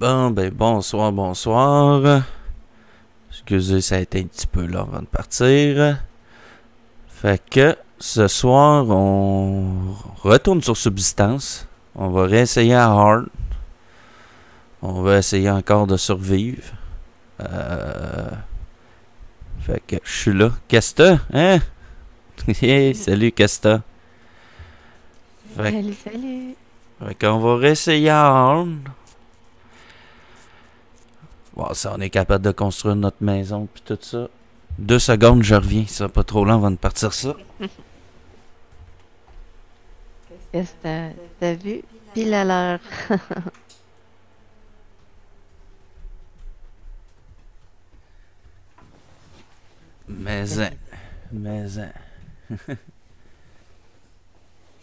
Bon, ben bonsoir, bonsoir. Excusez, ça a été un petit peu long avant de partir. Fait que ce soir, on retourne sur Subsistance. On va réessayer à Hard. On va essayer encore de survivre. Euh... Fait que je suis là. Qu'est-ce Hein? hey, salut, Casta. Fait, Salut, salut. fait qu'on va réessayer à Hard. Bon, ça, on est capable de construire notre maison puis tout ça. Deux secondes, je reviens. Ça pas trop long avant de partir ça. Qu'est-ce que t'as- vu? Pile à l'heure. Maison. Maison.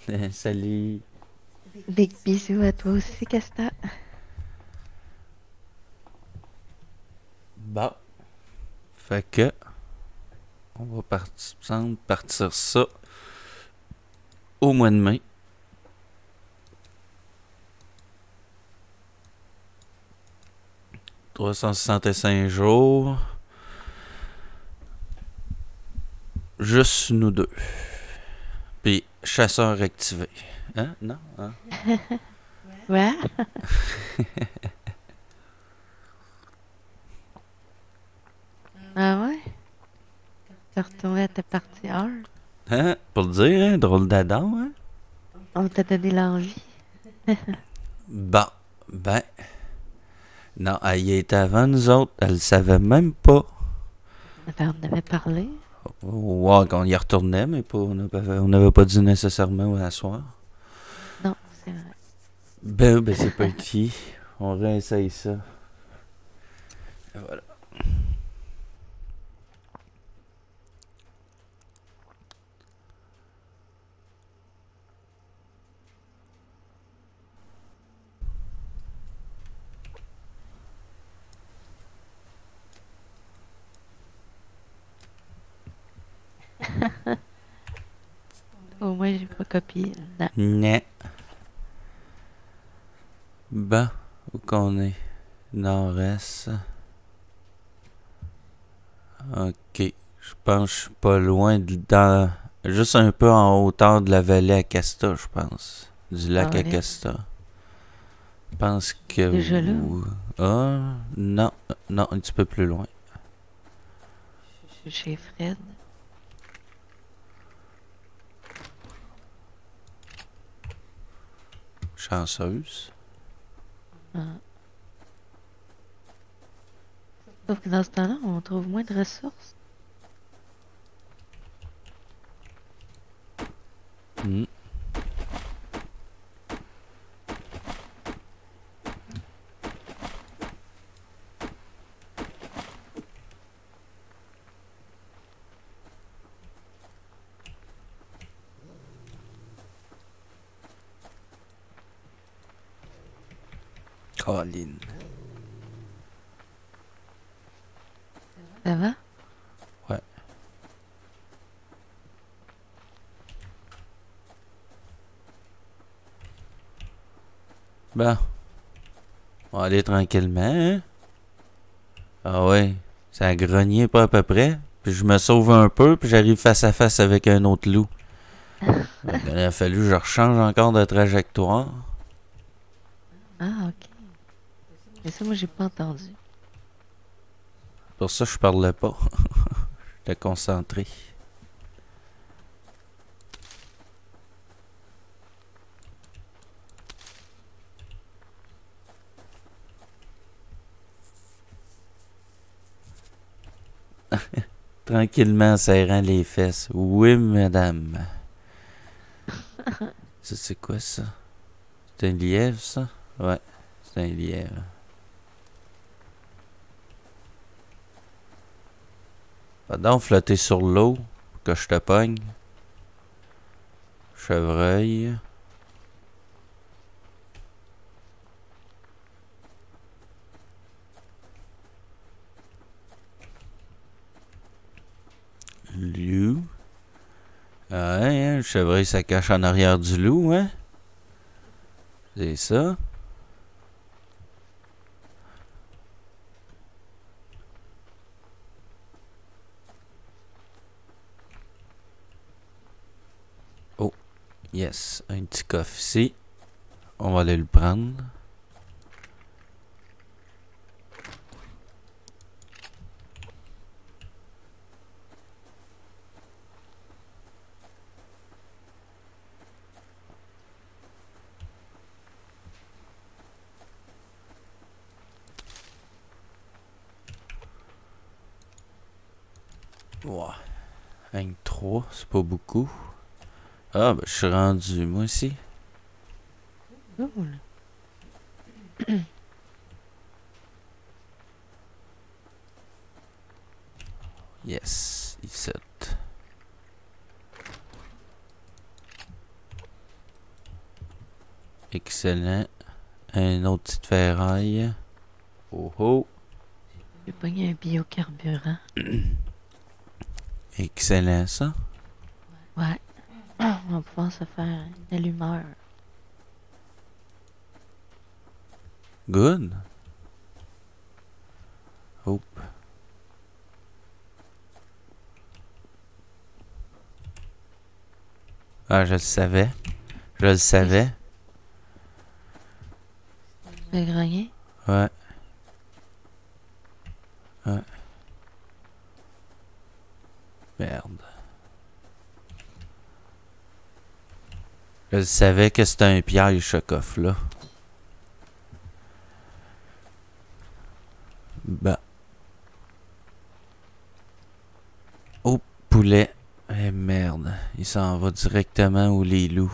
Eh, Salut. Big bisous à toi aussi, qu'est-ce que t'as? Bon. Fait que. On va partir, semble partir ça au mois de mai. « 365 jours. Juste nous deux. Puis chasseur activé. Hein? Non? Hein? Ouais? ah ouais? T'es retourné à ta partie hard? Hein? Pour le dire, hein? Drôle d'Adam, hein? On t'a donné l'envie? Bon, ben. Non, elle y était avant nous autres. Elle le savait même pas. Ben, on avait parlé. Ouais, qu'on y retournait, mais pas, on n'avait on avait pas dit nécessairement à soir. Non, c'est vrai. Ben, ben c'est petit. On réessaye ça. Et voilà. Au moins, j'ai pas copié. Non. Né. Ben, où qu'on est? Nord-est. Ok. Je pense que je suis pas loin de dans. Juste un peu en hauteur de la vallée Acasta, je pense. Du lac Ah. Acasta. Je pense que. Déjà là? Ah, non. Non, un petit peu plus loin. Je suis chez Fred. Chanceuse. Ah. Sauf que dans ce temps-là, on trouve moins de ressources. Hmm. Colin. Ça va? Ouais. Bon. On va aller tranquillement, hein? Ah ouais. Ça a grogné pas à peu près. Puis je me sauve un peu, puis j'arrive face à face avec un autre loup. Donc, il a fallu que je rechange encore de trajectoire. Ah, ok. Mais ça, moi, j'ai pas entendu. Pour ça, je parlais pas. J'étais concentré. Tranquillement serrant les fesses. Oui, madame. Ça, c'est quoi ça? C'est un lièvre, ça? Ouais, c'est un lièvre. Va flotter sur l'eau que je te pogne. Chevreuil. Loup. Ah, ouais, hein, le chevreuil, ça cache en arrière du loup, hein? C'est ça. Yes, un petit coffre ici. On va aller le prendre. Ouais. Un 3, c'est pas beaucoup. Ah, ben, je suis rendu, moi aussi. Cool. Yes, ici. Excellent. Un autre petite ferraille. Oh oh. J'ai pogné un biocarburant. Excellent ça. Va pouvoir se faire une allumeur. Good. Hop. Ah, je le savais. Je le savais. Tu veux grogner? Ouais. Ouais. Merde. Je savais que c'était un piège, ce coffre-là. Bah. Oh, poulet. Eh merde. Il s'en va directement où les loups.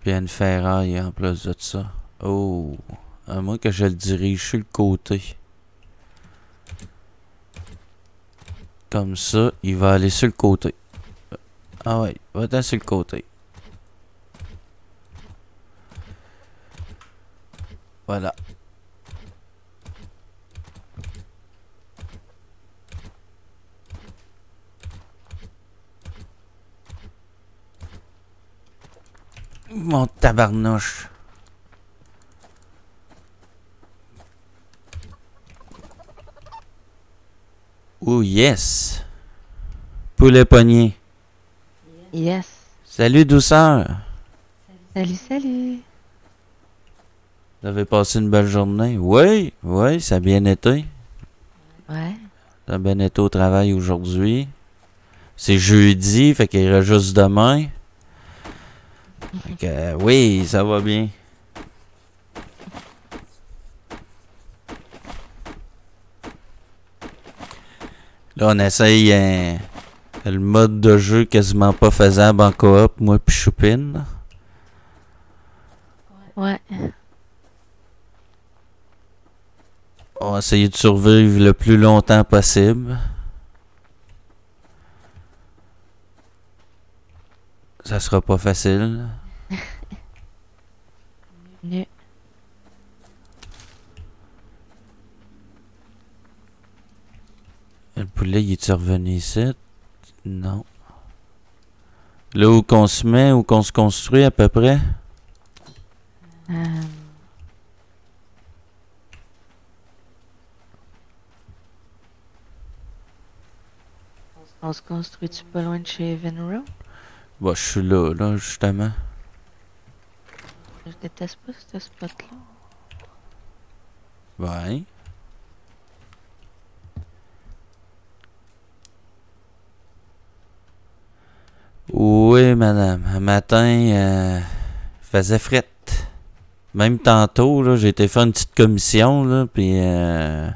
Puis il y a une ferraille en plus de ça. Oh. À moins que je le dirige sur le côté. Comme ça, il va aller sur le côté. Ah ouais, va-t'en sur le côté. Voilà. Mon tabarnouche. Oh yes. Poulet pogné. Yes. Salut douceur. Salut, salut. Vous avez passé une belle journée? Oui, oui, ça a bien été. Ouais. Ça a bien été au travail aujourd'hui. C'est jeudi, fait qu'il reste juste demain. Fait que, euh, oui, ça va bien. Là, on essaye le mode de jeu quasiment pas faisable en coop, moi puis Choupine. Ouais. On va essayer de survivre le plus longtemps possible. Ça sera pas facile. Nu. Le poulet, il est revenu ici? Non. Là où qu'on se met, où qu'on se construit à peu près? Euh, On se construit-tu pas loin de chez Venro? Bah, je suis là, là, justement. Je déteste pas ce spot-là. Ouais. Oui, madame. Un matin, euh, faisait frette. Même tantôt, là, j'ai été faire une petite commission, là, puis euh,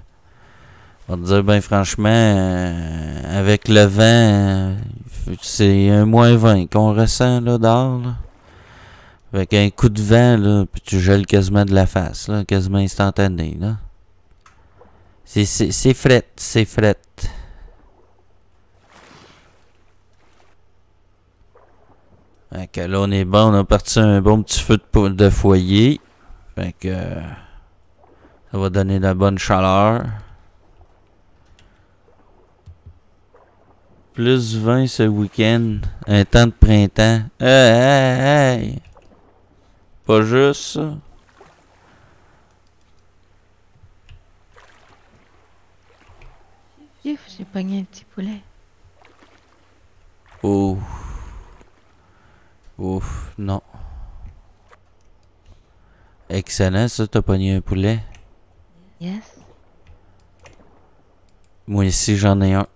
on va te dire, ben franchement, euh, avec le vent, c'est un moins 20 qu'on ressent, là, dehors. Avec un coup de vent, là, puis tu gèles quasiment de la face, quasiment instantané, là. C'est frette, c'est frette. Fait que là, on est bon, on a parti un bon petit feu de, de foyer. Fait que ça va donner de la bonne chaleur. Plus 20 ce week-end. Un temps de printemps. Hey, hey, hey. Pas juste ça. J'ai pogné un petit poulet. Oh. Ouf, non. Excellent, ça, t'as pogné un poulet? Yes. Moi ici, j'en ai un.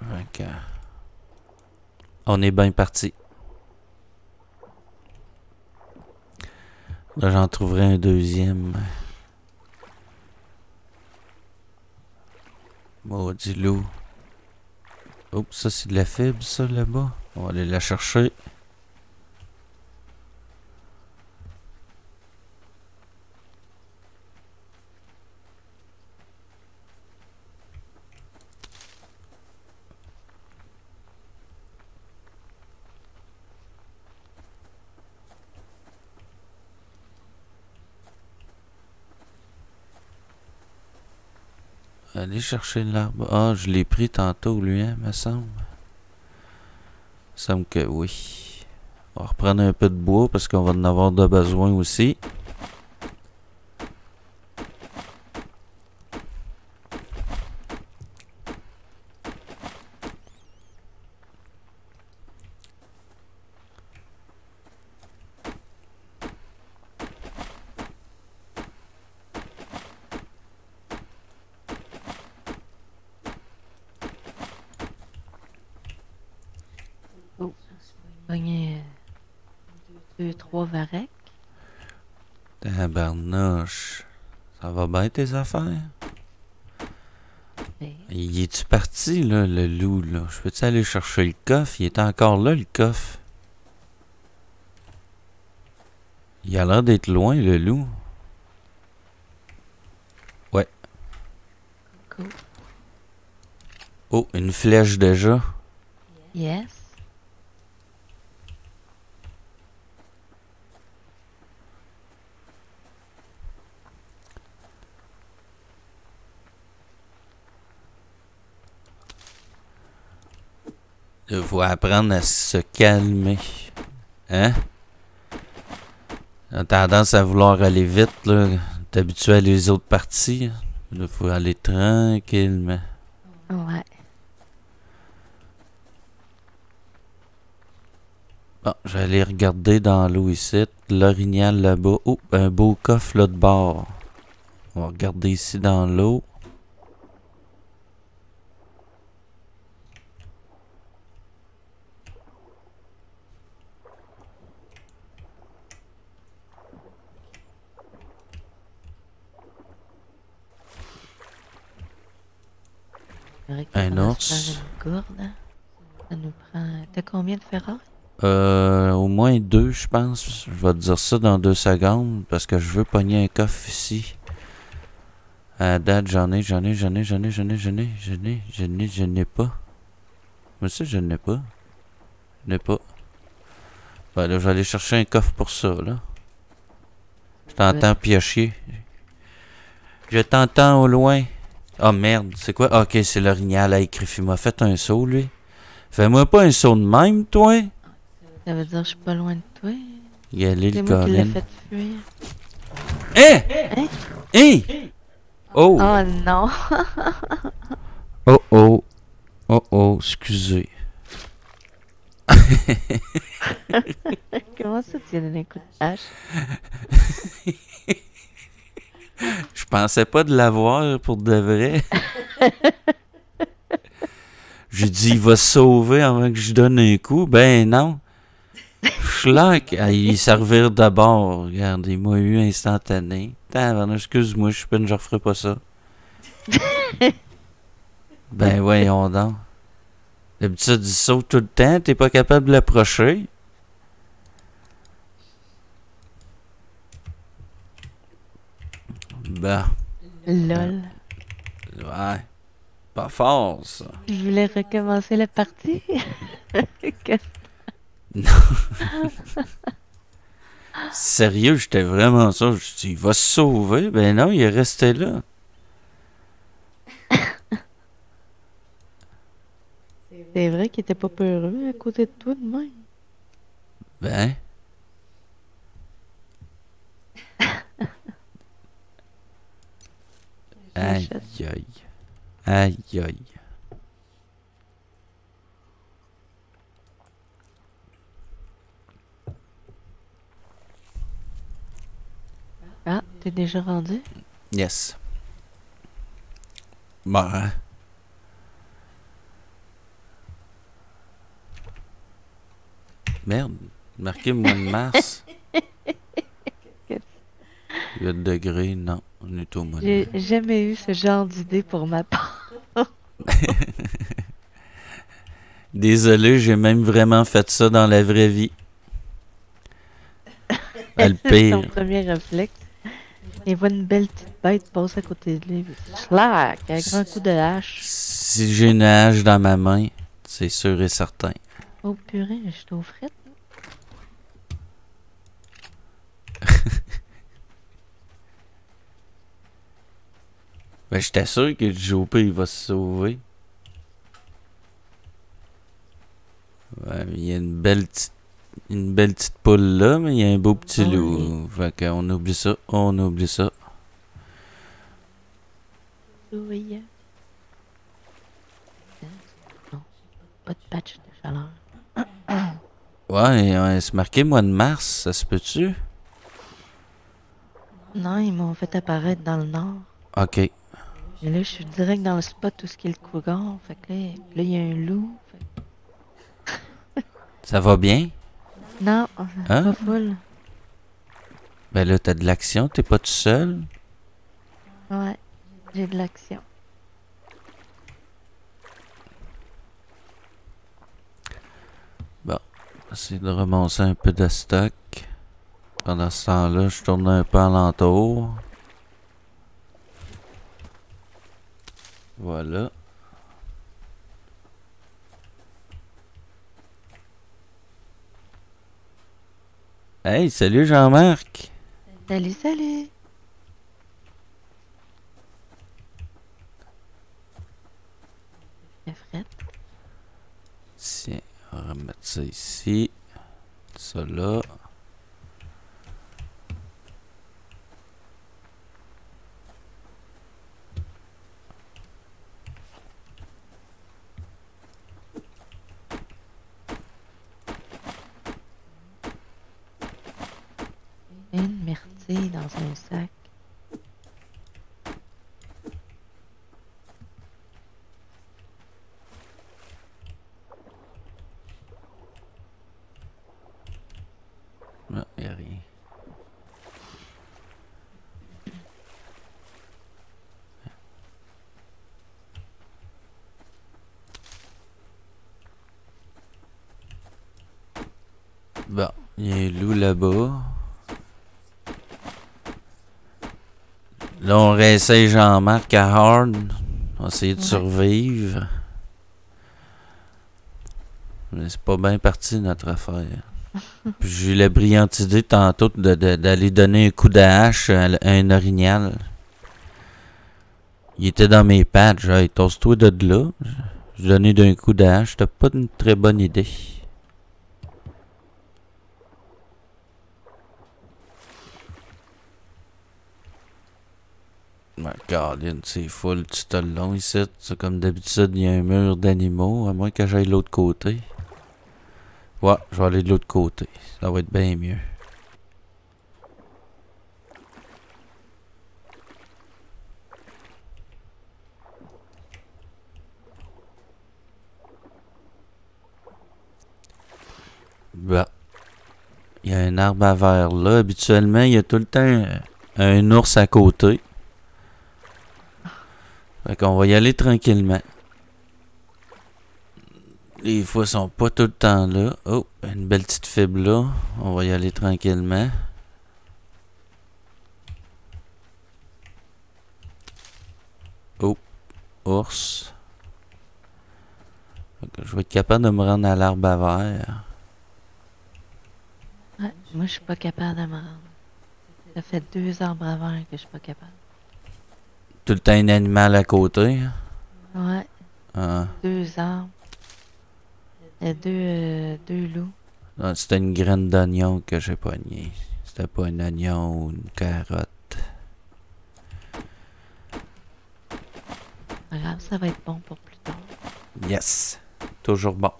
Ok. On est bien parti. Là, j'en trouverai un deuxième. Maudit loup. Oups, ça c'est de la fibre, ça là-bas. On va aller la chercher. Allez chercher l'arbre. Ah, je l'ai pris tantôt, lui, hein, me semble. Semble que oui. On va reprendre un peu de bois parce qu'on va en avoir de besoin aussi. Pogné euh, deux, trois varechs. Tabarnouche. Tes affaires? Il est-tu parti, là, le loup, là? Je peux-tu aller chercher le coffre? Il est encore là, le coffre. Il a l'air d'être loin, le loup. cool. Oh, une flèche déjà. Yes. Faut apprendre à se calmer. Hein? On a tendance à vouloir aller vite, là. T'es habitué à les autres parties. Il faut aller tranquillement. Ouais. Bon, je vais aller regarder dans l'eau ici. L'orignal là-bas. Oh, un beau coffre là de bord. On va regarder ici dans l'eau. Un ours. faire une gourde. Ça nous prend. T'as combien de ferrailles? Euh, au moins deux, je pense. Je vais te dire ça dans deux secondes parce que je veux pogner un coffre ici. À date, j'en ai, j'en ai, j'en ai, j'en ai, j'en ai, j'en ai, j'en ai, j'en ai, je n'ai pas. Mais ça, je n'ai pas. Je n'ai pas. Ben là, je vais aller chercher un coffre pour ça, là. Je t'entends piocher. Je t'entends au loin. Oh merde, c'est quoi? Ah, Ok, c'est l'orignal. Il m'a fait un saut, lui. Fais-moi pas un saut de même, toi. Ça veut dire que je suis pas loin de toi. Il est allé C'est le moi qui l'ai Colin. fait fuir. Hein? Hein? Hein? Oh! Oh non! Oh oh! Oh oh, excusez. Comment ça, tu as donné un coup de hache? Je pensais pas de l'avoir pour de vrai. J'ai dit, il va sauver avant que je donne un coup. Ben non. Schlock, ah, il servir d'abord. Regarde, il m'a eu instantané. Excuse-moi, je suis peine, je referai pas ça. ben voyons donc. D'habitude, il saute tout le temps, t'es pas capable de l'approcher. Ben, Lol. ouais. Pas fort, ça. Je voulais recommencer la partie. Qu'est-ce- Sérieux, j'étais vraiment ça. Je dis, il va se sauver. Ben non, il est resté là. C'est vrai qu'il était pas peureux à côté de toi de même. Ben. Aïe, aïe. Aïe, aïe. Ah, t'es déjà rendu? Yes. Bah. Merde, marqué mois de mars. 8 degrés, non on est au J'ai jamais eu ce genre d'idée pour ma part. Désolé, j'ai même vraiment fait ça dans la vraie vie. Ah, le pire. premier réflexe. Il voit une belle petite bête passer à côté de lui. Slack! Un grand coup de hache. Si j'ai une hache dans ma main, c'est sûr et certain. Oh purée, je suis au fret. Ben, j'étais sûr que JOP, il va se sauver. Ouais, mais il y a une belle petite une belle petite poule là, mais il y a un beau petit Oui. loup. Fait qu'on oublie ça, on oublie ça. Oui. Non, pas de patch de chaleur. Ouais, ouais, c'est marqué mois de mars, ça se peut-tu? Non, ils m'ont fait apparaître dans le nord. Ok. Et là, je suis direct dans le spot où ce qui est le cougar. Fait que là, là, il y a un loup. Fait- Ça va bien? Non, Hein? pas full. Ben là, t'as de l'action, t'es pas tout seul. Ouais, j'ai de l'action. Essayer de remonter un peu de stock. Pendant ce temps-là, je tourne un peu alentour. Voilà. Hey, salut Jean-Marc! Salut, salut! Tiens, on va remettre ça ici. Ça là. Dans un sac. Bon, il a loup là-bas. Là, on réessaye Jean-Marc à Hard. On va essayer de Ouais. survivre. Mais c'est pas bien parti notre affaire. Puis j'ai eu la brillante idée tantôt de- de- d'aller donner un coup de hache à, un orignal. Il était dans mes pattes. J'ai dit, tosse-toi de là. J'ai donné d'un coup de hache. C'était pas une très bonne idée. Ouais, Caroline, c'est full tout le long ici. Comme d'habitude, il y a un mur d'animaux, à moins que j'aille de l'autre côté. Ouais, je vais aller de l'autre côté. Ça va être bien mieux. Bah. Il y a un arbre à verre là. Habituellement, il y a tout le temps un ours à côté. Fait qu'on va y aller tranquillement. Les fois sont pas tout le temps là. Oh, une belle petite fibre là. On va y aller tranquillement. Oh, ours. Je vais être capable de me rendre à l'arbre à verre. Ouais, moi, je suis pas capable de me rendre. Ça fait deux arbres à verre que je suis pas capable. Tout le temps un animal à côté. hein? Ouais, Ah, deux arbres. Et deux, euh, deux loups. ah, C'était une graine d'oignon que j'ai pognée. C'était pas un oignon ou une carotte. Grave, ça va être bon pour plus tard. Yes. Toujours bon.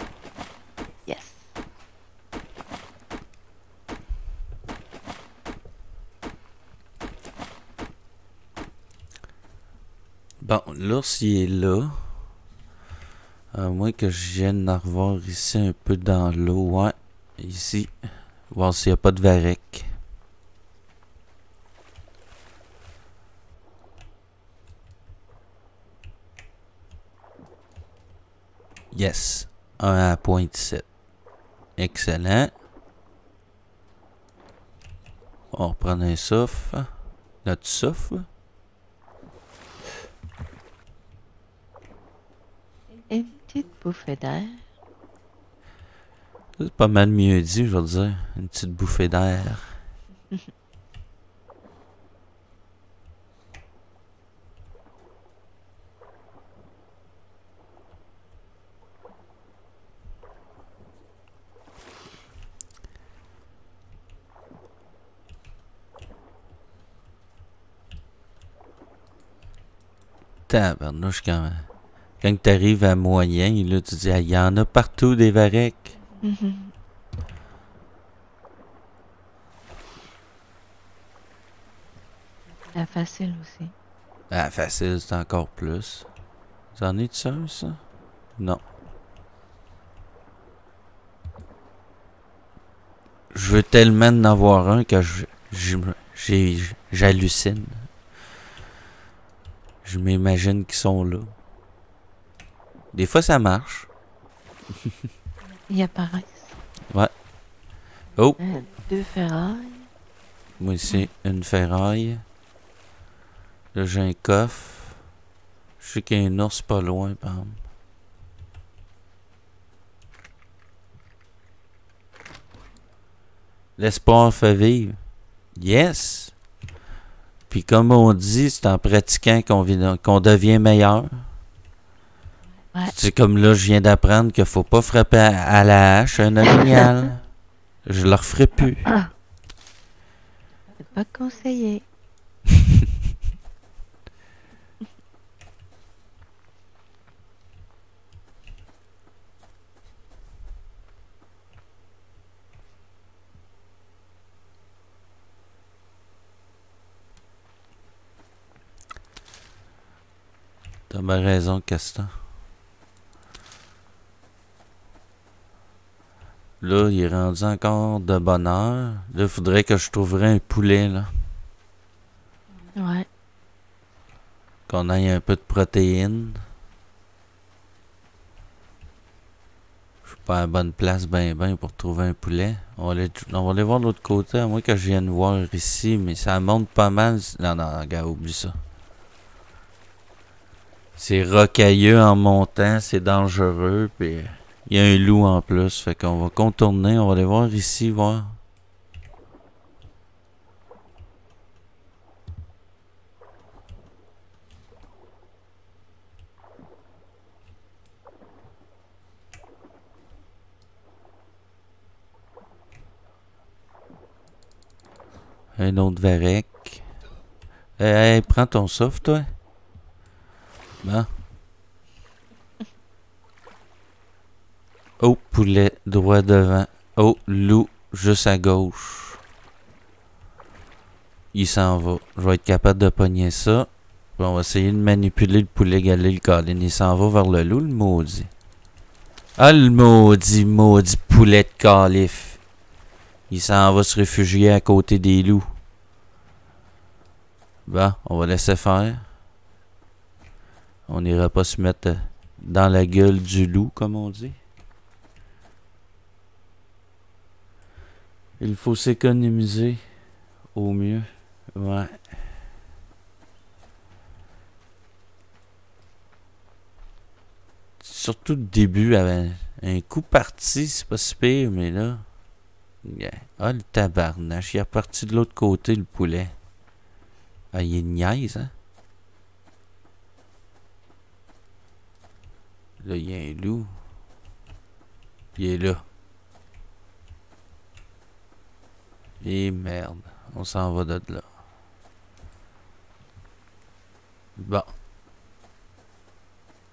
L'ours, il est là. À moins que je vienne en revoir ici un peu dans l'eau. Ouais, ici. Voir s'il n'y a pas de varech. Yes. 1 à point 7. Excellent. On reprend un souffle. Notre souffle. Une petite bouffée d'air. C'est pas mal mieux dit, je veux dire. Une petite bouffée d'air. Tabarnouche, quand, quand tu arrives à moyen, là, tu dis, Ah, il y en a partout des varechs. Mhm. La facile aussi. Ah, facile, c'est encore plus. Vous en êtes sûr, ça? Non. Je veux tellement en avoir un que je, je- j'ai- j'hallucine. Je m'imagine qu'ils sont là. Des fois, ça marche. Ils apparaissent. Oh, Euh, deux ferrailles. moi ici, une ferraille. Là, j'ai un coffre. Je sais qu'il y a un ours pas loin, par exemple. L'espoir fait vivre. Yes! Puis comme on dit, c'est en pratiquant qu'on devient meilleur. Ouais. C'est comme là, je viens d'apprendre qu'il faut pas frapper à, à la hache un orignal. je le referai plus. C'est pas conseillé. T'as bien raison, Castan. Là, il est rendu encore de bonne heure. Là, il faudrait que je trouverais un poulet, là. Ouais. Qu'on ait un peu de protéines. Je suis pas à la bonne place, ben ben, pour trouver un poulet. On va aller, on va aller voir de l'autre côté, à moins que je vienne voir ici, mais ça monte pas mal. Non, non, regarde, oublie ça. C'est rocailleux en montant, c'est dangereux, puis il y a un loup en plus, fait qu'on va contourner, on va aller voir ici, voir. Un autre varech. Hey, hey, prends ton souffle, toi. Bon. Oh, poulet, droit devant. Oh, loup, juste à gauche. Il s'en va. Je vais être capable de pogner ça. On va essayer de manipuler le poulet galé, le colline. Il s'en va vers le loup, le maudit. Ah, le maudit, maudit poulet de calife. Il s'en va se réfugier à côté des loups. Bon, on va laisser faire. On n'ira pas se mettre dans la gueule du loup, comme on dit. Il faut s'économiser au mieux. Ouais. Surtout le début, avec un coup parti, c'est pas si pire, mais là. yeah. Ah, le tabarnache, il est reparti de l'autre côté, le poulet. Ah, il est une niaise, hein? Là, il y a un loup. Il est là. Et merde, on s'en va de là. Bon.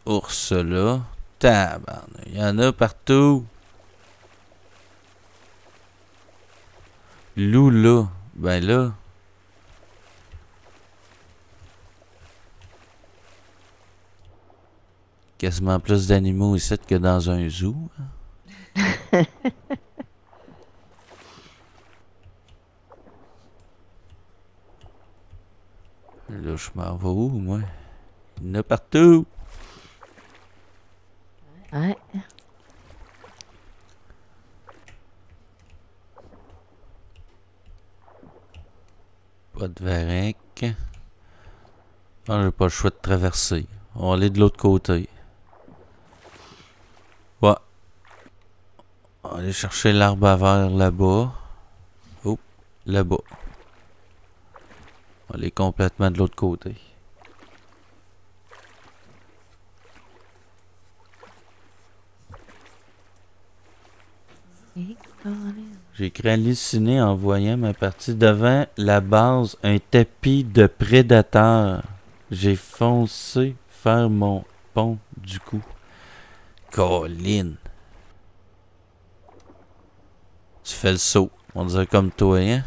Ours là. Tabarnak, il y en a partout. Loup là. Ben là. quasiment plus d'animaux ici que dans un zoo. Là, je m'en vais où, moi? Il y en a partout! Ouais. Pas de varech. Ah, j'ai pas le choix de traverser. On va aller de l'autre côté. Ouais. On va aller chercher l'arbre à verre là-bas. Oh, là-bas. Va aller complètement de l'autre côté. J'ai cru halluciner en voyant ma partie devant la base un tapis de prédateurs. J'ai foncé faire mon pont du coup. Colline. Tu fais le saut. On dirait comme toi, hein?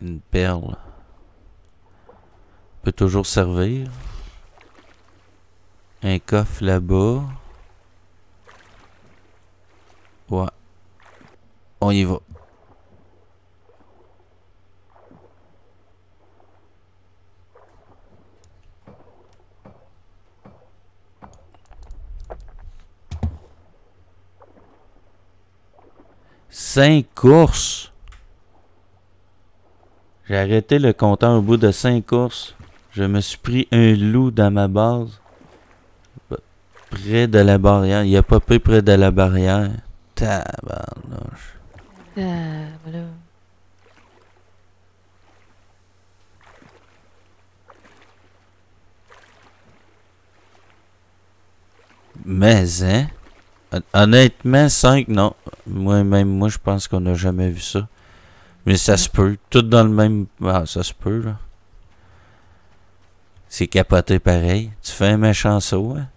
Une perle. Peut toujours servir. Un coffre là-bas. Ouais. On y va. Cinq courses. J'ai arrêté le compteur au bout de cinq courses. Je me suis pris un loup dans ma base près de la barrière. Il a pas pris près de la barrière. Tabarnouche. Mais, hein? Hon- Honnêtement, 5, non. Moi, même moi, je pense qu'on n'a jamais vu ça. Mais ça se peut. Tout dans le même. Ah, ça se peut, là. C'est capoté pareil. Tu fais un méchant saut, hein?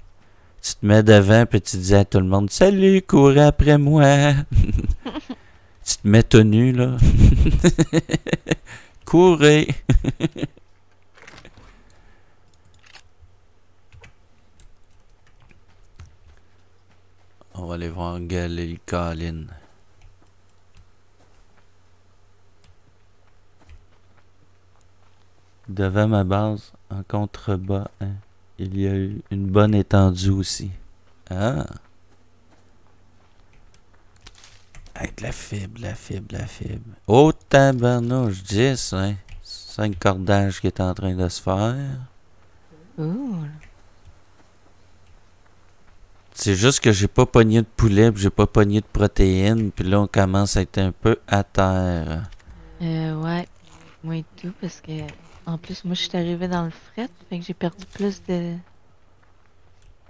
Tu te mets devant, puis tu dis à tout le monde Salut, courez après moi! tu te mets tout nu, là. courez! On va aller voir Galil Colin. Devant ma base, en contrebas, hein, il y a eu une bonne étendue aussi. Ah! Avec la fibre, la fibre, la fibre. Oh, tabarnouche, 10, hein? 5 cordages qui est en train de se faire. C'est juste que j'ai pas pogné de poulet, j'ai pas pogné de protéines, puis là on commence à être un peu à terre. Euh, ouais. Moi et tout, parce que. En plus, moi, je suis arrivé dans le fret, fait que j'ai perdu plus de,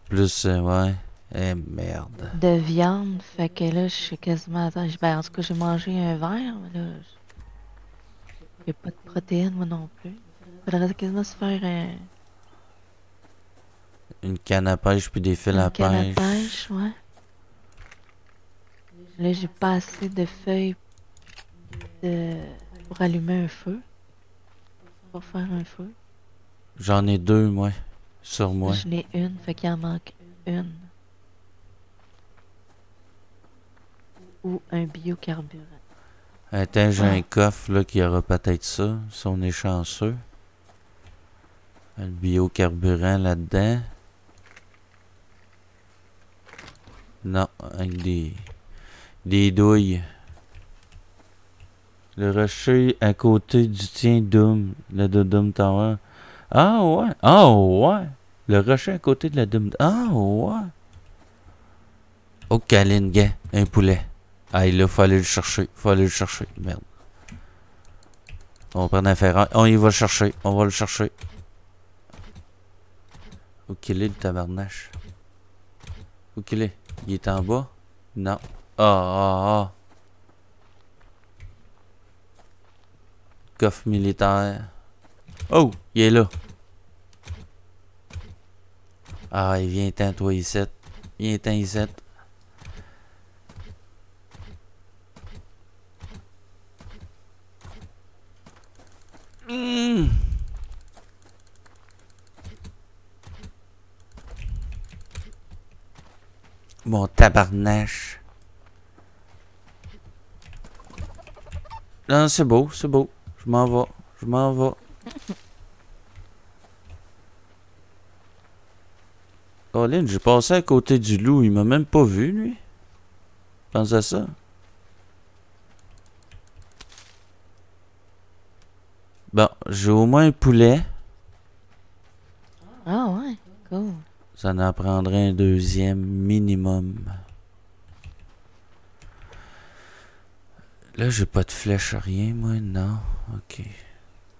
Plus, euh, ouais. Eh merde. de viande, fait que là, je suis quasiment. Ben, en tout cas, j'ai mangé un verre, mais là. J'ai pas de protéines, moi non plus. Faudrait quasiment se faire un. Une canne à pêche puis des fils une à canne à pêche. pêche, ouais. Là, j'ai pas assez de feuilles de... pour allumer un feu. Pour faire un feu. J'en ai deux, moi. Sur moi. Je n'ai une, fait qu'il en manque une. Ou un biocarburant. Attends, j'ai Ah. un coffre là qui aura peut-être ça, si on est chanceux. Le biocarburant là-dedans. Non, avec des. des douilles. Le rocher à côté du tien Doom, le de Doom Tower. Ah ouais, ah ouais. Le rocher à côté de la Doom. Ah ouais. Oh, Caline, gars, un poulet. Ah, là, faut aller le chercher. Faut aller le chercher. Merde. On va prendre un ferraille. On y va le chercher. On va le chercher. Où qu'il est, le tabarnache? Où qu'il est? Il est en bas? Non. Ah, ah, ah. militaire. Oh, il est là. Ah, il vient tant, toi, ici. Viens tant, ici. Hmm. Mon tabarnache. Non, c'est beau, c'est beau. Je m'en vais. Je m'en vais. Colin, j'ai passé à côté du loup. Il m'a même pas vu, lui. Pense à ça. Bon, j'ai au moins un poulet. Ah ouais, cool. Ça en prendrait un deuxième minimum. Là, j'ai pas de flèche, rien, moi, non. Ok.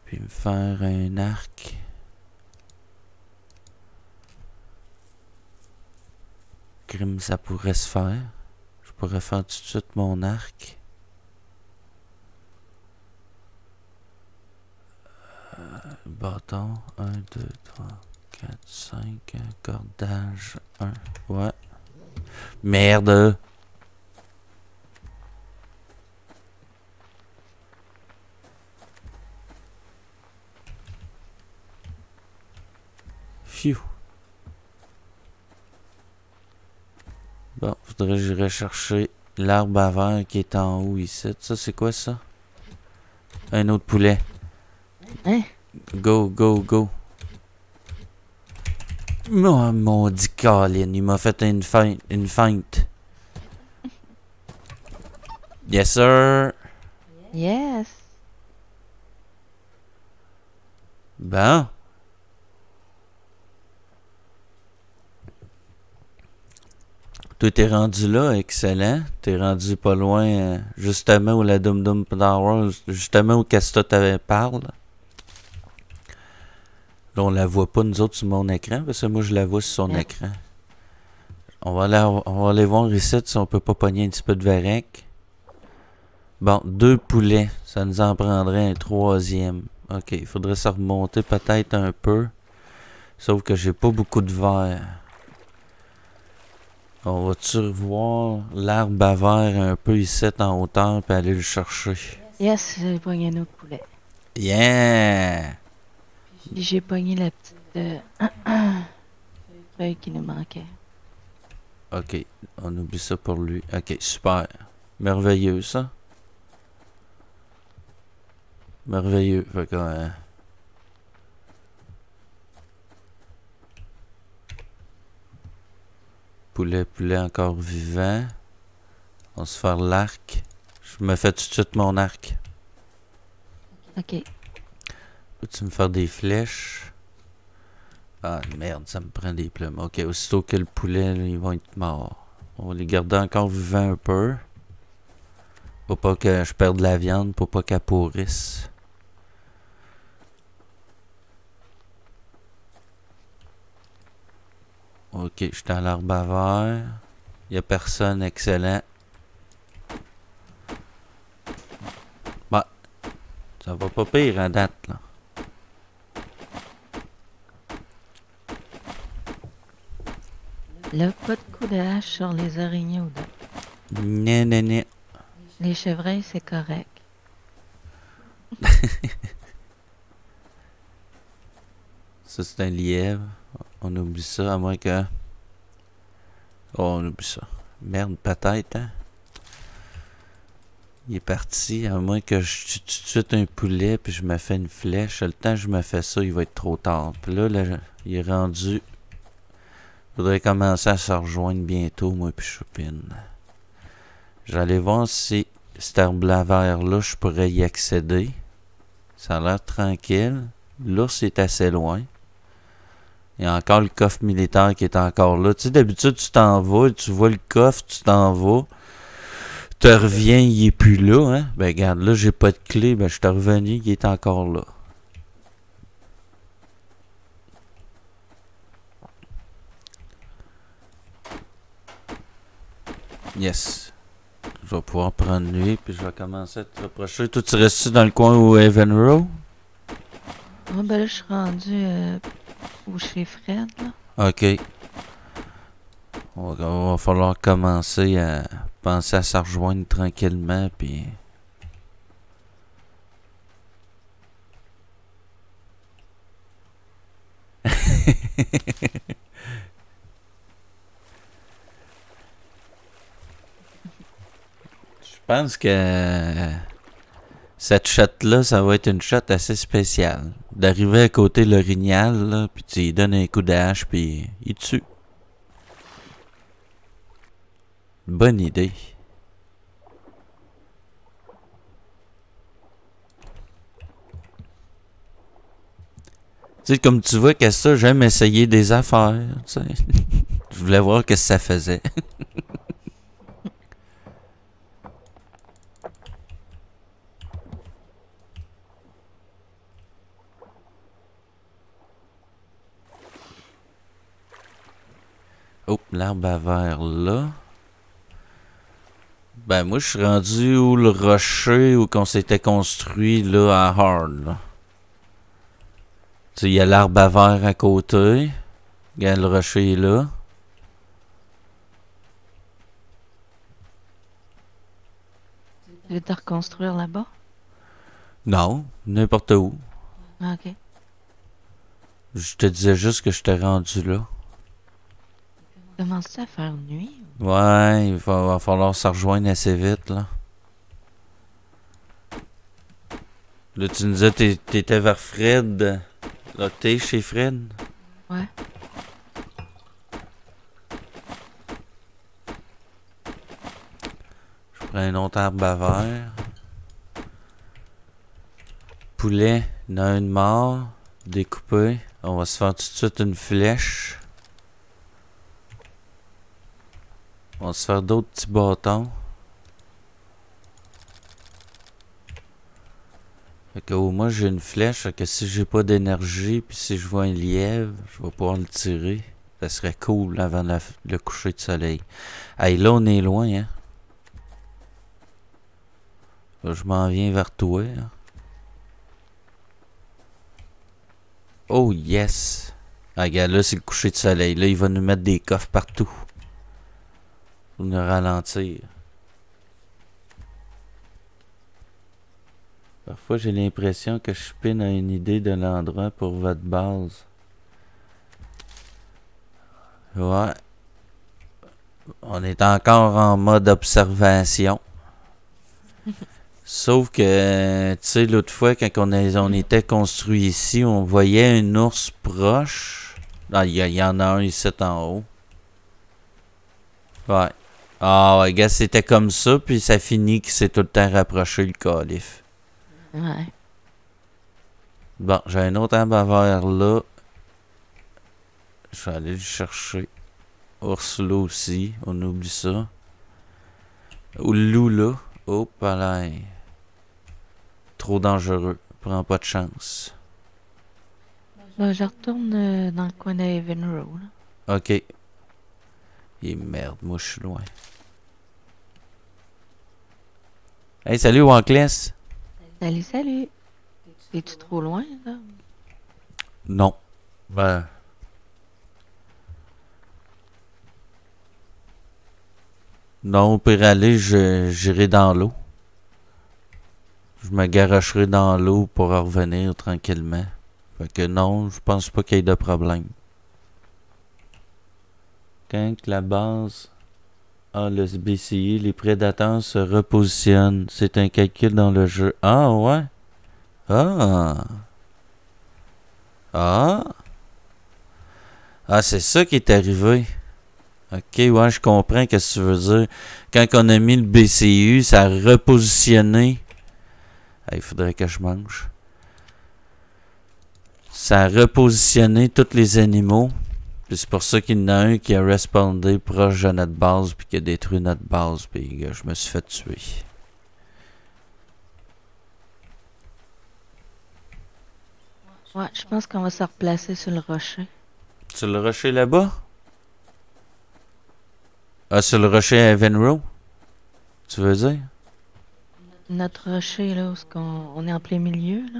Puis me faire un arc. Crime, ça pourrait se faire. Je pourrais faire tout de suite mon arc. Euh, bâton, 1, 2, 3, 4, 5, cordage, 1. Ouais. Merde! Phew. Bon, faudrait que j'irai chercher l'arbre à verre qui est en haut ici. Ça, c'est quoi ça? Un autre poulet. Hein? Go, go, go. Oh, mon dit Colin, il m'a fait une feinte. Une feinte. Yes, sir. Yes. Bon. Toi, t'es rendu là, excellent. T'es rendu pas loin, euh, justement, où la Dum Dum Tower, justement où Casta t'avait parle. Là, on la voit pas, nous autres, sur mon écran, parce que moi, je la vois sur son écran. On va, aller, on va aller voir ici si on peut pas pogner un petit peu de varec. Bon, deux poulets. Ça nous en prendrait un troisième. Ok, il faudrait se remonter peut-être un peu. Sauf que j'ai pas beaucoup de verre. On va-tu revoir l'arbre à verre un peu ici en hauteur puis aller le chercher? Yes, j'ai pogné un autre poulet. Yeah! J'ai pogné la petite euh, feuille qui nous manquait. Ok, on oublie ça pour lui. Ok, super. Merveilleux, ça. Merveilleux. Fait que, euh, Poulet, poulet encore vivant. On va se faire l'arc. Je me fais tout de suite mon arc. Ok. Peux-tu me faire des flèches? Ah merde, ça me prend des plumes. Ok, aussitôt que le poulet, là, ils vont être morts. On va les garder encore vivants un peu. Pour pas que je perde la viande, pour pas qu'elle pourrisse. Ok, je suis dans l'arbre à verre. Y a personne, excellent. Bah, ça va pas pire à date, là. Là, pas de coup de hache sur les araignées ou de... Né, né, né. Les chevreuils, c'est correct. Ça, c'est un lièvre. On oublie ça, à moins que... Oh, on oublie ça. Merde, peut-être, hein? Il est parti, à moins que je tue tout de suite un poulet, puis je me fais une flèche. Le temps que je me fais ça, il va être trop tard. Puis là, là, il est rendu... Faudrait commencer à se rejoindre bientôt, moi, puis Choupine. J'allais voir si cet arbre à verre-là, je pourrais y accéder. Ça a l'air tranquille. L'ours est assez loin. Il y a encore le coffre militaire qui est encore là. Tu sais, d'habitude, tu t'en vas, tu vois le coffre, tu t'en vas. Tu reviens, il est plus là, hein. Ben, regarde, là, j'ai pas de clé. Ben, je suis revenu, il est encore là. Yes. Je vais pouvoir prendre lui, puis je vais commencer à te rapprocher. Toi, tu restes dans le coin où Evan Row? Ah, ben là, je suis rendu euh, ou chez OK. On va, falloir commencer à penser à se rejoindre tranquillement, puis... Je pense que cette shot-là, ça va être une shot assez spéciale. D'arriver à côté de l'orignal, puis tu lui donnes un coup de hache, puis il tue. Bonne idée. Tu sais, comme tu vois que ça, j'aime essayer des affaires. tu. Je voulais voir ce que ça faisait. Oh, l'arbre à verre là. Ben moi je suis rendu où le rocher où qu'on s'était construit là à Hard. là. Tu il y a l'arbre à verre à côté. Regarde le rocher est là. Tu veux te reconstruire là-bas? Non, n'importe où. Ah, ok. Je te disais juste que je t'ai rendu là. Commences-tu à faire nuit? Ouais, il va, va falloir se rejoindre assez vite là. Là tu nous disais que t'étais vers Fred. Là t'es chez Fred? Ouais. Je prends un autre arbre à verre. Poulet, il y en a une mort. Découpé. On va se faire tout de suite une flèche. On va se faire d'autres petits bâtons. Fait que au moins j'ai une flèche, fait que si j'ai pas d'énergie, puis si je vois un lièvre, je vais pouvoir le tirer. Ça serait cool avant le coucher de soleil. Hey, là on est loin, hein. Je m'en viens vers toi. hein. Oh yes! Ah, regarde, là c'est le coucher de soleil. Là, il va nous mettre des coffres partout. Ralentir. Parfois, j'ai l'impression que je spinne à une idée de l'endroit pour votre base. Ouais. On est encore en mode observation. Sauf que, tu sais, l'autre fois, quand on, a- on était construit ici, on voyait un ours proche. Ah, il y, a- il y en a un ici en haut. Ouais. Ah, ouais, gars, c'était comme ça, puis ça finit qu'il s'est tout le temps rapproché, le calife. Ouais. Bon, j'ai un autre verre là. Je vais aller le chercher. Ours là aussi, on oublie ça. Ou loup là. Oh. Trop dangereux. Prends pas de chance. Bah, je retourne euh, dans le coin d'Haven Row. là. Ok. Et merde, moi je suis loin. Hey, salut Wancless. Salut, salut. Es-tu trop loin, là? Non. Ben. Non, pour aller, je- j'irai dans l'eau. Je me garocherai dans l'eau pour revenir tranquillement. Fait que non, je pense pas qu'il y ait de problème. Quand que la base a le BCI, les prédateurs se repositionnent. C'est un calcul dans le jeu. Ah ouais? Ah! Ah! Ah, c'est ça qui est arrivé. Ok, ouais, je comprends ce que tu veux dire. Quand on a mis le BCU, ça a repositionné. Ah, il faudrait que je mange. Ça a repositionné tous les animaux. Puis c'est pour ça qu'il y en a un qui a respondé proche de notre base, puis qui a détruit notre base, puis je me suis fait tuer. Ouais, je pense qu'on va se replacer sur le rocher. Sur le rocher là-bas? Ah, sur le rocher à Evenrow? Tu veux dire? Notre rocher, là, où qu'on on est en plein milieu, là.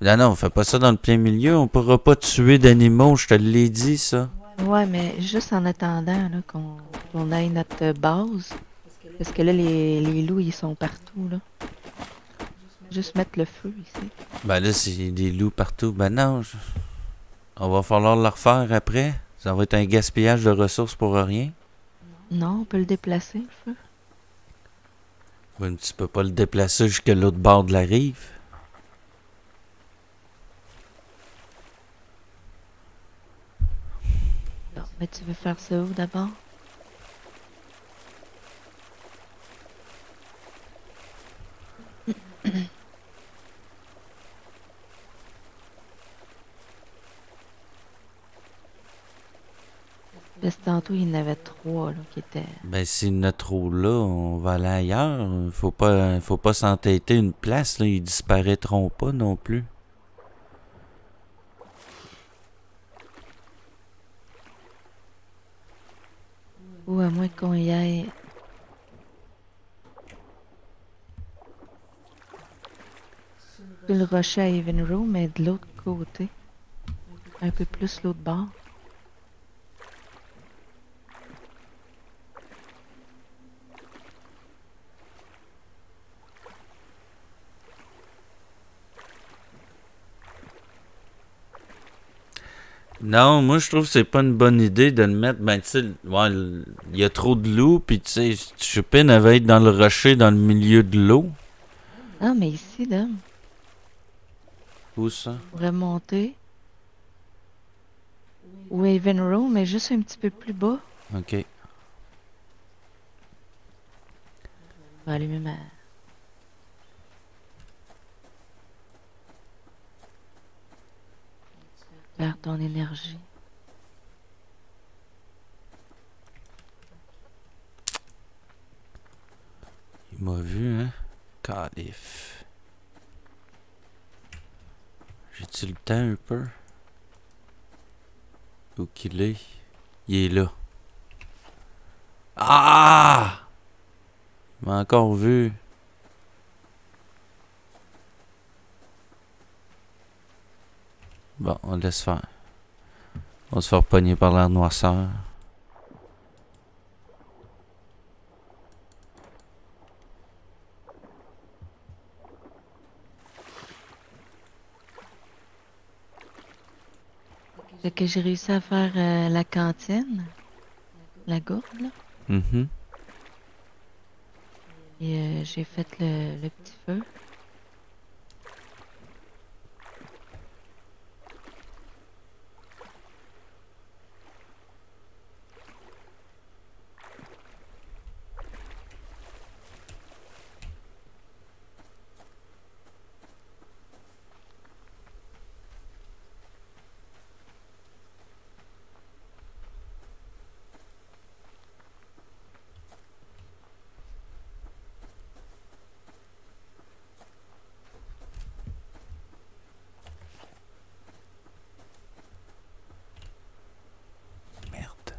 Non, non, on fait pas ça dans le plein milieu. On pourra pas tuer d'animaux, je te l'ai dit, ça. Ouais, mais juste en attendant, là, qu'on aille notre base. Parce que là, les, les loups, ils sont partout, là. Juste mettre le feu ici. Ben là, c'est des loups partout. Ben non, je- on va falloir le refaire après. Ça va être un gaspillage de ressources pour rien. Non, on peut le déplacer, le feu. Ouais, tu peux pas le déplacer jusqu'à l'autre bord de la rive. Mais tu veux faire ça où d'abord? Parce que tantôt, il y en avait trois là, qui étaient. Ben, s'il y en a trop là, on va aller ailleurs. Faut pas, faut pas s'entêter une place, là. Ils disparaîtront pas non plus. Ou à moins qu'on y aille. Le rocher à Evenrow, mais de l'autre côté. Un peu plus l'autre bord. Non, moi je trouve que c'est pas une bonne idée de le mettre. Ben, tu sais, ouais, il y a trop de loups, puis tu sais, Chupin avait être dans le rocher dans le milieu de l'eau. Ah, mais ici, là, Où ça? on pourrait monter. Ou Evenrow, mais juste un petit peu plus bas. Ok. On va allumer ma. Énergie. Il m'a vu, hein? Calif. J'ai-tu le temps un peu? Où qu'il est? Il est là. Ah! Il m'a encore vu. Bon, on laisse faire. On va se faire pogner par la noirceur. Que j'ai réussi à faire euh, la cantine. La gourde, là. Mhm. Et euh, j'ai fait le, le petit feu. Merde.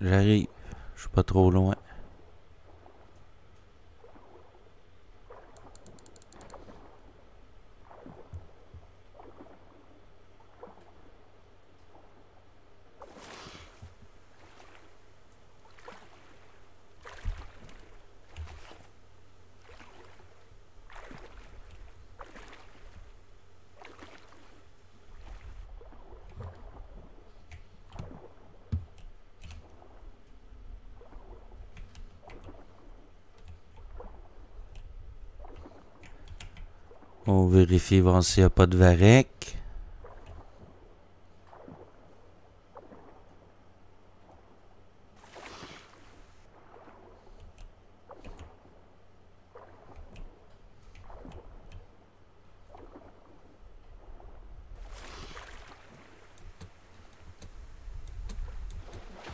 J'arrive. Je suis pas trop loin. On vérifie voir s'il n'y a pas de varech.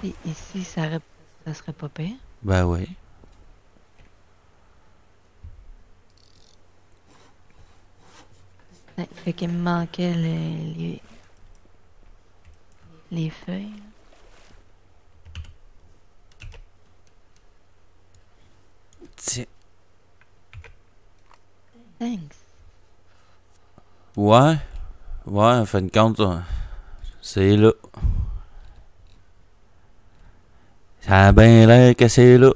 Et ici, ça, ça serait pas pire. Ben oui. Ouais, fait qu'il me manquait le- les, les feuilles. Tiens. Thanks. Ouais. Ouais, en fin de compte, euh, c'est là. Ça a bien l'air que c'est là.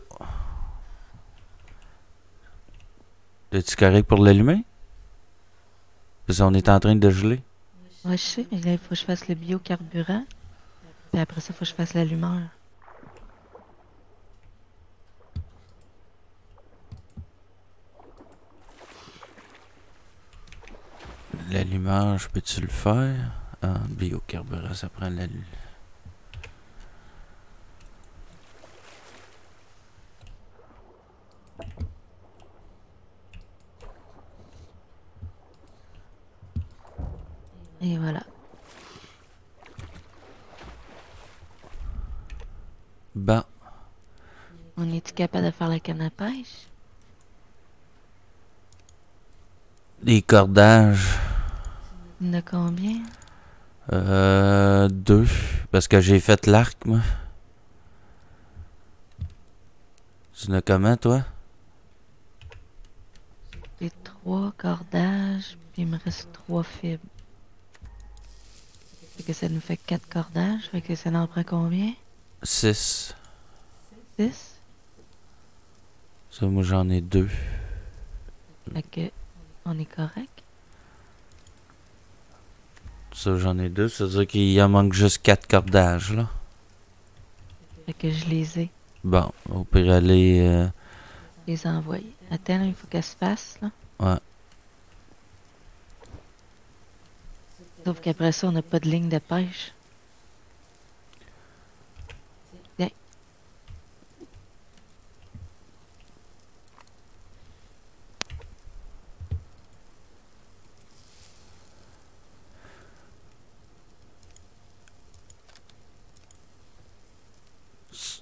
Es-tu correct pour l'allumer? Qu'on est en train de geler. Ouais, je sais, mais là, il faut que je fasse le biocarburant. Puis après ça, il faut que je fasse l'allumeur. L'allumage, peux-tu le faire? Ah, biocarburant, ça prend l'allumage. Et voilà. Bon, On est-tu capable de faire la canne à pêche? Les cordages. A combien? Euh, deux. Parce que j'ai fait l'arc, moi. Tu en as comment, toi? J'ai trois cordages, puis il me reste trois fibres. Fait que ça nous fait quatre cordages, fait que ça en prend combien? Six. Six? Ça, moi, j'en ai deux. Fait que on est correct? Ça, j'en ai deux. Ça veut dire qu'il en manque juste quatre cordages, là. Fait que je les ai, Bon, au pire, aller... euh, les ai envoyés. Attends, il faut qu'elle se fasse, là. Ouais. Sauf qu'après ça, on n'a pas de ligne de pêche. Viens.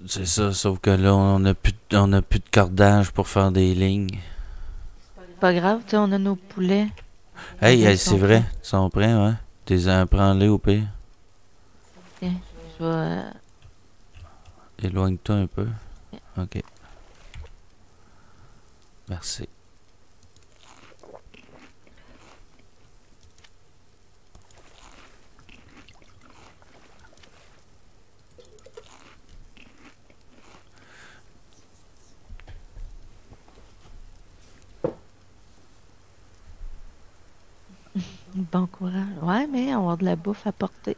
C'est ça, sauf que là, on a plus, de- on a plus de cordage pour faire des lignes. Pas grave, tu sais, on a nos poulets. Hey, hey, c'est vrai, ils sont prêts, ouais. T'es en prends-les au pire. Je vais... euh, Éloigne-toi un peu. Ok. Merci. Bon courage. Ouais, mais on va avoir de la bouffe à porter.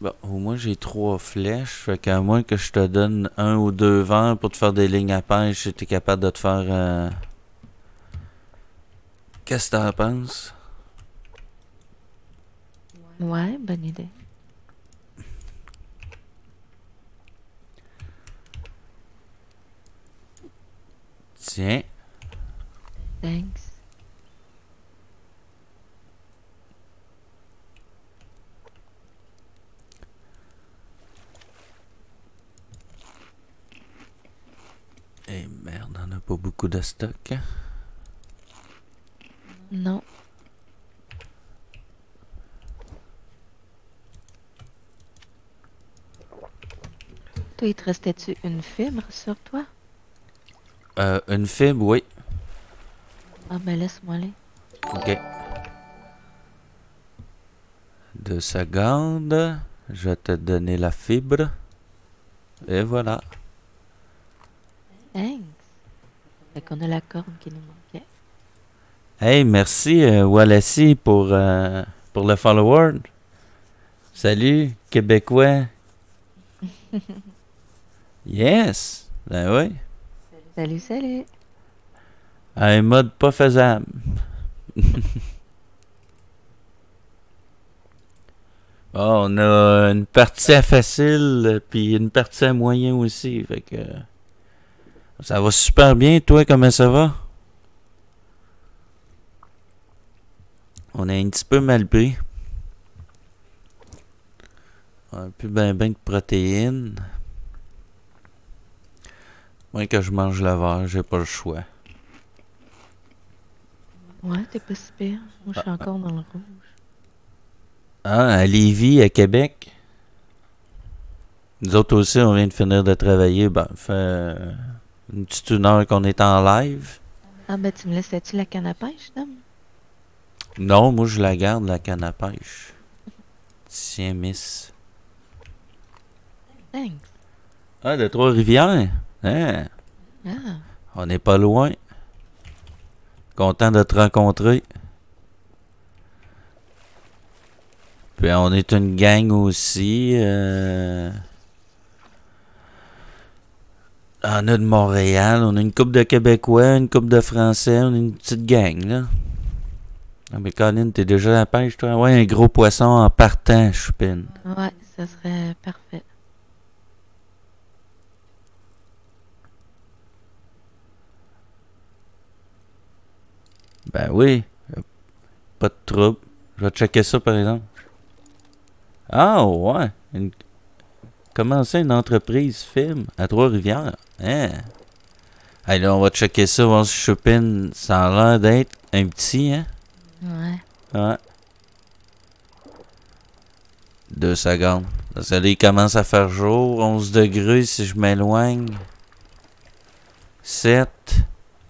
Bon, au moins j'ai trois flèches, fait qu'à moins que je te donne un ou deux verres pour te faire des lignes à pêche, t'es capable de te faire... euh, Qu'est-ce que t'en penses? Ouais, bonne idée. Tiens. Thanks. Eh merde, on a pas beaucoup de stock. hein? Non. Toi, il te restait-tu une fibre sur toi? Euh, une fibre, oui. Ah, ben laisse-moi aller. Ok. Deux secondes. Je vais te donner la fibre. Et voilà. Thanks. Fait qu'on a la corne qui nous manquait. Hey, merci euh, Wallacy pour, euh, pour le follower. Salut, Québécois. yes. Ben oui. Salut, salut. Un mode pas faisable. Bon, on a une partie à facile, puis une partie à moyen aussi. Fait que. Ça va super bien, toi, comment ça va? On est un petit peu mal pris. Un peu ben ben de protéines. Moins que je mange le verre, j'ai pas le choix. Ouais, t'es pas si pire. Moi, je suis encore dans le rouge. Ah, à Lévis, à Québec? Nous autres aussi, on vient de finir de travailler. Ben, fait une petite une heure qu'on est en live. Ah, ben, tu me laissais-tu la canne à pêche, Dom? Non, moi, je la garde, la canne à pêche. Tiens, miss. Thanks. Ah, de Trois-Rivières? Hein? Ah, On n'est pas loin. Content de te rencontrer. Puis on est une gang aussi. Euh... On a de Montréal, on a une coupe de Québécois, une coupe de Français, on a une petite gang, là. Ah, mais Colin, t'es déjà à la pêche, toi? Ouais, un gros poisson en partant, choupine. ouais, ça serait parfait. Ben oui. Pas de trouble. Je vais checker ça, par exemple. Ah, ouais. Une... Comment ça, une entreprise film à Trois-Rivières? Hein? Allez, là, on va checker ça, voir si Chopin, ça a l'air d'être un petit, hein? Ouais. Ouais. Deux secondes. Parce que là, il commence à faire jour. 11 degrés si je m'éloigne. 7.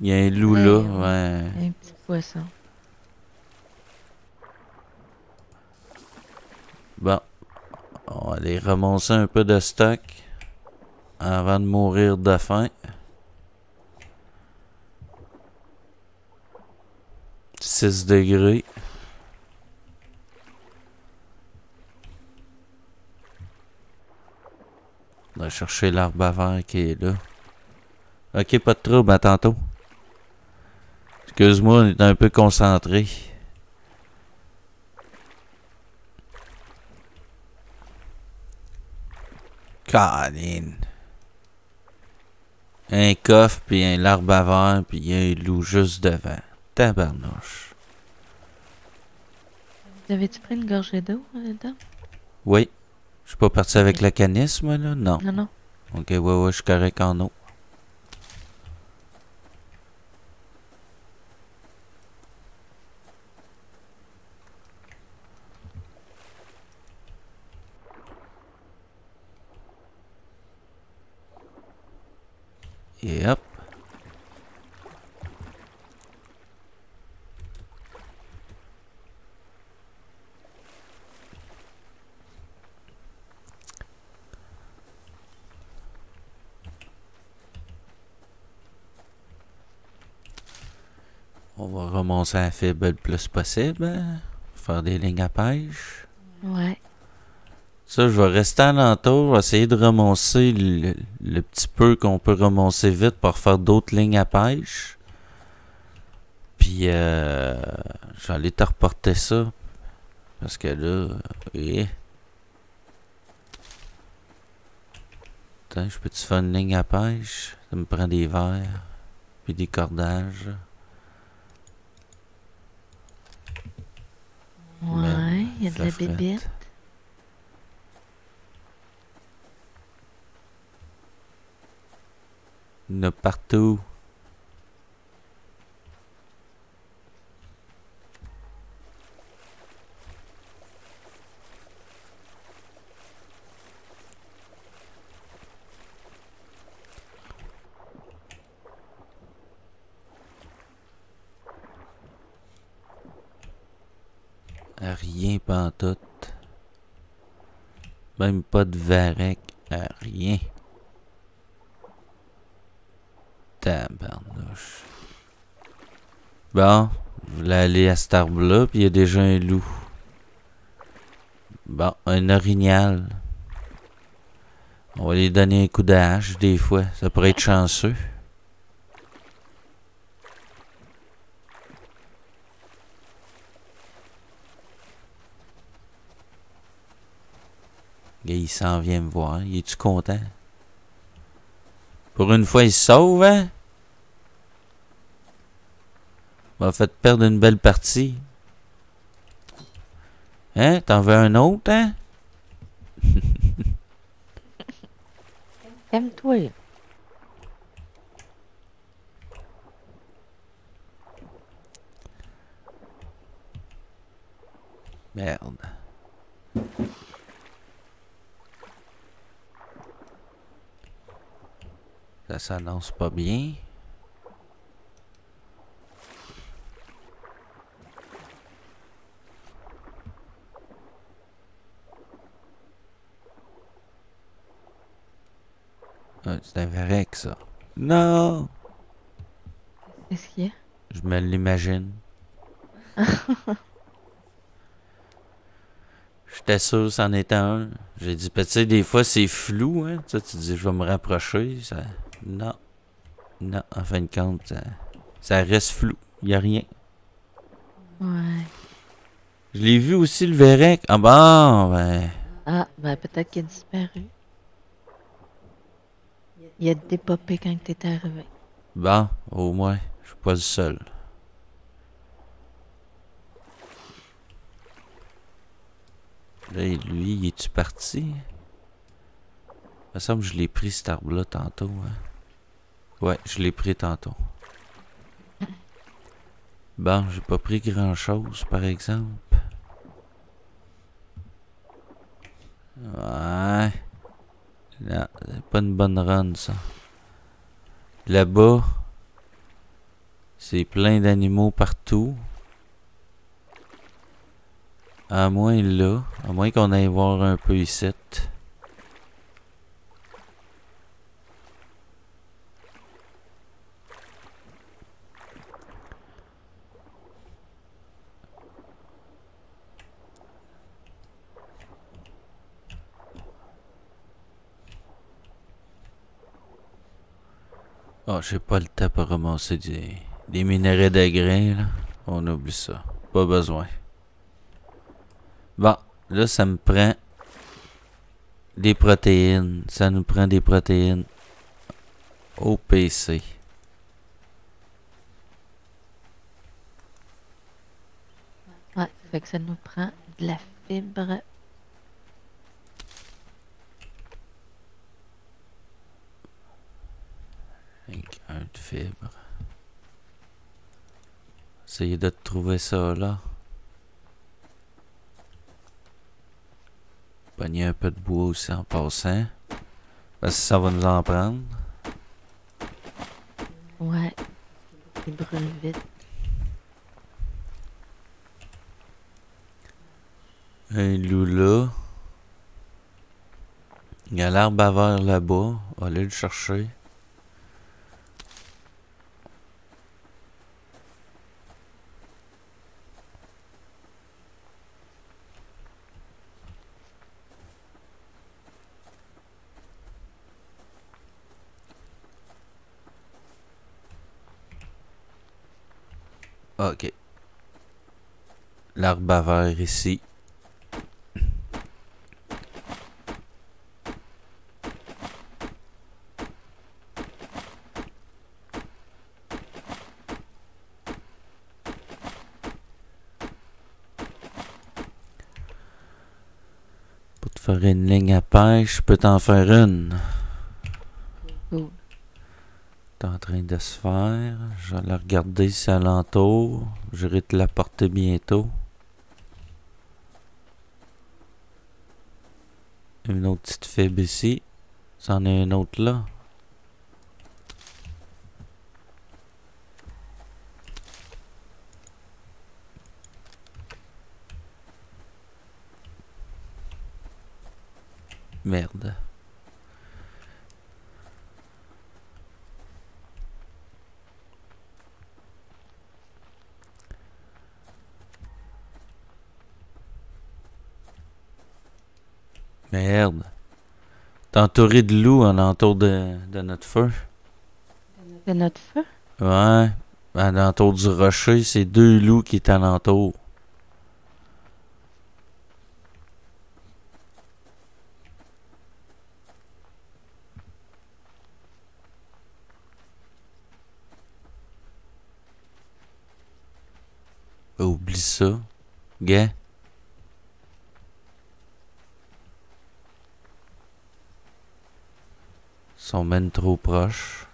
Il y a un loup là. Ouais. Un petit poisson. Bon. On va aller ramasser un peu de stock avant de mourir de faim. 6 degrés. On va chercher l'arbre à qui est là. Ok, pas de trouble, à tantôt. Excuse-moi, on est un peu concentré. Colin. Un coffre, puis un l'arbre à verre, puis un loup juste devant. Tabarnouche. Vous avez-tu pris une gorgée d'eau, euh, Dom? Oui. Je suis pas parti avec la canisse, moi, là? Non. Non, non. Ok, ouais, ouais, je suis correct en eau. Yep. On va remonter la fibre le plus possible. hein. Faire des lignes à pêche. Ouais. Ça, je vais rester alentour, je vais essayer de remonter le, le petit peu qu'on peut remonter vite pour faire d'autres lignes à pêche. Puis, euh, je vais aller te reporter ça. Parce que là, eh. Attends, je peux-tu faire une ligne à pêche? Ça me prend des verres. Puis des cordages. Ouais, il y a de la bébête. Il y en a partout. Rien pantoute. Même pas de varech. Rien. Bon, je voulais aller à cet arbre-là, puis il y a déjà un loup. Bon, un orignal. On va lui donner un coup de hache des fois. Ça pourrait être chanceux. Il s'en vient me voir. Il est-tu content? Pour une fois, il se sauve, hein? M'a fait perdre une belle partie. Hein? T'en veux un autre, hein? Aime-toi. Merde. Ça s'annonce pas bien. Ah, c'est un varec, ça. Non! Qu'est-ce qu'il y a? Je me l'imagine. J'étais sûr que c'en était un. J'ai dit, peut-être des fois c'est flou, hein. Tu, sais, tu dis, je vais me rapprocher. Ça... Non. Non, en fin de compte, ça, ça reste flou. Il a rien. Ouais. Je l'ai vu aussi, le Vérec. Ah bon, ben. Ah, ben peut-être qu'il a disparu. Il a dépopé quand t'es arrivé. Bon, au moins, je suis pas le seul. Là, lui, il est-tu parti? Il me semble que je l'ai pris cet arbre-là tantôt. Hein? Ouais, je l'ai pris tantôt. Bon, j'ai pas pris grand-chose, par exemple. Ouais. C'est pas une bonne run, ça. Là-bas, c'est plein d'animaux partout. À moins là, à moins qu'on aille voir un peu ici. Oh, j'ai pas le temps pour ramasser des, des minerais de grain, là. On oublie ça. Pas besoin. Bon, là, ça me prend des protéines. Ça nous prend des protéines au PC. Ouais, fait que ça nous prend de la fibre. Avec un de fibre. Essayez de trouver ça là. Pogner un peu de bois aussi en passant. Parce que ça va nous en prendre. Ouais. Il brûle vite. Un loup là. Il y a l'arbre à verre là-bas. On va aller le chercher. Ok. L'arbre à ici. Pour te faire une ligne à pêche, je peux t'en faire une. En train de se faire. Je vais la regarder ici alentour. J'irai te l'apporter bientôt. Une autre petite fibre ici. C'en est une autre là. Merde. Merde. T'es entouré de loups en entour de, de notre feu. De notre feu? Ouais. En entour du rocher, c'est deux loups qui est alentour. Oublie ça. Gars. Sont même trop proches.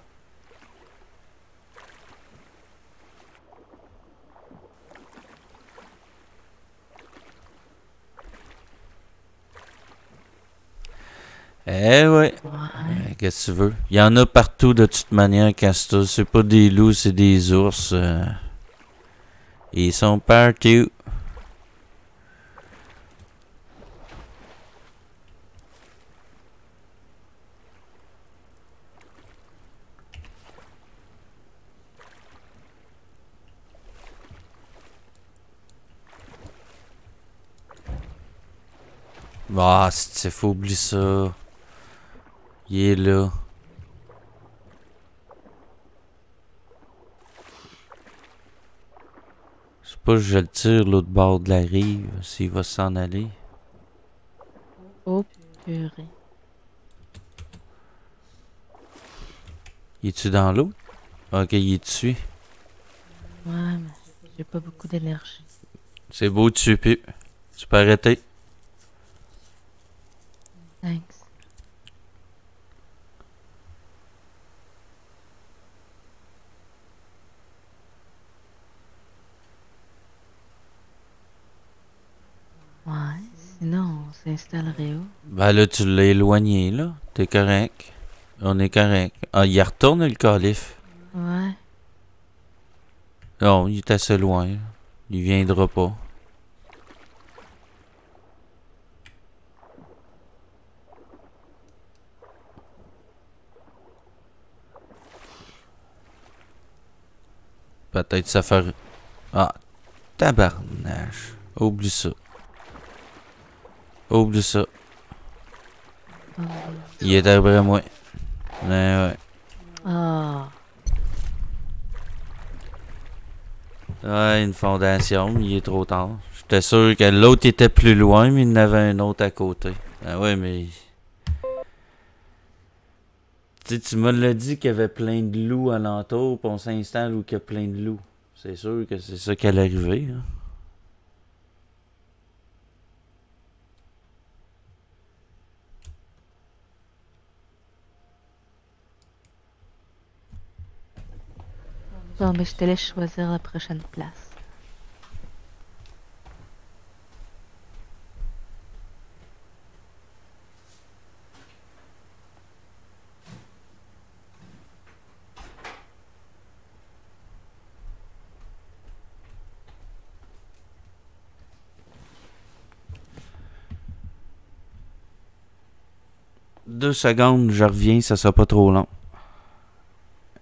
Eh ouais. Ouais. Qu'est-ce que tu veux? Il y en a partout de toute manière, Castor. C'est pas des loups, c'est des ours. euh. Ils sont partout. Ah, c'est faut oublier ça. Il est là. Je sais pas si je le tire l'autre bord de la rive, s'il va s'en aller. Oh, purée. Il est-tu dans l'eau? Ok, il est dessus. Ouais, mais j'ai pas beaucoup d'énergie. C'est beau, tu plus. Tu peux arrêter. Thanks. Ouais, sinon, on s'installerait où? Ben là, tu l'as éloigné, là. T'es correct. On est correct. Ah, il retourne le calife. Ouais. Non, il est assez loin. Il viendra pas. Peut-être ça faire... Ah, tabarnache. Oublie ça. Oublie ça. Il est après moi. Ouais, ouais. Ah. Ouais, une fondation, mais il est trop tard. J'étais sûr que l'autre était plus loin, mais il y en avait un autre à côté. Ah ouais, mais... Tu tu me l'as dit qu'il y avait plein de loups alentour, puis on s'installe où il y a plein de loups. C'est sûr que c'est ça qui allait arriver. hein. Bon, mais je te laisse choisir la prochaine place. Deux secondes, je reviens, ça sera pas trop long.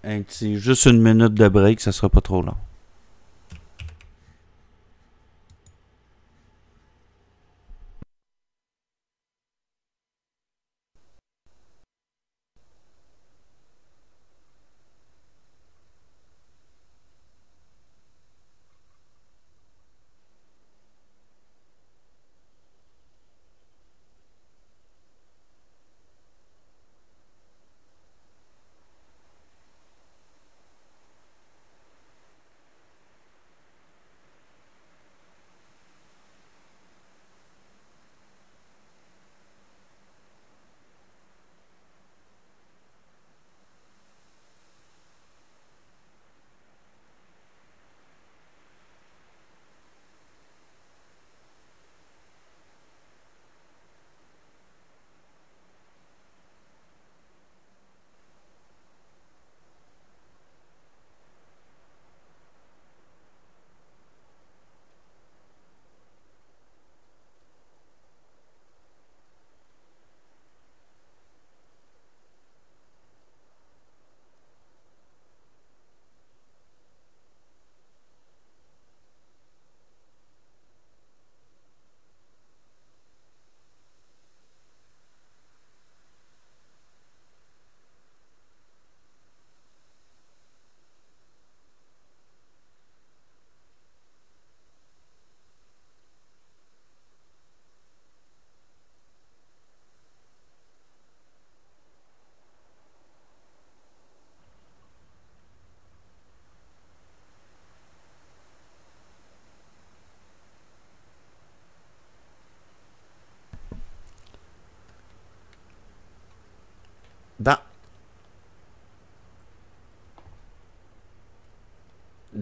Un petit, juste une minute de break, ça sera pas trop long.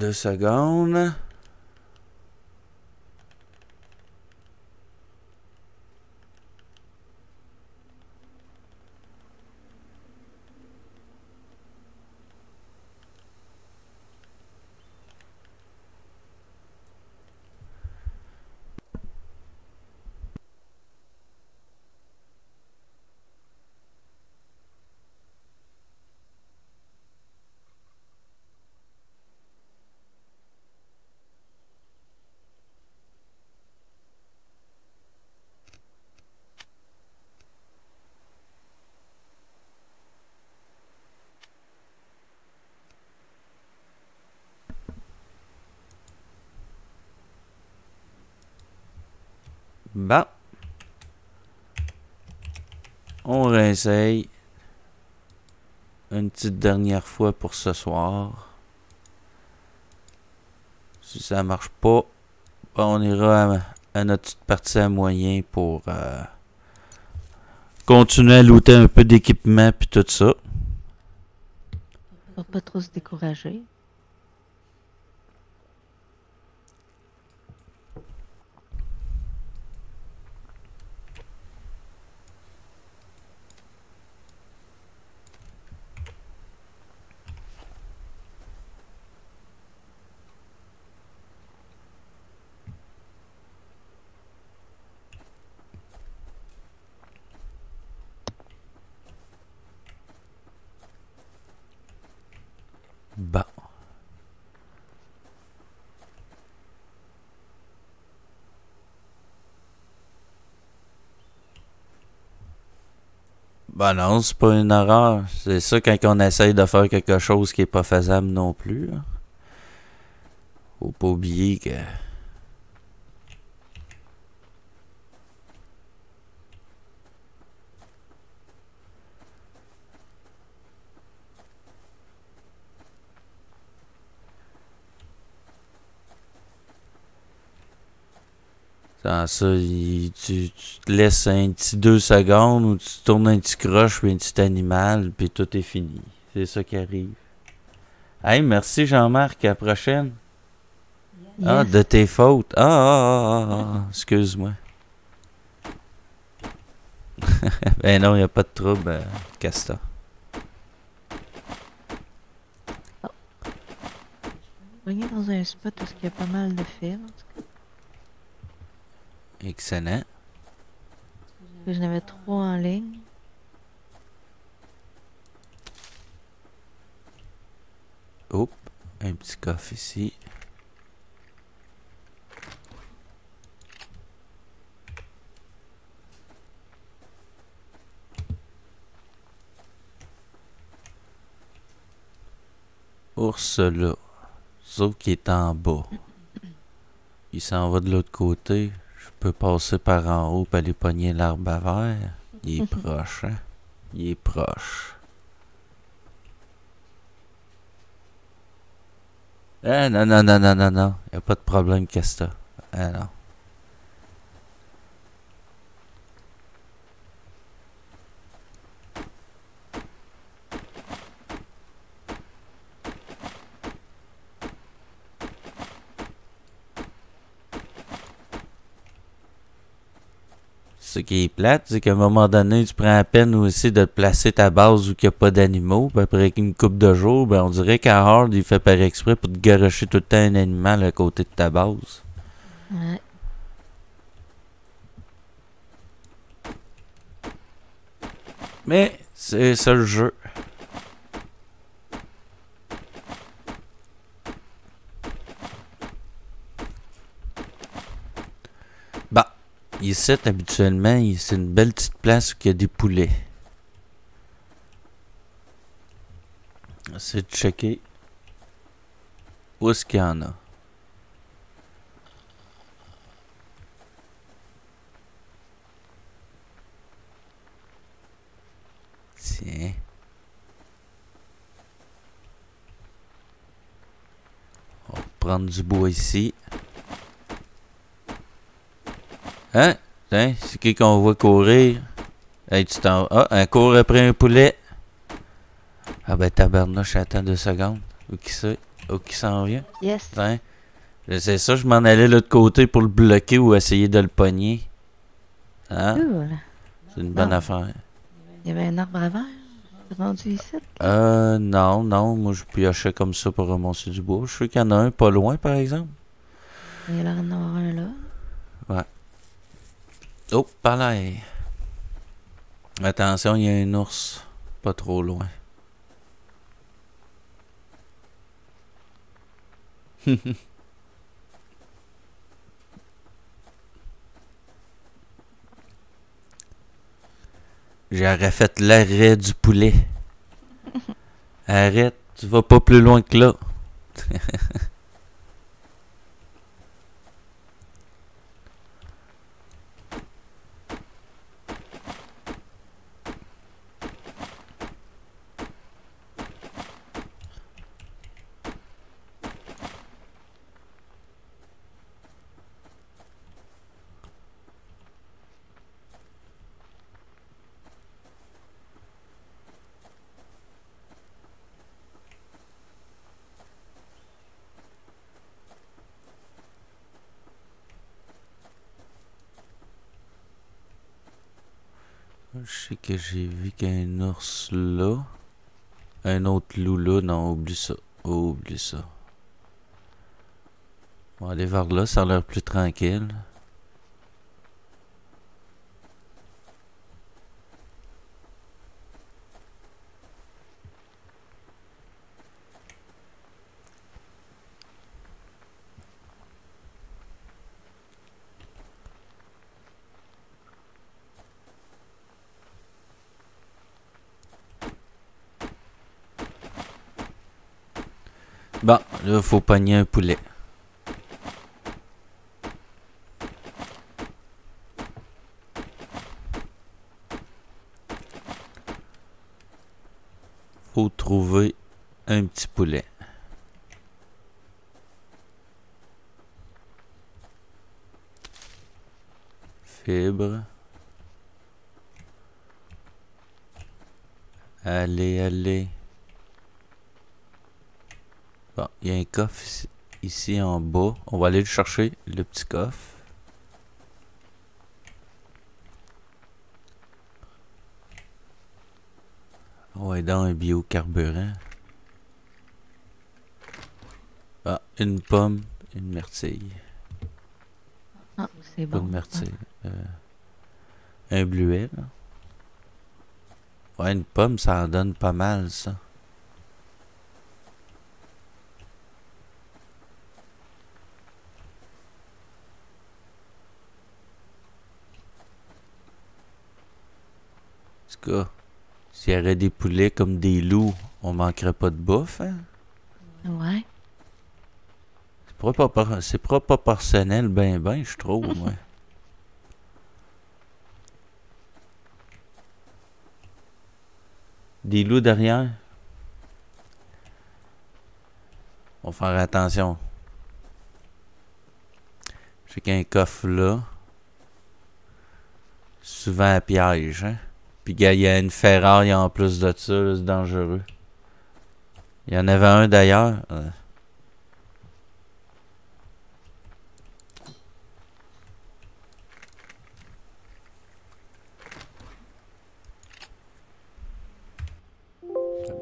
Deux secondes. Bon. On réessaye. Une petite dernière fois pour ce soir. Si ça marche pas, on ira à, à notre petite partie à moyen pour euh, continuer à looter un peu d'équipement puis tout ça. Faut pas trop se décourager. Bah. Bah non, c'est pas une erreur. C'est ça quand on essaye de faire quelque chose qui est pas faisable non plus. Faut pas oublier que. Sans ça, il- tu, tu te laisses un petit deux secondes où tu tournes un petit croche puis un petit animal, puis tout est fini. C'est ça qui arrive. Hey, merci Jean-Marc, à la prochaine. Ah, de tes fautes. Ah, ah, ah, ah, excuse-moi. ben non, il a pas de trouble, euh, Casta. Pogné dans un spot où il y a pas mal de fibres. Excellent. J'en avais trois en ligne. Oups, un petit coffre ici. Ours là. Sauf qu'il est en bas. Il s'en va de l'autre côté. Passer par en haut pour aller pogner l'arbre à verre. Il est proche, hein? Il est proche. Ah non, non, non, non, non, non. Y a pas de problème, Casta. Ah non. Ce qui est plate, c'est qu'à un moment donné, tu prends la peine aussi de placer ta base où il n'y a pas d'animaux. Puis après une coupe de jours, ben on dirait qu'à Hard, il fait par exprès pour te garocher tout le temps un animal à côté de ta base. Ouais. Mais c'est ça le jeu. Bah, ici, habituellement, c'est une belle petite place où il y a des poulets. C'est de checker où est-ce qu'il y en a. Tiens. On va prendre du bois ici. Hein? Tiens, c'est qui qu'on voit courir? Hey, tu t'en... Ah, un court après un poulet. Ah ben tabarnouche, attends deux secondes. Où qui c'est? Où qui s'en vient? Yes. Tiens. C'est ça, je m'en allais de l'autre côté pour le bloquer ou essayer de le pogner. Hein? Cool. C'est une bonne affaire. Il y avait un arbre à verre. Rendu ici? Euh, non, non, moi je piochais comme ça pour remonter du bois. Je sais qu'il y en a un pas loin, par exemple. Il y a l'air d'en avoir un là. Oh, par là. Attention, il y a un ours. Pas trop loin. J'aurais fait l'arrêt du poulet. Arrête, tu vas pas plus loin que là. Je sais que j'ai vu qu'un ours là. Un autre loup là. Non, oublie ça. oublie ça. On va aller là, ça a l'air plus tranquille. Faut pogner un poulet. Faut trouver un petit poulet. Fibre. Allez, allez. Bon, il y a un coffre ici, en bas. On va aller le chercher, le petit coffre. Ouais, dans un biocarburant. Ah, une pomme, une myrtille. Ah, c'est bon. de myrtille. Euh, un bluet, là. Ouais, une pomme, ça en donne pas mal, ça. Cas, s'il y aurait des poulets comme des loups, on manquerait pas de bouffe, hein? Ouais. C'est pas, c'est pas proportionnel, ben ben, je trouve, ouais. Des loups derrière? On va faire attention. J'ai qu'un coffre là. Souvent à piège, hein? Puis il y a une ferraille en plus de ça, c'est dangereux. Il y en avait un d'ailleurs.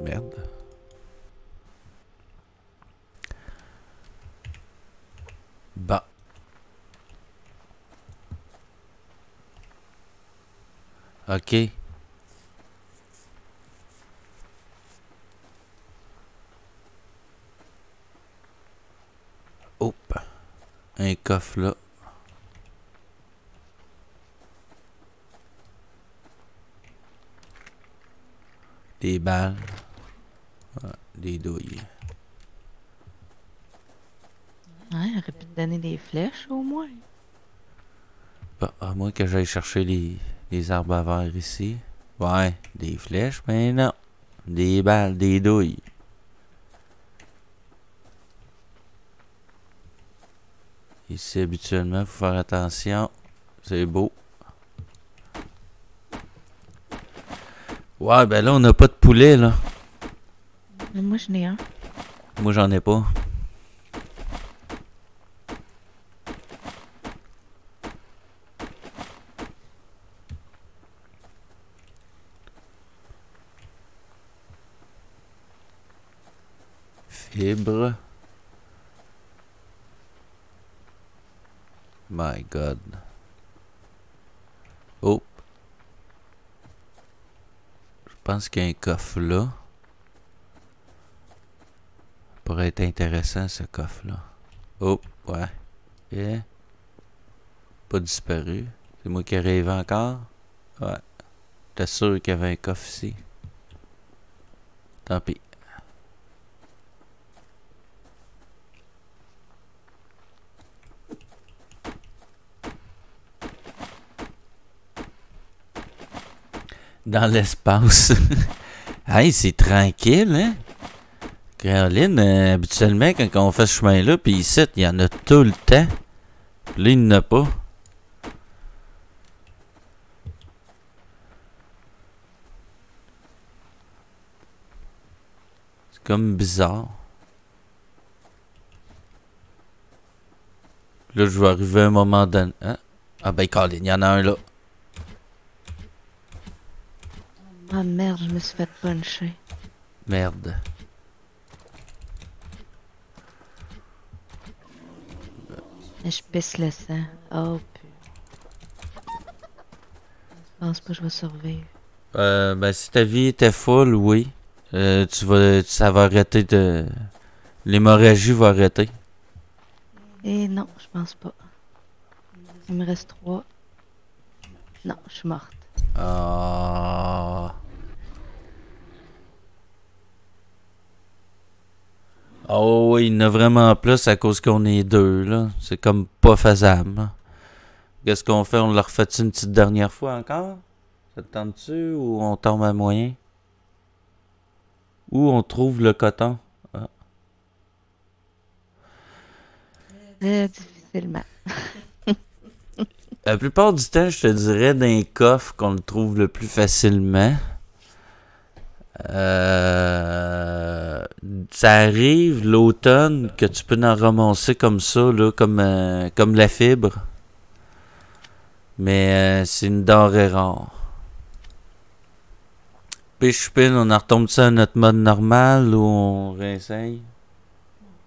Merde. Bah. Ok. Hop. Un coffre là. Des balles. Des douilles. Ouais, aurait pu te donner des flèches au moins. Bah, à moins que j'aille chercher les, les arbres à verre ici. Ouais, des flèches, mais non. Des balles, des douilles. Ici, habituellement, faut faire attention. C'est beau. Ouais, ben là, on n'a pas de poulet, là. Mais Moi, j'en ai un. Moi, j'en ai pas. Fibre. My God. Oh. Je pense qu'il y a un coffre là. Pourrait être intéressant ce coffre-là. Oh, ouais. Et pas disparu. C'est moi qui rêvé encore. Ouais. T'es sûr qu'il y avait un coffre ici? Tant pis. Dans l'espace. hey, c'est tranquille, hein? Caroline, euh, habituellement, quand on fait ce chemin-là, puis ici, il y en a tout le temps. Là, il n'y en a pas. C'est comme bizarre. Là, je vais arriver à un moment donné. Hein? Ah ben, Caroline, il y en a un là. Ah merde, je me suis fait puncher. Merde. Et je pisse le sang. Oh putain. Je pense pas que je vais survivre. Euh, ben, si ta vie était full, oui. Euh, tu vas, ça va arrêter de... L'hémorragie va arrêter. Et non, je pense pas. Il me reste trois. Non, je suis morte. Ah. Oh oui, il y en a vraiment plus à cause qu'on est deux, là. C'est comme pas faisable. Qu'est-ce qu'on fait? On le refait une petite dernière fois encore? Ça te tente-tu ou on tombe à moyen? Où on trouve le coton? Très difficilement. La plupart du temps, je te dirais d'un coffre qu'on le trouve le plus facilement. Euh, ça arrive l'automne que tu peux en ramasser comme ça, là, comme, euh, comme la fibre. Mais euh, c'est une denrée rare. Puis on en retombe ça à notre mode normal ou on réessaye?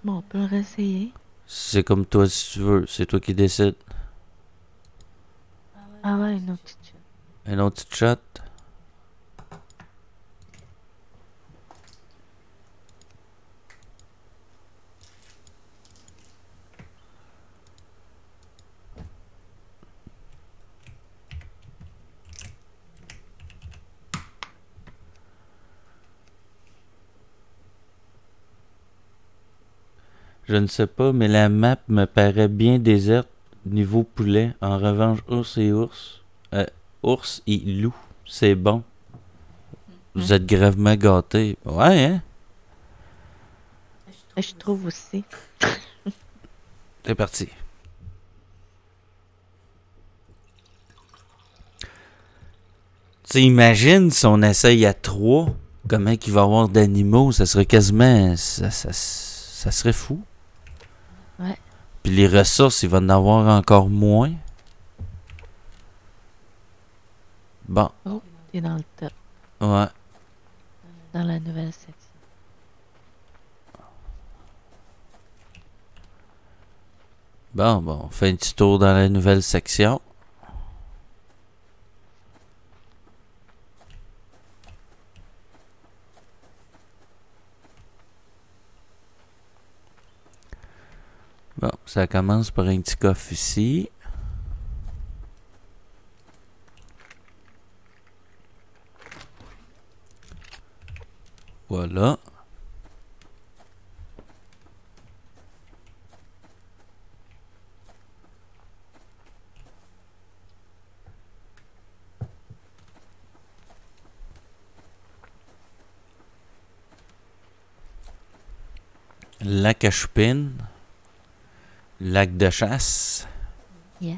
Bon, on peut le réessayer. C'est comme toi si tu veux, c'est toi qui décides. Ah ouais, une autre petite chose. Un autre petit shot? Je ne sais pas, mais la map me paraît bien déserte niveau poulet. En revanche, ours et ours, euh, ours et loup, c'est bon. Vous êtes gravement gâtés. Ouais, hein? Je trouve aussi. C'est parti. Tu imagines si on essaye à trois, comment qu'il va y avoir d'animaux, ça serait quasiment. Ça, ça, ça serait fou. Puis les ressources, il va en avoir encore moins. Bon, Oh, t'es dans le top. ouais. Dans la nouvelle section. Bon, bon, on fait un petit tour dans la nouvelle section. Bon, ça commence par un petit coffre ici. Voilà. Lac à Choupine. Lac de chasse. Yes.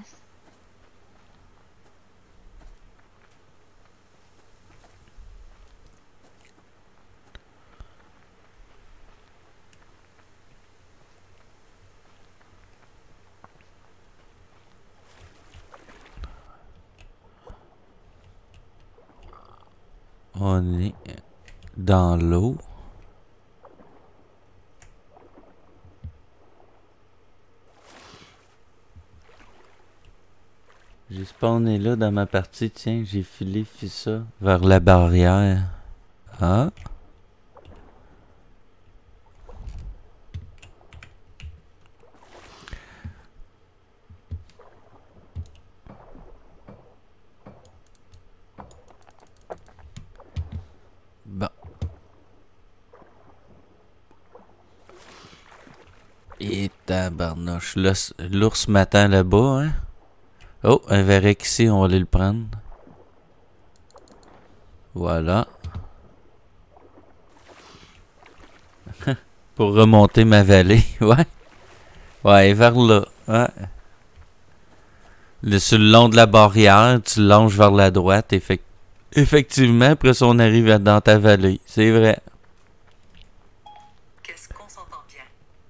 On est dans l'eau. J'ai spawné là dans ma partie, tiens, j'ai filé fait ça vers la barrière. Ah. Bon. Et tabarnouche. L'ours m'attend là-bas, hein? Oh, un verrec ici, on va aller le prendre. Voilà. Pour remonter ma vallée, ouais. Ouais, vers là, ouais. Le, sur le long de la barrière, tu longes vers la droite, effec- effectivement, après ça, on arrive dans ta vallée. C'est vrai. Qu'est-ce qu'on s'entend bien?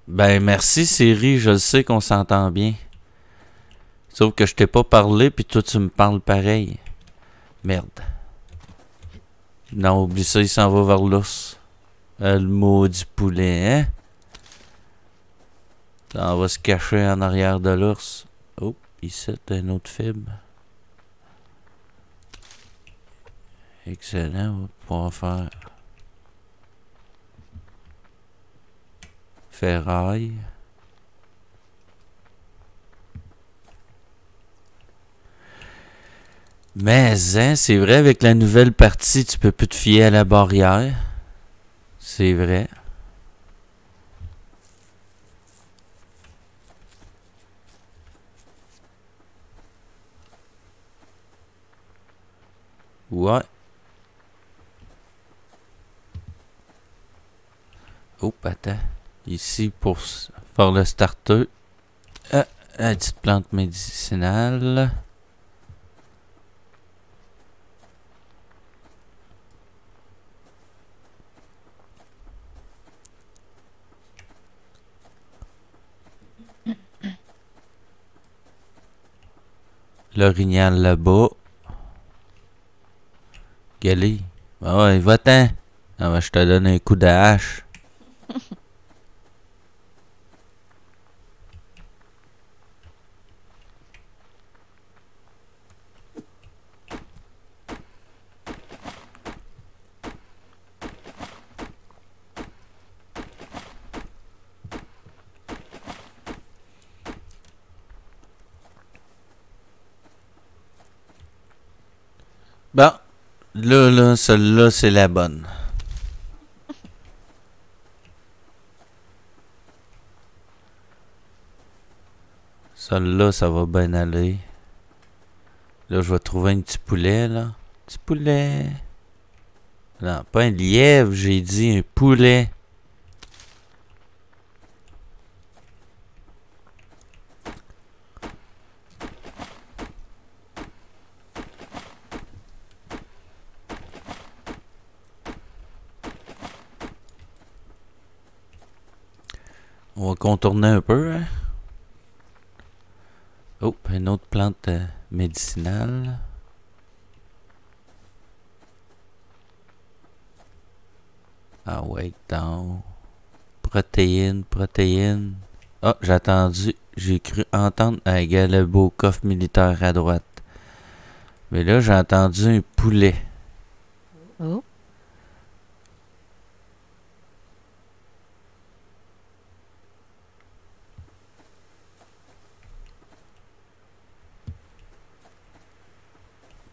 Ben, merci, Siri, je le sais qu'on s'entend bien. Sauf que je t'ai pas parlé, puis toi, tu me parles pareil. Merde. Non, oublie ça, il s'en va vers l'ours. Euh, le maudit poulet, hein? On va se cacher en arrière de l'ours. Oh, ici, t'as une autre fibre. Excellent, on va pouvoir faire... Ferraille. Mais, hein, c'est vrai, avec la nouvelle partie, tu peux plus te fier à la barrière. C'est vrai. Ouais. Oh, attends. Ici, pour faire le starter. Ah, la petite plante médicinale. L'orignal là-bas. Gali. Ah ouais, va-t'en. Ah ouais, je te donne un coup de hache. Bon. Là, là, celle-là, c'est la bonne. Celle-là, ça va bien aller. Là, je vais trouver un petit poulet, là. Petit poulet. Non, pas un lièvre, j'ai dit un poulet. Contourner un peu, hein? Oh, une autre plante euh, médicinale. Ah ouais, donc. Protéines, protéines. Ah, j'ai attendu. J'ai cru entendre un beau coffre militaire à droite. Mais là, j'ai entendu un poulet. Oh.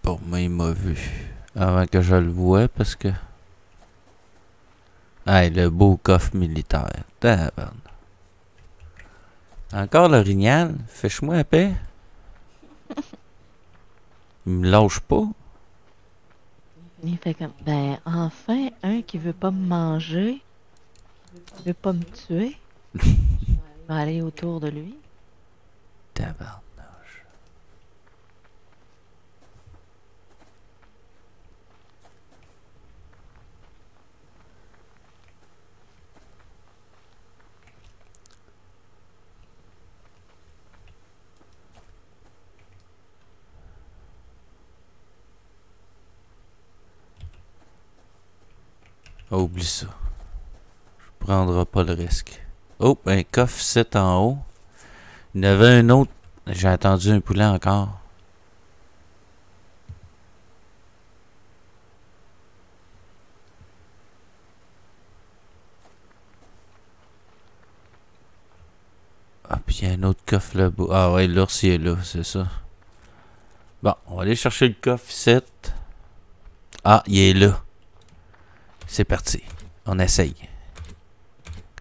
Pour moi, il m'a vu. Avant que je le voie, parce que. Ah, le beau coffre militaire. Tabarnak. Encore l'orignal? Fais-moi la paix. Il me lâche pas. Il fait comme, ben, enfin, un qui veut pas me manger, qui veut pas me tuer. Vais aller autour de lui. Tabarnak. Oh, oublie ça. Je prendrai pas le risque. Oh, un coffre 7 en haut. Il y en avait un autre. J'ai attendu un poulet encore. Ah, puis il y a un autre coffre là-bas. Ah ouais, l'ours est là, c'est ça. Bon, on va aller chercher le coffre 7. Ah, il est là. C'est parti. On essaye.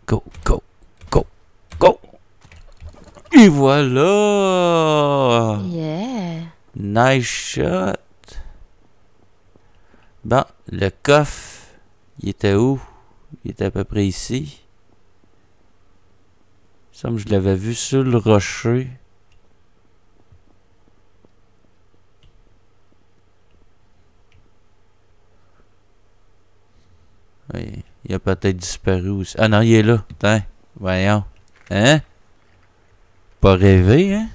Go, go, go, go. Et voilà. Yeah! Nice shot. Bon, le coffre, il était où? Il était à peu près ici. Il me semble que je l'avais vu sur le rocher. Oui, il a peut-être disparu aussi. Ah non, il est là. Tiens, voyons. Hein? Pas rêvé, hein?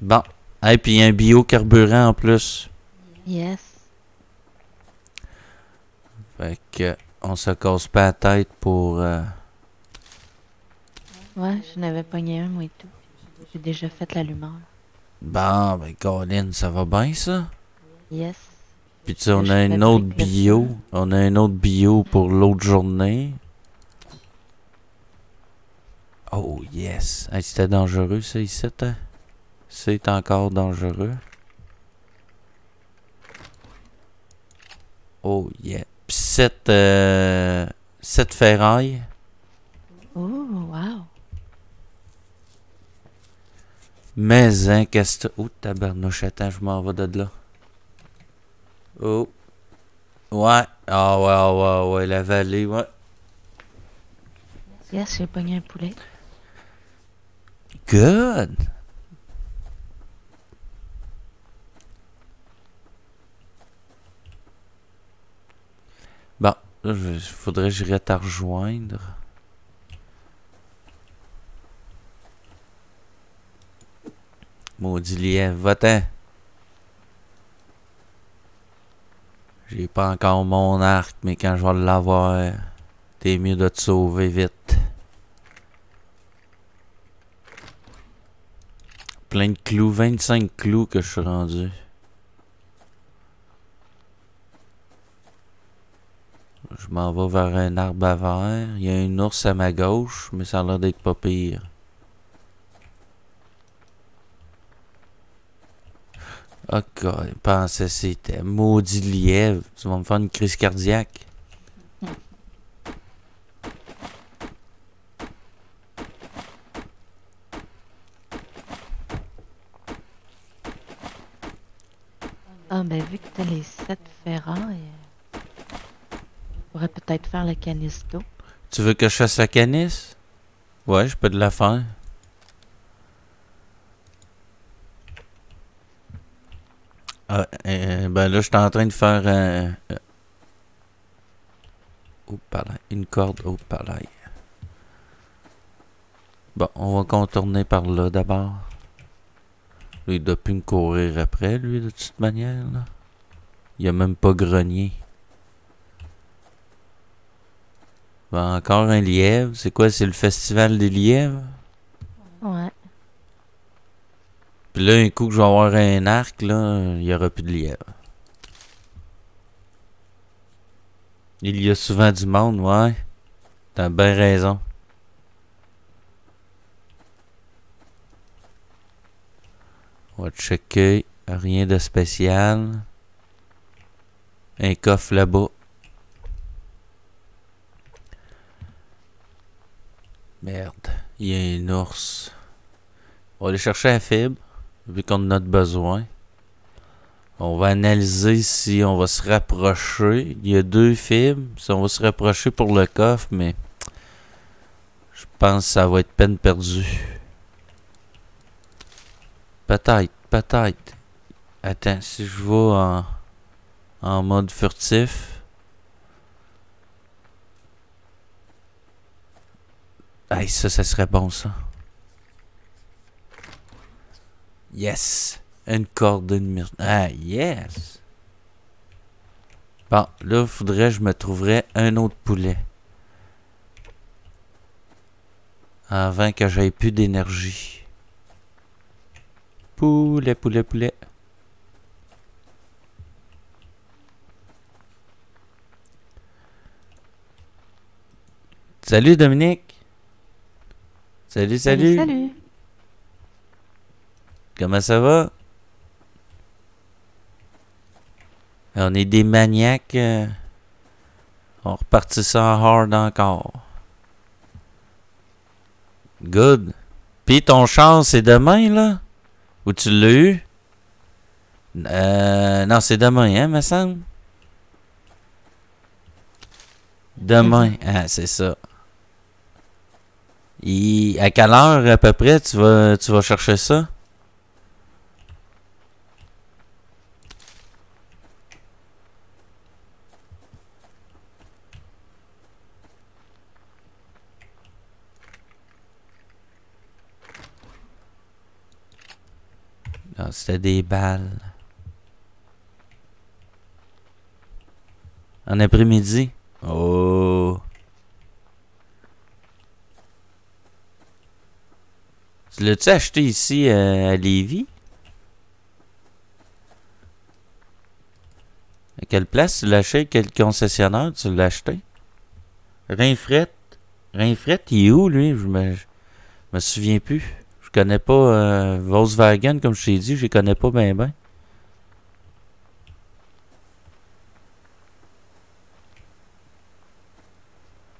Bon. Et puis un biocarburant en plus. Yes. Fait que on se casse pas la tête pour. euh, Ouais, je n'avais pogné un, moi et tout. J'ai déjà fait l'allumeur. Bon, ben, Colin, ça va bien ça? Yes. Puis tu sais, on a un autre bio. On a un autre bio pour l'autre journée. Oh yes. Hey, C'était dangereux ça ici, hein? C'est encore dangereux. Oh yeah. Pis cette, euh, cette ferraille. Oh, wow. Mais hein, qu'est-ce que... Oh tabarnouche, attends, je m'en vais de là. Oh. Ouais. Ah ouais, ah ouais, ouais, la vallée, ouais. Yes, j'ai pogné un poulet. Good. Bon, là, je, faudrait que j'irais te rejoindre. Maudit lièvre, va-t'en. J'ai pas encore mon arc, mais quand je vais l'avoir, t'es mieux de te sauver vite. Plein de clous, 25 clous que je suis rendu. Je m'en vais vers un arbre à verre. Il y a une ours à ma gauche, mais ça a l'air d'être pas pire. Oh god, je pensais que c'était maudit lièvre. Tu vas me faire une crise cardiaque. Ah, ben vu que t'as les sept ferrailles, euh, on pourrait peut-être faire le canisto. Tu veux que je fasse la canisse? Ouais, je peux te la faire. Ah, euh, ben là, je suis en train de faire. Euh, palais. Une corde au palais. Bon, on va contourner par là d'abord. Lui, il doit plus me courir après, lui, de toute manière. Là. Il a même pas grenier. Bon, encore un lièvre. C'est quoi? C'est le festival des lièvres? Ouais. Puis là, un coup que je vais avoir un arc, là, il y aura plus de lièvre. Il y a souvent du monde, ouais. T'as bien raison. On va checker. Rien de spécial. Un coffre là-bas. Merde. Il y a un ours. On va aller chercher la fibre, vu qu'on a de besoin. On va analyser si on va se rapprocher. Il y a deux fibres. Si on va se rapprocher pour le coffre, mais je pense que ça va être peine perdue. Peut-être, peut-être. Attends, si je vais en, en mode furtif. Hey, ça, ça serait bon, ça. Yes! Une corde myrte. Ah, yes! Bon, là, faudrait que je me trouverais un autre poulet. Avant que j'aie plus d'énergie. Poulet, poulet, poulet. Salut Dominique! Salut, salut! Salut. Comment ça va? On est des maniaques. euh, On repartit ça en hard encore. Good. Pis ton char, c'est demain, là? Ou tu l'as eu? Euh, non, c'est demain, hein, me semble? Demain. Ah, c'est ça. Et à quelle heure, à peu près, tu vas, tu vas chercher ça? C'était des balles. En après-midi. Oh. Tu l'as-tu acheté ici euh, à Lévis? À quelle place tu l'as acheté? Quel concessionnaire tu l'as acheté? Rinfret. Rinfret, il est où, lui? Je me, je me souviens plus. Connais pas euh, Volkswagen, comme je t'ai dit, je les connais pas bien ben.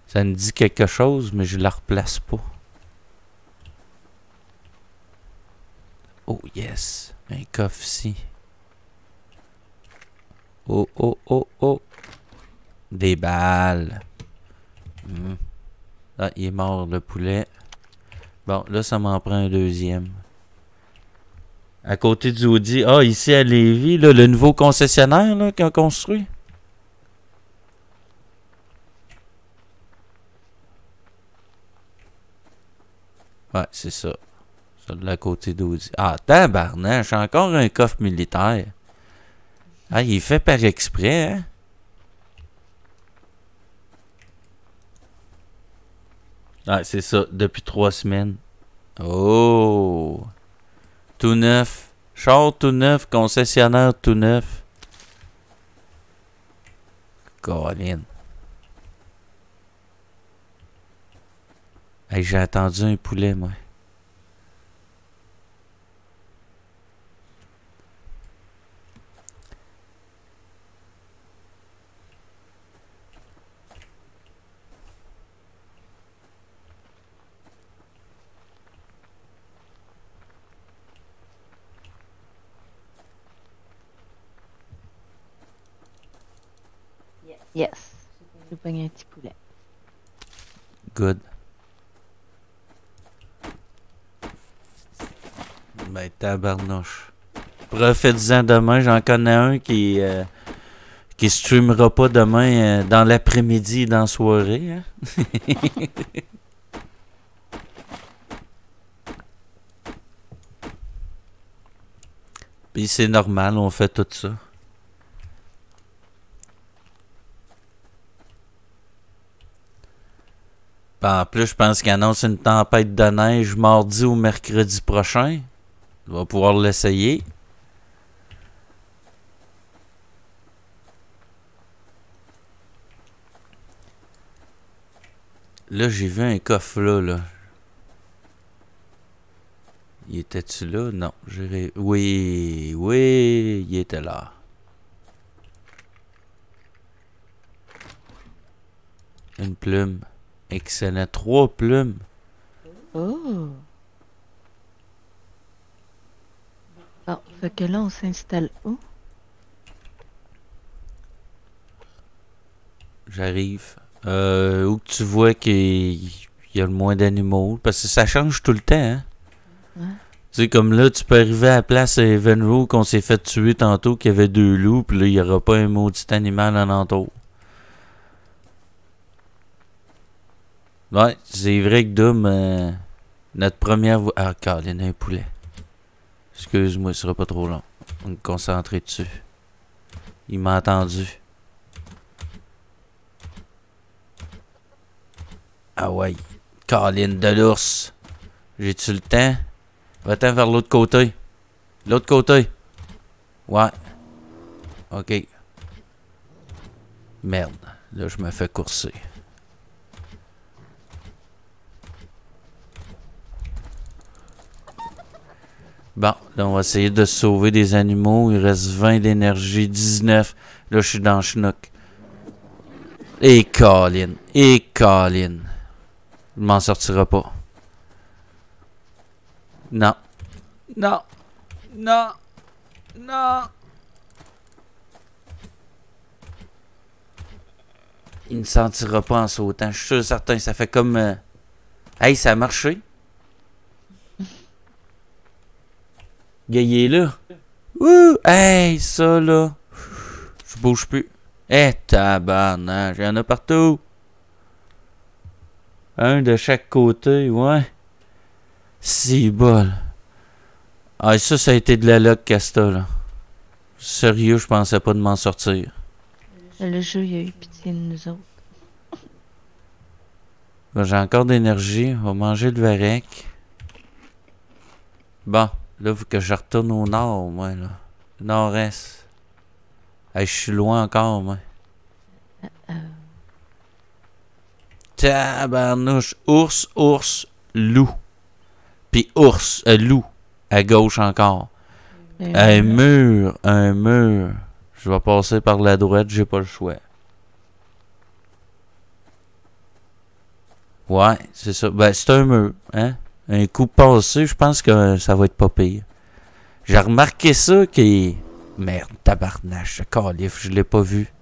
Ça me dit quelque chose, mais je la replace pas. Oh yes, un coffre ici. Oh oh oh oh. Des balles. Hmm. Ah, il est mort le poulet. Bon, là, ça m'en prend un deuxième. À côté du Audi. Ah, ici à Lévis, le nouveau concessionnaire qu'ils ont construit. Ouais, c'est ça. Ça de la côté d'Audi. Ah, tabarnache, encore un coffre militaire. Ah, il est fait par exprès, hein? Ah, c'est ça, depuis trois semaines. Oh! Tout neuf. Char tout neuf, concessionnaire tout neuf. Colin. Hey, j'ai attendu un poulet, moi. Yes. J'ai pogné un petit poulet. Good. Ben, tabarnouche. Profite-en demain. J'en connais un qui, euh, qui streamera pas demain euh, dans l'après-midi et dans la soirée. Hein? Puis c'est normal, on fait tout ça. En plus, je pense qu'il annonce une tempête de neige mardi ou mercredi prochain. On va pouvoir l'essayer. Là, j'ai vu un coffre là, là. Il était-tu là? Non. j'ai- Oui, oui, il était là. Une plume. Excellent. Trois plumes. Oh! Bon, fait que là, on s'installe où? J'arrive. Euh, où que tu vois qu'il y a le moins d'animaux. Parce que ça change tout le temps, hein? Ouais. Tu sais, comme là, tu peux arriver à la place à Evenrow qu'on s'est fait tuer tantôt, qu'il y avait deux loups, puis là, il n'y aura pas un maudit animal alentour. Ouais, c'est vrai que Doom, euh, notre première... Ah, Colin, un poulet. Excuse-moi, ce sera pas trop long. On me concentrer dessus. Il m'a entendu. Ah ouais. Colin de l'ours. J'ai-tu le temps? Va-t'en vers l'autre côté. L'autre côté. Ouais. Ok. Merde. Là, je me fais courser. Bon, là, on va essayer de sauver des animaux. Il reste 20 d'énergie, 19. Là, je suis dans le schnock. Et Colin. Et Colin. Je m'en sortira pas. Non. Non. Non. Non. Il ne sentira pas en sautant. Je suis sûr certain. Ça fait comme... euh, Hey, ça a marché. Est là. Ouh! Hey, ça là. Je bouge plus. Eh, tabarnak, il y en a partout. Un de chaque côté, ouais. C'est bol. Ah, ça, ça a été de la luck, Casta, là. Sérieux, je pensais pas de m'en sortir. Le jeu, il a eu pitié de nous autres. J'ai encore d'énergie. On va manger le varec. Bon, là, faut que je retourne au nord, moi, là. Nord-est. Hey, je suis loin encore, moi. Euh, Tabarnouche. Ours, ours, loup. Puis ours, euh, loup. À gauche encore. euh, Un mur, un mur. Je vais passer par la droite, j'ai pas le choix. Ouais, c'est ça. Ben, c'est un mur, hein? Un coup passé, je pense que ça va être pas pire. J'ai remarqué ça qui Merde, tabarnache, ce calife, je l'ai pas vu.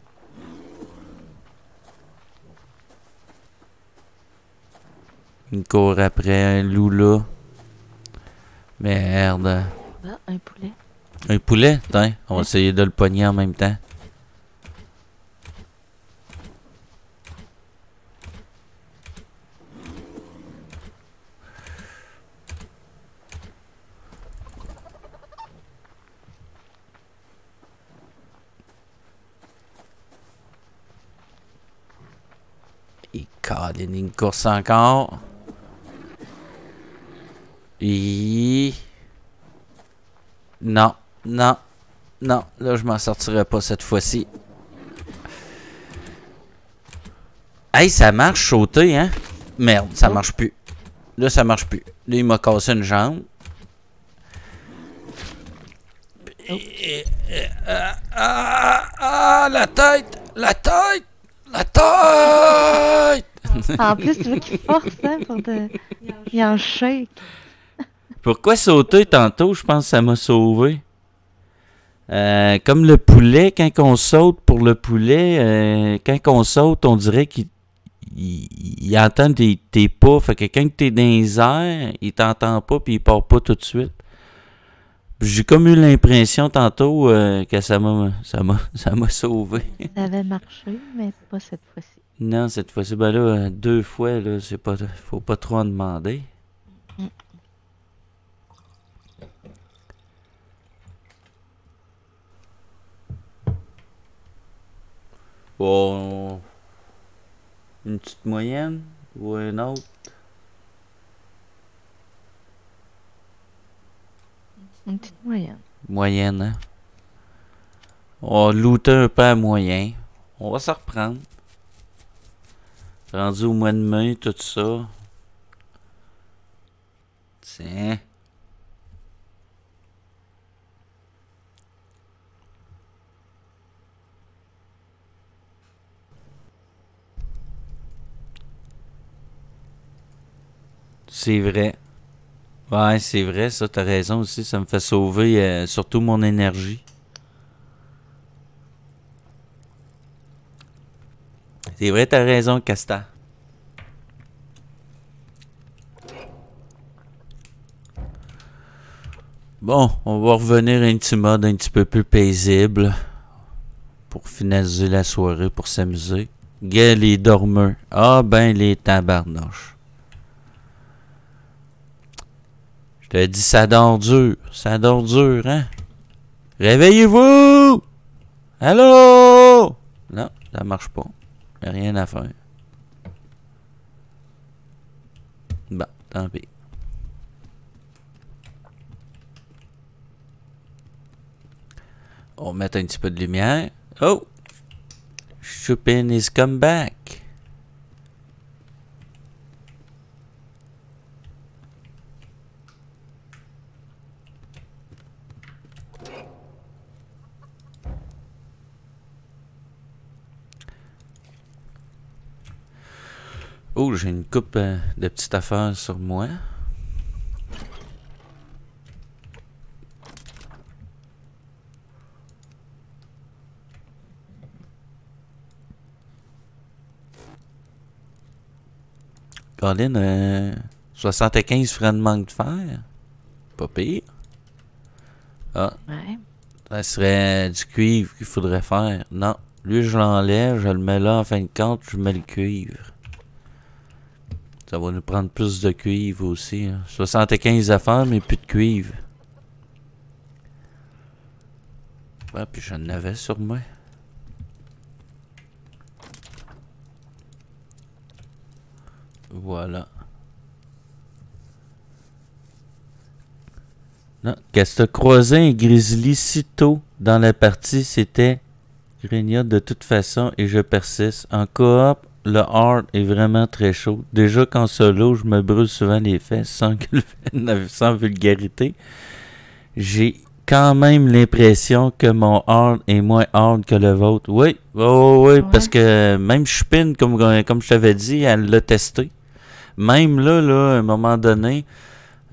Il court après un loup là. Merde. un poulet. Un poulet? Tiens, on va essayer de le pogner en même temps. Colin, une course encore. Et... Non, non, non. Là, je m'en sortirai pas cette fois-ci. Hey, ça marche sauter, hein? Merde, ça Oh. marche plus. Là, ça marche plus. Là, il m'a cassé une jambe. Et- et- ah, ah, ah, la tête! La tête! La tête! En plus, tu veux qu'il force, hein, pour te... Il en shake. Pourquoi sauter tantôt? Je pense que ça m'a sauvé. Euh, comme le poulet, quand on saute pour le poulet, euh, quand on saute, on dirait qu'il il, il entend tes, tes pas. Fait que quand t'es dans les airs, il t'entend pas puis il part pas tout de suite. J'ai comme eu l'impression tantôt euh, que ça m'a ça m'a ça m'a sauvé. Ça avait marché, mais pas cette fois-ci. Non, cette fois-ci, ben là, deux fois, là, c'est pas. Faut pas trop en demander. Mm. Bon. Une petite moyenne ou une autre? Une petite moyenne. Moyenne, hein? On va looter un peu à moyen. On va s'en reprendre. Rendu au mois de mai, tout ça. Tiens. C'est vrai. Ouais, c'est vrai, ça, t'as raison aussi. Ça me fait sauver euh, surtout mon énergie. C'est vrai, t'as raison, Casta. Bon, on va revenir à un petit mode un petit peu plus paisible pour finaliser la soirée, pour s'amuser. Gars, les dormeux. Ah ben, les tabarnoches. Je te dis, ça dort dur. Ça dort dur, hein? Réveillez-vous! Allô? Non, ça marche pas. Rien à faire. Bon, tant pis. On va mettre un petit peu de lumière. Oh! Chupin is come back. Oh, j'ai une coupe euh, de petites affaires sur moi. Colin, euh, 75 francs de manque de fer. Pas pire. Ah, Ouais. ça serait du cuivre qu'il faudrait faire. Non. Lui, je l'enlève, je le mets là en fin de compte, je mets le cuivre. Ça va nous prendre plus de cuivre aussi. 75 à faire, mais plus de cuivre. Ah, puis j'en avais sur moi. Voilà. Non, Casta croisé un grizzly si tôt dans la partie, c'était Grignote de toute façon et je persiste. En coop, le hard est vraiment très chaud. Déjà qu'en solo, je me brûle souvent les fesses sans, sans vulgarité. J'ai quand même l'impression que mon hard est moins hard que le vôtre. Oui, oui, oui, Ouais. parce que même Chupin, comme, comme je t'avais dit, elle l'a testé. Même là, là, à un moment donné,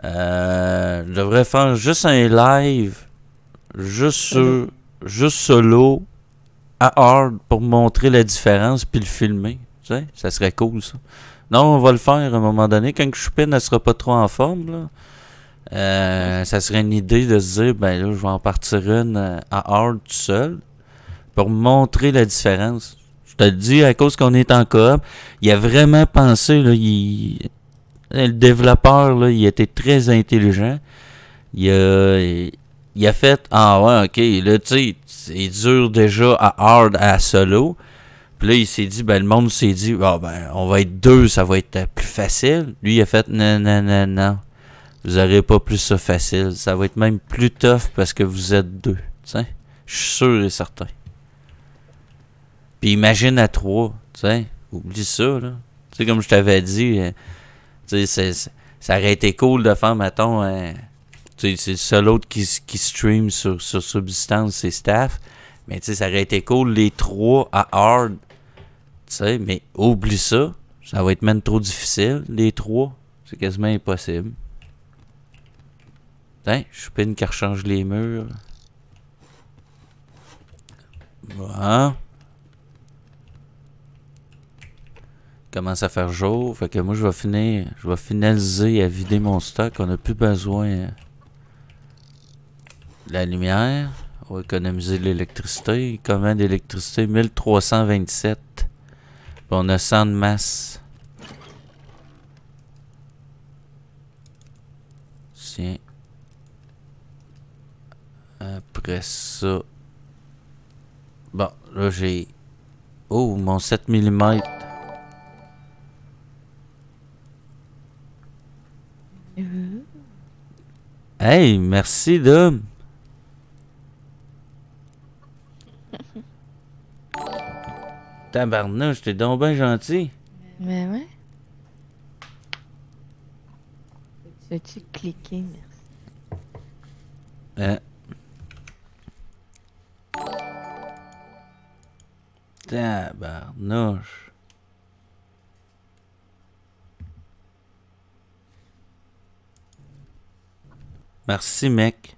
euh, je devrais faire juste un live, juste sur, juste solo, à hard, pour montrer la différence, puis le filmer. Ça serait cool, ça. Non, on va le faire à un moment donné, quand Chupin ne sera pas trop en forme, là. Euh, ça serait une idée de se dire, ben là, je vais en partir une euh, à hard tout seul, pour montrer la différence. Je te le dis, à cause qu'on est en coop, il a vraiment pensé, là, le développeur, là, il était très intelligent. Il a, il a fait, ah ouais, ok, là, tu sais, c'est dur déjà à hard, à solo. Puis là, il s'est dit, ben, le monde s'est dit, ah ben, on va être deux, ça va être plus facile. Lui, il a fait, non, non, non, non. Vous aurez pas plus ça facile. Ça va être même plus tough parce que vous êtes deux. Je suis sûr et certain. Puis imagine à trois, tu sais, oublie ça, là. Tu sais, comme je t'avais dit, euh, tu sais, c'est- ça aurait été cool de faire, mettons, tu sais, c'est le seul autre qui, qui stream sur, sur Subsistance, c'est Staff. Mais tu sais, ça aurait été cool les trois à hard. Sais, mais oublie ça. Ça va être même trop difficile, les trois. C'est quasiment impossible. Tiens, je suis une qui rechange les murs. Voilà. Commence à faire jour. Fait que moi, je vais finir. Je vais finaliser à vider mon stock. On n'a plus besoin de la lumière. On va économiser l'électricité. Combien d'électricité 1327. On a 100 de masse. Tiens. Après ça. Bon, là j'ai. Oh, mon 7 mm. Euh, Hey, merci Dom. Tabarnouche, t'es donc bien gentil. Mais ouais. As-tu cliqué, merci. Hein. Tabarnouche. Merci, mec.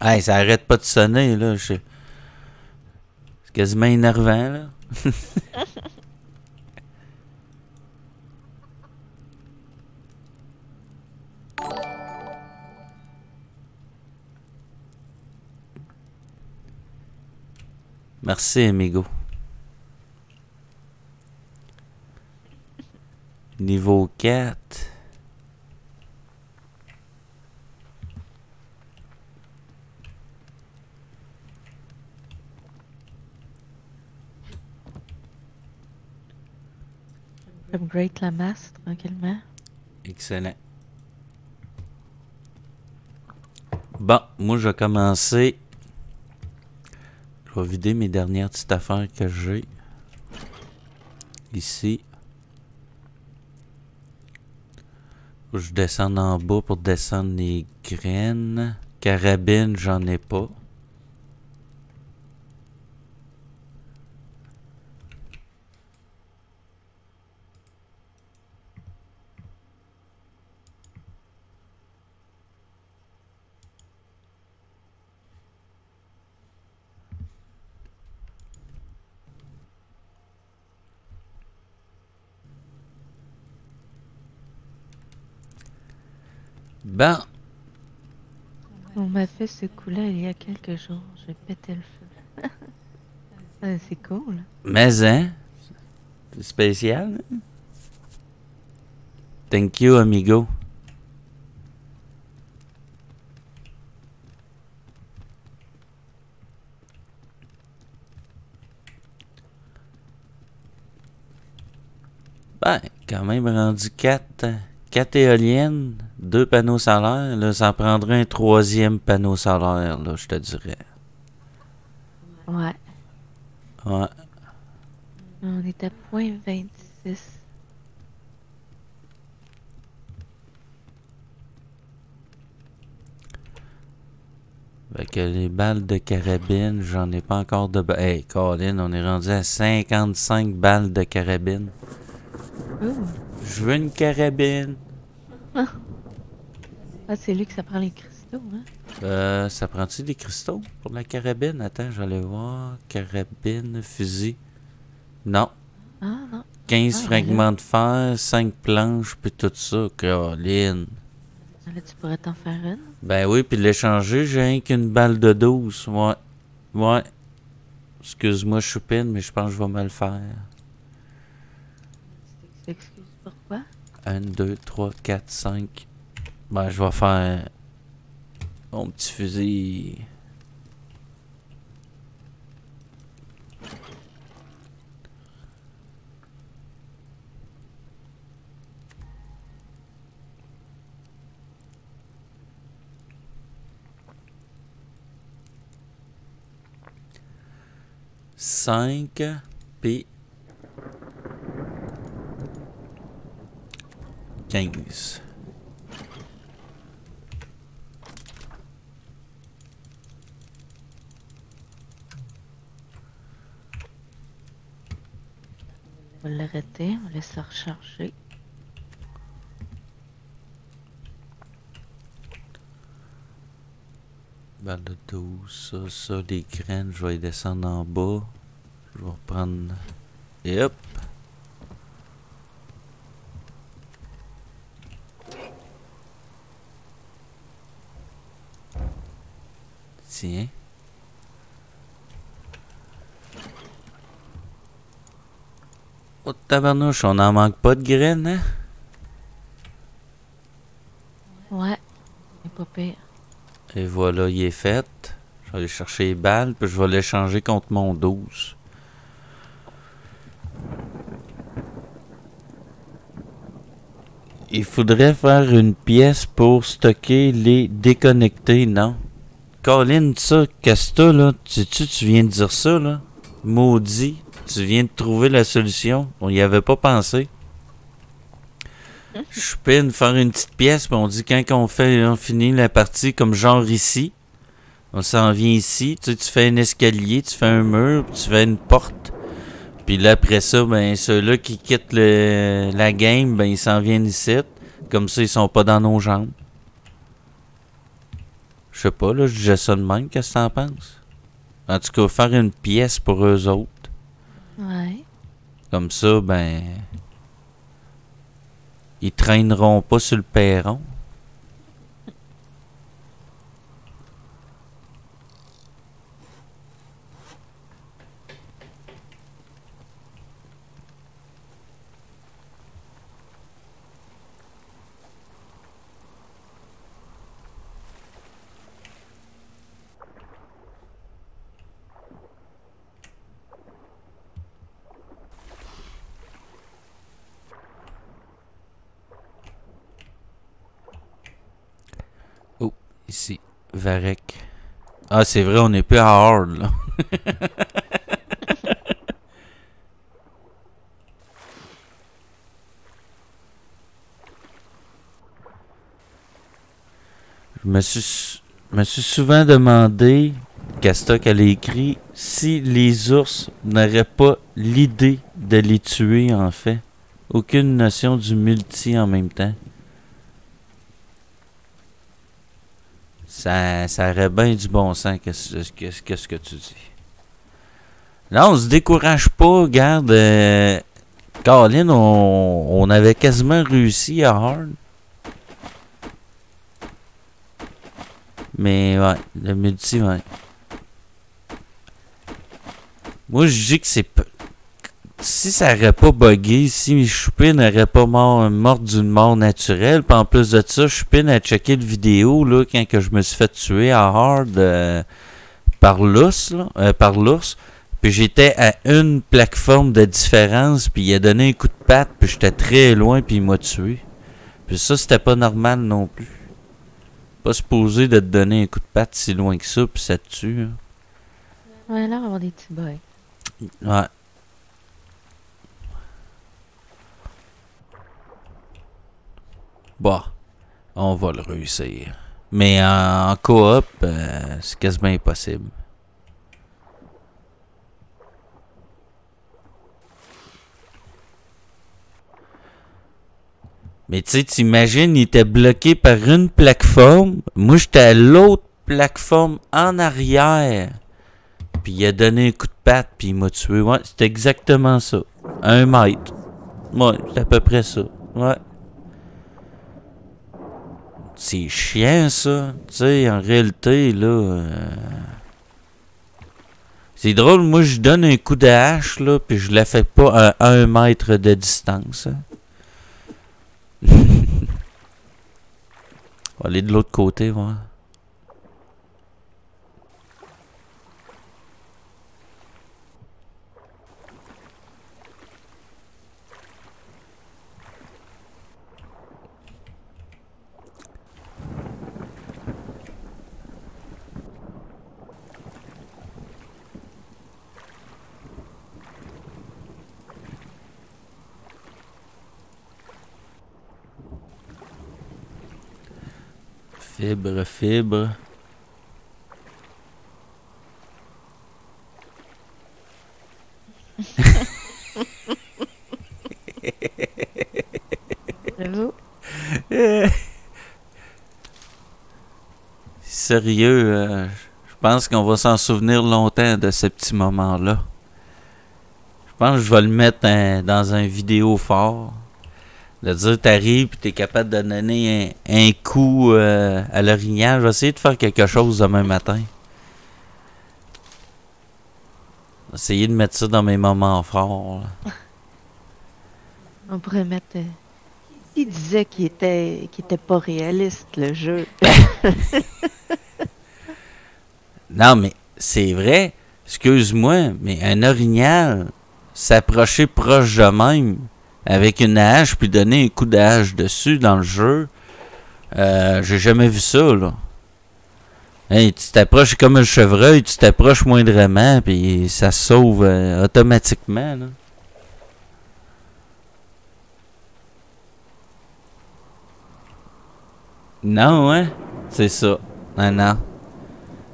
Hey, ça arrête pas de sonner, là. je- Quasiment énervant, là. Merci, amigo. Niveau 4. Upgrade la masse tranquillement. Excellent. Bon, moi je vais commencer. Je vais vider mes dernières petites affaires que j'ai. Ici. Je descends en bas pour descendre les graines. Carabine, j'en ai pas. Bon, On m'a fait ce coup-là il y a quelques jours. J'ai pété le feu. Ah, C'est cool. mais hein, c'est spécial. hein? Thank you, amigo. Ouais, quand même rendu 4, quatre éoliennes, deux panneaux solaires. Là, ça prendrait un troisième panneau solaire, là, je te dirais. Ouais. Ouais. On est à point 26. Fait que les balles de carabine, j'en ai pas encore de... Hey, Colin, on est rendu à 55 balles de carabine. Je veux une carabine. Ah, c'est lui que ça prend les cristaux, hein? Euh, ça prend-tu des cristaux pour la carabine? Attends, j'allais voir. Carabine, fusil. Non. Ah, non. 15 Ah, fragments de fer, 5 planches, puis tout ça. Caroline. Là, tu pourrais t'en faire une. Ben oui, puis l'échanger, j'ai rien qu'une balle de 12. Ouais. Ouais. Excuse-moi, choupine, mais je pense que je vais me le faire. Tu t'excuses pourquoi? 1, 2, 3, 4, 5. Ben, je vais faire mon petit fusil. Cinq P 15. On va l'arrêter, on va laisser ça recharger. Balle de 12, ça, ça, les graines, je vais descendre en bas. Je vais reprendre. Et hop! Tiens. Oh tabarnouche, on n'en manque pas de graines, hein? Ouais, c'est pas pire. Et voilà, il est fait. Je vais aller chercher les balles, puis je vais l'échanger contre mon 12. Il faudrait faire une pièce pour stocker les déconnectés, non? Colin, ça, qu'est-ce que t'as, là? Tu, tu, tu viens de dire ça, là? Maudit. Tu viens de trouver la solution. On y avait pas pensé. Je suis peine de faire une petite pièce, puis on dit quand on fait, on finit la partie comme genre ici, on s'en vient ici, tu, sais, tu fais un escalier, tu fais un mur, tu fais une porte. Puis là après ça, ben ceux-là qui quittent le, la game, ben ils s'en viennent ici. Comme ça, ils sont pas dans nos jambes. Je sais pas, là, je disais ça de même, qu'est-ce que t'en penses? En tout cas, faire une pièce pour eux autres. Ouais. Comme ça, ben. Ils traîneront pas sur le perron. Ici, Varek. Ah, c'est vrai, on n'est plus à Hard, là. Je me suis, me suis souvent demandé, Castoc a écrit, si les ours n'auraient pas l'idée de les tuer, en fait. Aucune notion du multi en même temps. Ça, ça aurait bien du bon sens, qu'est-ce- qu'est-ce que tu dis. Là, on se décourage pas, regarde. Euh, Colin, on, on avait quasiment réussi à Hard. Mais ouais, le multi, ouais. Moi, je dis que c'est. Si ça aurait pas buggé, si Choupin n'aurait pas mort, mort d'une mort naturelle, puis en plus de ça, Choupin a checké le vidéo là, quand que je me suis fait tuer à Hard euh, par l'ours, là, euh, par l'ours. Puis j'étais à une plateforme de différence, puis il a donné un coup de patte, puis j'étais très loin, puis il m'a tué. Puis ça, c'était pas normal non plus. Pas supposé de te donner un coup de patte si loin que ça, puis ça te tue. hein. On a l'air d'avoir des petits bugs. Ouais. Bon, on va le réussir. Mais en, en coop, euh, c'est quasiment impossible. Mais tu sais, t'imagines, il était bloqué par une plateforme. Moi, j'étais à l'autre plateforme en arrière. Puis il a donné un coup de patte, puis il m'a tué. Ouais, c'est exactement ça. Un mètre. Ouais, c'est à peu près ça. Ouais. C'est chiant, ça. Tu sais, en réalité, là... euh, C'est drôle, moi, je donne un coup de hache, là, puis je la fais pas à un mètre de distance. hein. On va aller de l'autre côté, voir. Fibre, fibre. Sérieux, euh, je pense qu'on va s'en souvenir longtemps de ce petit moment-là. Je pense que je vais le mettre un- dans un vidéo fort. De dire, t'arrives et t'es capable de donner un, un coup euh, à l'orignal. Je vais essayer de faire quelque chose demain matin. Essayer de mettre ça dans mes moments forts. là. On pourrait mettre. euh, Il disait qu'il était, qu'il était pas réaliste, le jeu? Non, mais c'est vrai. Excuse-moi, mais un orignal s'approcher proche de même avec une hache puis donner un coup de dessus dans le jeu, euh, j'ai jamais vu ça, là. Hey, tu t'approches comme un chevreuil, tu t'approches moindrement puis ça sauve euh, automatiquement. Non, hein? C'est ça. Non, non.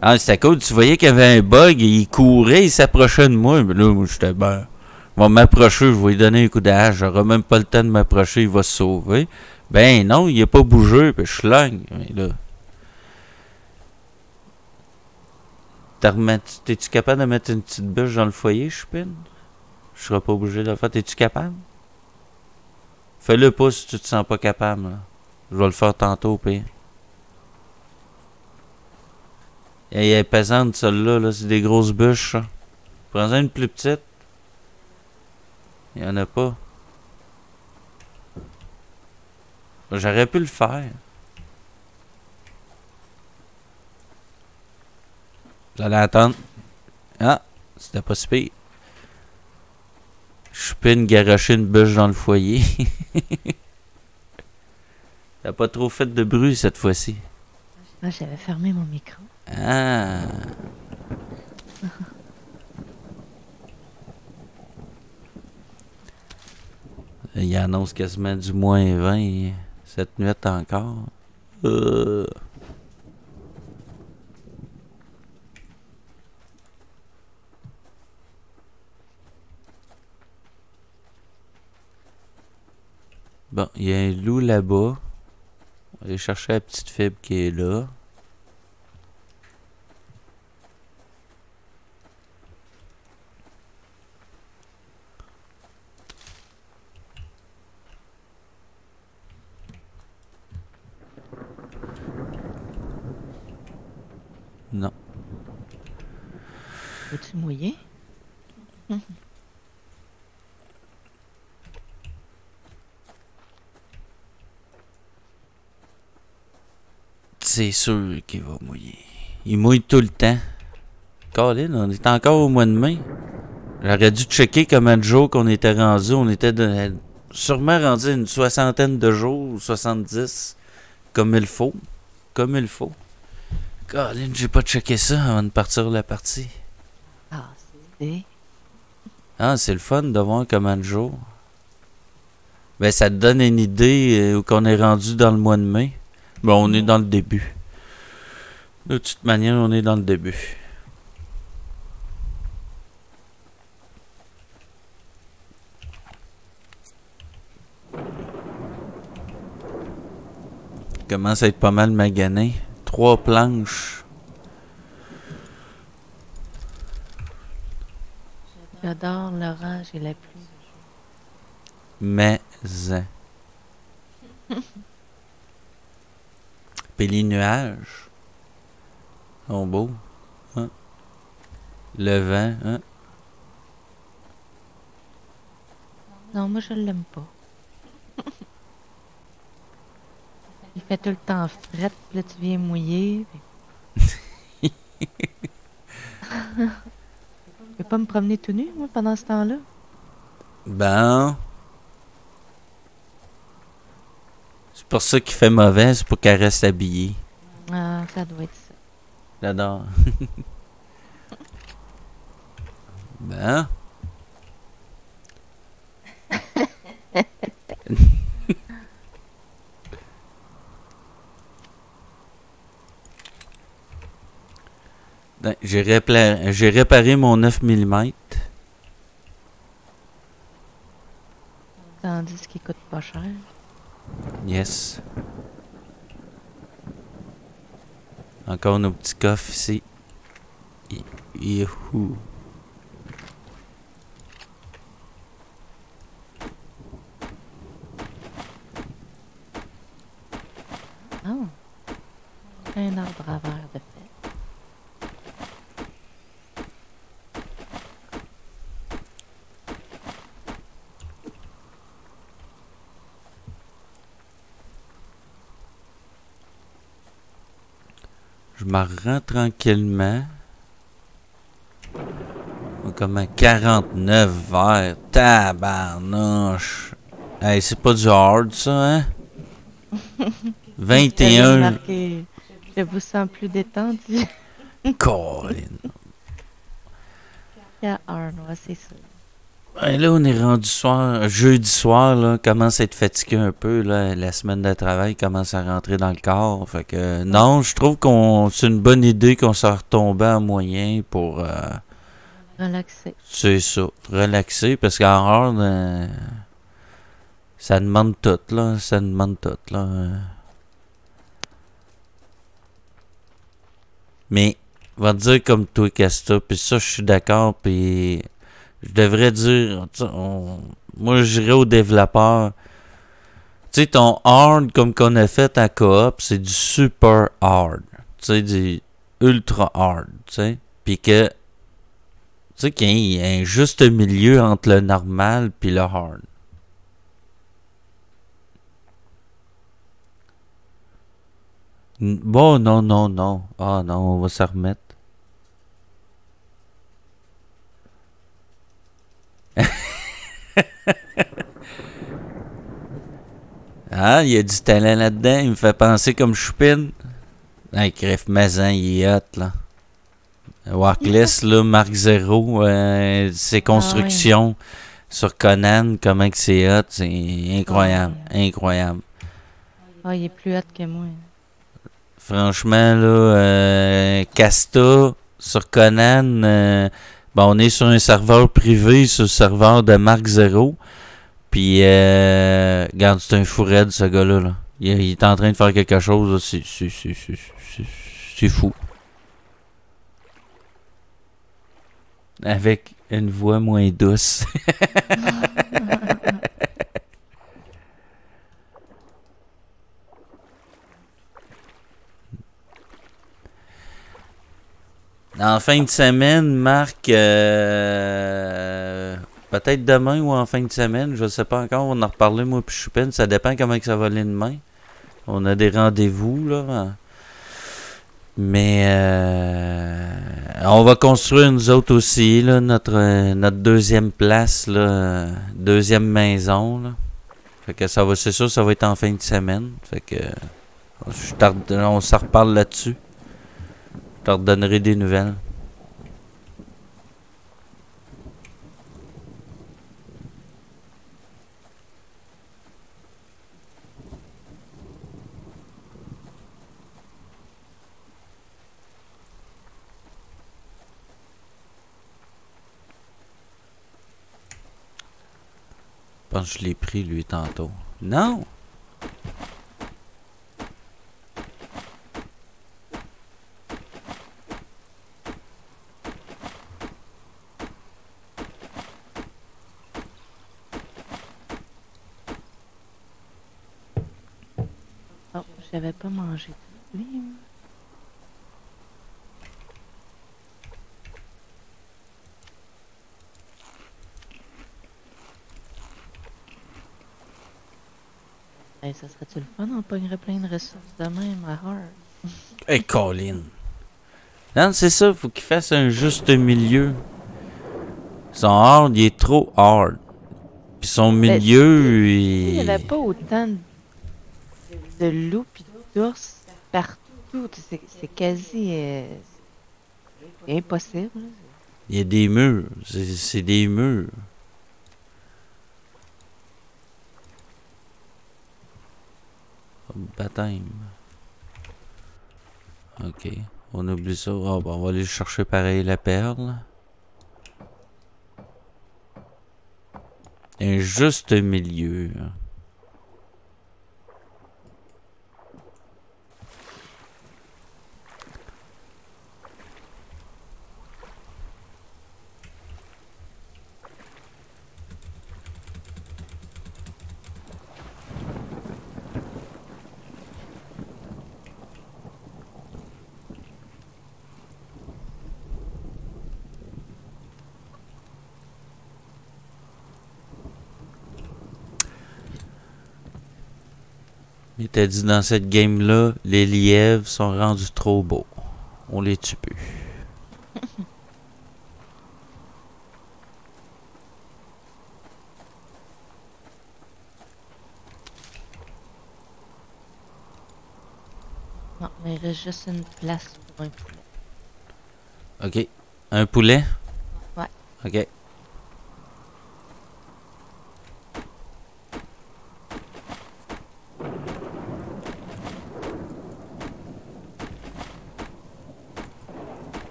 Ah, c'était cool. Tu voyais qu'il y avait un bug, il courait, il s'approchait de moi. Mais là, moi, j'étais ben. Va m'approcher, je vais lui donner un coup d'âge. J'aurai même pas le temps de m'approcher, il va se sauver. Ben non, il a pas bougé, puis je. Mais là. T'es-tu capable de mettre une petite bûche dans le foyer, Chupine? Je serai pas obligé de le faire. T'es-tu capable? Fais-le pas si tu te sens pas capable. Je vais le faire tantôt, pire. Elle est pesante, celle-là. Là. C'est des grosses bûches. Prends-en une plus petite. Il y en a pas. J'aurais pu le faire. Vous allez attendre. Ah, c'était pas si pire. Je une garocher une bûche dans le foyer. T'as pas trop fait de bruit cette fois-ci. Moi, j'avais fermé mon micro. Ah. Il annonce quasiment du moins 20 cette nuit encore. Euh. Bon, il y a un loup là-bas. On va aller chercher la petite fibre qui est là. Non. Peux-tu mouiller? C'est sûr qu'il va mouiller. Il mouille tout le temps. Colin, on est encore au mois de mai. J'aurais dû checker combien de jours qu'on était rendu. On était de, sûrement rendu une soixantaine de jours, 70, comme il faut. Comme il faut. Colin, j'ai pas checké ça avant de partir la partie. Ah, c'est. Ah, c'est le fun de voir combien de jours. Ben, ça te donne une idée euh, où qu'on est rendu dans le mois de mai. Bon, on est dans le début. De toute manière, on est dans le début. Commence à être pas mal magané. Trois planches. J'adore l'orage et la pluie. Mais. Puis les nuages. sont beaux. Hein? Le vent. Hein? Non, moi je l'aime pas. Il fait tout le temps fret, puis là tu viens mouiller. puis- Je peux pas me promener tout nu, moi, pendant ce temps-là? Ben. C'est pour ça qu'il fait mauvais, c'est pour qu'elle reste habillée. Ah, ça doit être ça. J'adore. ben? J'ai répla- j'ai réparé mon 9 mm. Tandis qu'il coûte pas cher. Yes. Encore nos petits coffres ici. Y- Youhou. Ah. Un arbre à verre de fait. Je m'en rends tranquillement. Comme un 49 verres. Tabarnouche. Hey, c'est pas du hard, ça, hein? J'avais 21. remarqué, Je vous sens plus détendu. Colin. Ouais, c'est ça. Ouais, là, on est rendu soir, jeudi soir, là, commence à être fatigué un peu, là, la semaine de travail commence à rentrer dans le corps, fait que, non, je trouve qu'on, c'est une bonne idée qu'on s'en retombe en moyen pour, euh, Relaxé. c'est ça, relaxer, parce qu'en hard, euh, ça demande tout, là, ça demande tout, là. Mais, va te dire comme toi, Casta, puis ça, je suis d'accord, puis je devrais dire, on- moi, j'irais aux développeurs. Tu sais, ton hard, comme qu'on a fait à coop, c'est du super hard. Tu sais, du ultra hard, tu sais. Puis que, tu sais, qu'il y ait un juste milieu entre le normal puis le hard. Bon, non, non, non. Ah non, on va s'en remettre. Ah, il y a du talent là-dedans. Il me fait penser comme Choupine. Hey, crève Mazan, il est hot, là. Warkless, là, Mark Zero, euh, ses constructions sur Conan, comment que c'est hot, c'est incroyable, incroyable. Ah, il est plus hot que moi. Franchement, là, euh, Casta sur Conan, euh, bon, on est sur un serveur privé, sur le serveur de Mark Zero. Puis, euh, regarde, c'est un fou raide, ce gars-là. Là. Il, il est en train de faire quelque chose, c'est fou. Avec une voix moins douce. En fin de semaine, Marc, euh, peut-être demain ou en fin de semaine, je ne sais pas encore, on en reparler moi puis Choupin, ça dépend comment que ça va aller demain. On a des rendez-vous là. Mais euh, On va construire nous autres aussi, là, notre, notre deuxième place, là, deuxième maison. Là. Fait que ça va, c'est sûr, ça va être en fin de semaine. Fait que on s'en reparle là-dessus. Je te redonnerai des nouvelles. Je pense que je l'ai pris lui tantôt. Non! Oh, j'avais pas mangé de moi. Hey, ça serait-tu le fun? On pognerait plein de ressources de même à Heart. Hey, Colin! Non, c'est ça, faut qu'il fasse un juste milieu. Son hard, il est trop hard. Puis son Ben, milieu, Il n'y il... avait pas autant de, de loups pis d'ours partout. C'est quasi euh, impossible. là. il y a des murs. C'est des murs. Baptême. Ok, on oublie ça. Ah, bon, on va aller chercher pareil la perle. Un juste milieu. Il t'a dit dans cette game-là, les lièvres sont rendus trop beaux. On les tue plus. Non, mais il reste juste une place pour un poulet. Ok. Un poulet? Ouais. Ok.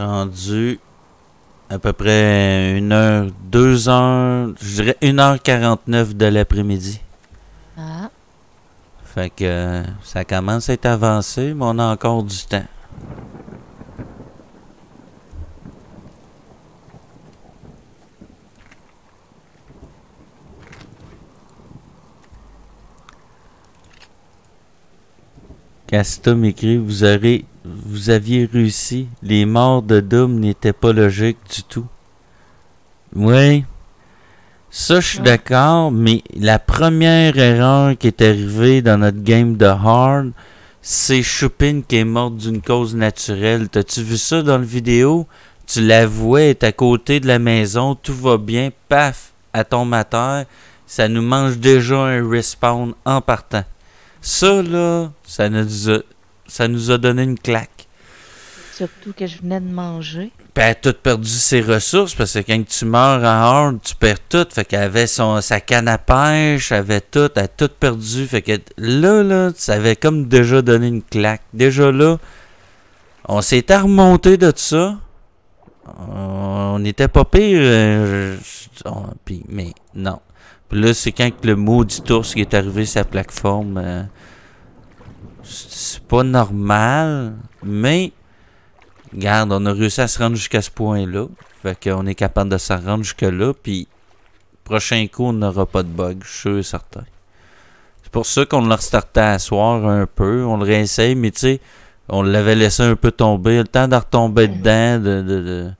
Rendu à peu près une heure, deux heures, je dirais une heure quarante-neuf de l'après-midi. Ah, Fait que ça commence à être avancé, mais on a encore du temps. Casta m'écrit vous aurez vous aviez réussi. Les morts de Doom n'étaient pas logiques du tout. Oui. Ça, je suis Ouais. d'accord, mais la première erreur qui est arrivée dans notre game de hard, c'est Chupin qui est morte d'une cause naturelle. T'as-tu vu ça dans le vidéo? Tu la vois, est à côté de la maison, tout va bien, paf, elle tombe à terre. Ça nous mange déjà un respawn en partant. Ça, là, ça nous a, ça nous a donné une claque. surtout que je venais de manger. Puis elle a tout perdu ses ressources parce que quand tu meurs en hard, tu perds tout. Fait qu'elle avait son, sa canne à pêche, elle avait tout, elle a tout perdu. Fait que là, là, ça avait comme déjà donné une claque. Déjà là, on s'était remonté de ça. On n'était pas pire. euh, je- on- puis- mais non. Puis là, c'est quand le maudit ours qui est arrivé sur la plateforme. euh, c'est pas normal, mais Regarde, on a réussi à se rendre jusqu'à ce point-là. Fait qu'on est capable de se rendre jusque-là. Puis, prochain coup, on n'aura pas de bug. Je suis certain. C'est pour ça qu'on l'a restarté à soir un peu. On le réessaye, mais tu sais, on l'avait laissé un peu tomber. Le temps de retomber dedans, de, de, de-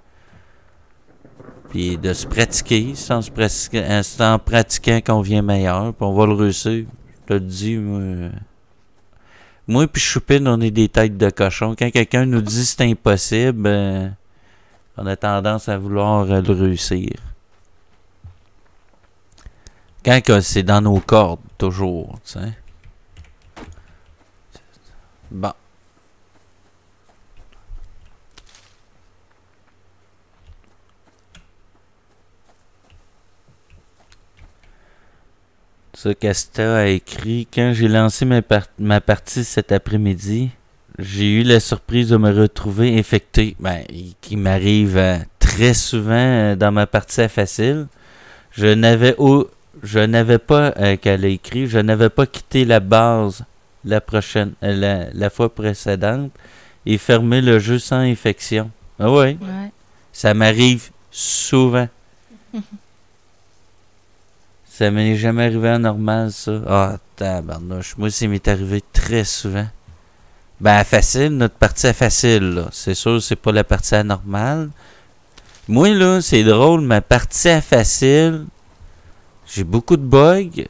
puis de se pratiquer. En, se pratiquant, c'est en pratiquant qu'on vient meilleur. Puis on va le réussir. Je te le dis, moi. Moi puis Choupine, on est des têtes de cochon. Quand quelqu'un nous dit c'est impossible, euh, on a tendance à vouloir euh, le réussir. Quand c'est dans nos cordes, toujours, tu sais. Bon. Ça, Casta a écrit Quand j'ai lancé ma, par- ma partie cet après-midi, j'ai eu la surprise de me retrouver infecté. Ben, qui m'arrive euh, très souvent euh, dans ma partie à facile. Je n'avais au- je n'avais pas euh, qu'elle a écrit, je n'avais pas quitté la base la prochaine la, la fois précédente et fermé le jeu sans infection. Ah ouais, Ouais. ça m'arrive souvent. ça m'est jamais arrivé en normal, ça. Ah, tabarnouche. Moi, ça m'est arrivé très souvent. Ben, à facile, notre partie à facile, là. C'est sûr, c'est pas la partie à. Moi, là, c'est drôle, ma partie à facile, j'ai beaucoup de bugs.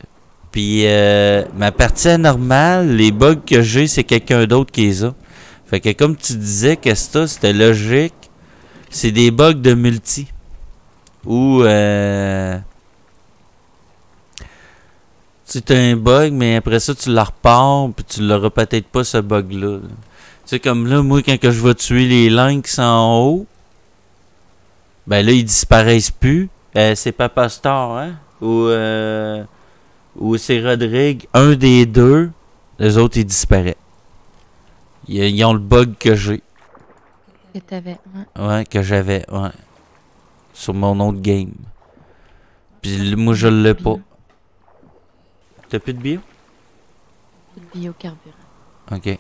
Puis, euh, ma partie à normale, les bugs que j'ai, c'est quelqu'un d'autre qui les a. Fait que, comme tu disais, Kesta, c'était logique. C'est des bugs de multi. Ou, euh, tu as un bug, mais après ça, tu le repars, puis tu l'auras peut-être pas, ce bug-là. là. Tu sais, comme là, moi, quand que je vais tuer les lynx en haut, ben là, ils disparaissent plus. Euh, c'est Papa Star, hein? Ou, euh, ou c'est Rodrigue. Un des deux, les autres, ils disparaissent. Ils, ils ont le bug que j'ai. Que t'avais. Ouais. Ouais, que j'avais, ouais. Sur mon autre game. Puis moi, je l'ai pas. T'as plus de bio? Tout biocarburant. Ok.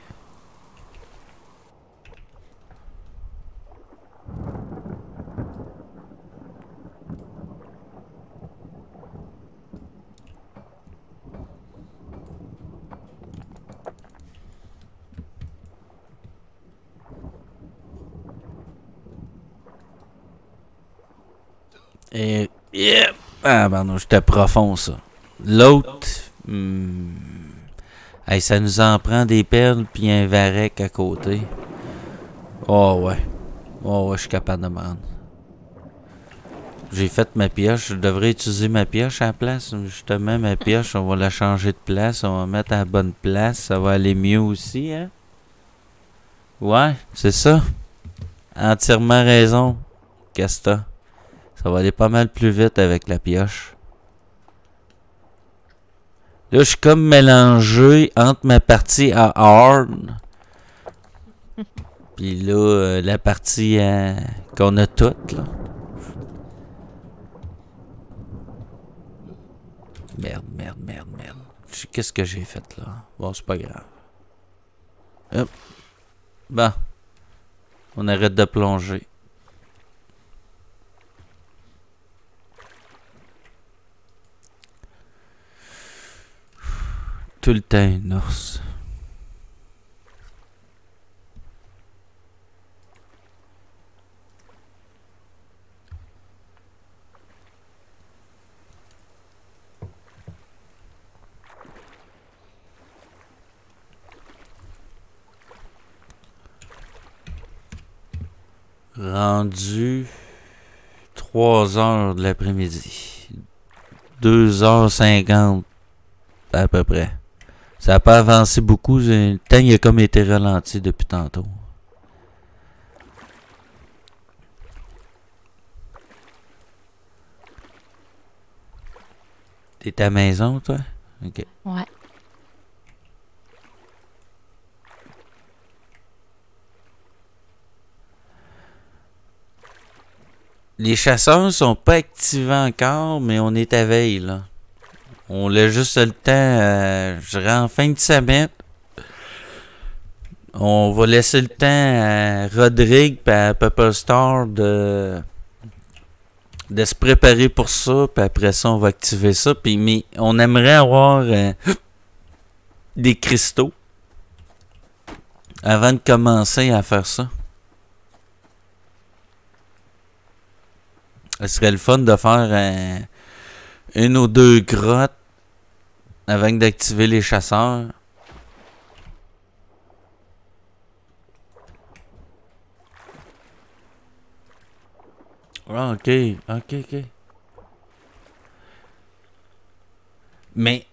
Et. Yeah! Ah, pardon, j'étais profond, ça. L'autre. Hmm, hey, ça nous en prend des perles puis un varec à côté. Oh, ouais. Oh, ouais, je suis capable de me rendre. J'ai fait ma pioche. Je devrais utiliser ma pioche à la place. Justement, ma pioche, on va la changer de place. On va mettre à la bonne place. Ça va aller mieux aussi, hein? Ouais, c'est ça. Entièrement raison, Casta. Ça va aller pas mal plus vite avec la pioche. Là, je suis comme mélangé entre ma partie à hard. Puis là, euh, la partie euh, qu'on a toute, là. Merde, merde, merde, merde. Qu'est-ce que j'ai fait là? Bon, c'est pas grave. Hop. Bon. On arrête de plonger. Tout le temps ours. Rendu 3 heures de l'après-midi. 2h50 à peu près. Ça n'a pas avancé beaucoup. Le temps il a comme été ralenti depuis tantôt. T'es à la maison, toi? Ok. Ouais. Les chasseurs sont pas activés encore, mais on est à veille, là. On laisse juste le temps, euh, je dirais en fin de semaine. On va laisser le temps à Rodrigue et à Pepper Star de, de se préparer pour ça, puis après ça, on va activer ça. Puis, mais on aimerait avoir euh, des cristaux avant de commencer à faire ça. Ce serait le fun de faire euh, une ou deux grottes avant d'activer les chasseurs. Ah, ok, ok, ok. Mais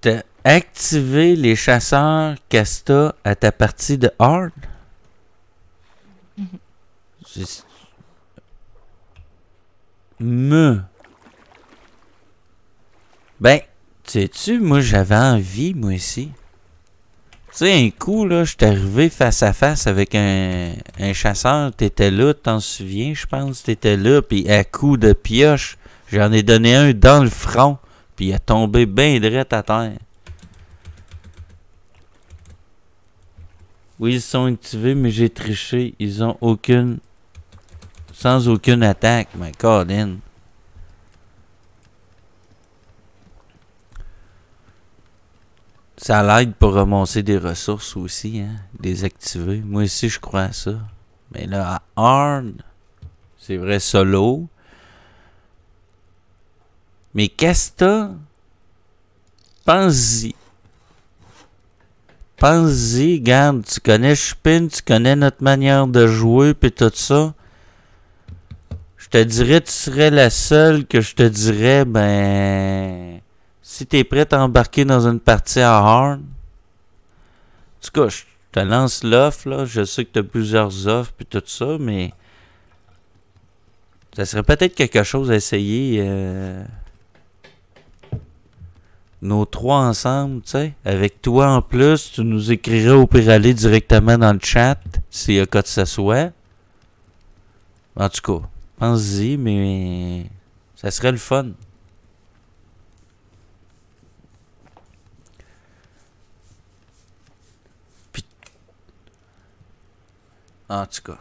t'as activé les chasseurs Casta à ta partie de hard? Me. Ben, sais-tu, moi j'avais envie, moi aussi. Tu sais, un coup, là, je suis arrivé face à face avec un, un chasseur. T'étais là, t'en souviens, je pense. T'étais là, puis à coup de pioche, j'en ai donné un dans le front. Puis il est tombé bien droit à terre. Oui, ils sont activés, mais j'ai triché. Ils ont aucune. Sans aucune attaque, mais Colin. Ça l'aide pour remonter des ressources aussi, hein. Désactiver. Moi aussi, je crois à ça. Mais là, à hard, c'est vrai solo. Mais Casta, pense-y. Pense-y, garde, tu connais Spin, tu connais notre manière de jouer, puis tout ça. Je te dirais, tu serais la seule que je te dirais, ben... Si t'es prêt à embarquer dans une partie à hard... En tout cas, je te lance l'offre, là. Je sais que t'as plusieurs offres, puis tout ça, mais... Ça serait peut-être quelque chose à essayer... euh, nos trois ensemble, tu sais. Avec toi en plus, tu nous écrirais au pire aller directement dans le chat, s'il y a cas de ce soit. En tout cas, pense-y, mais ça serait le fun. En tout cas.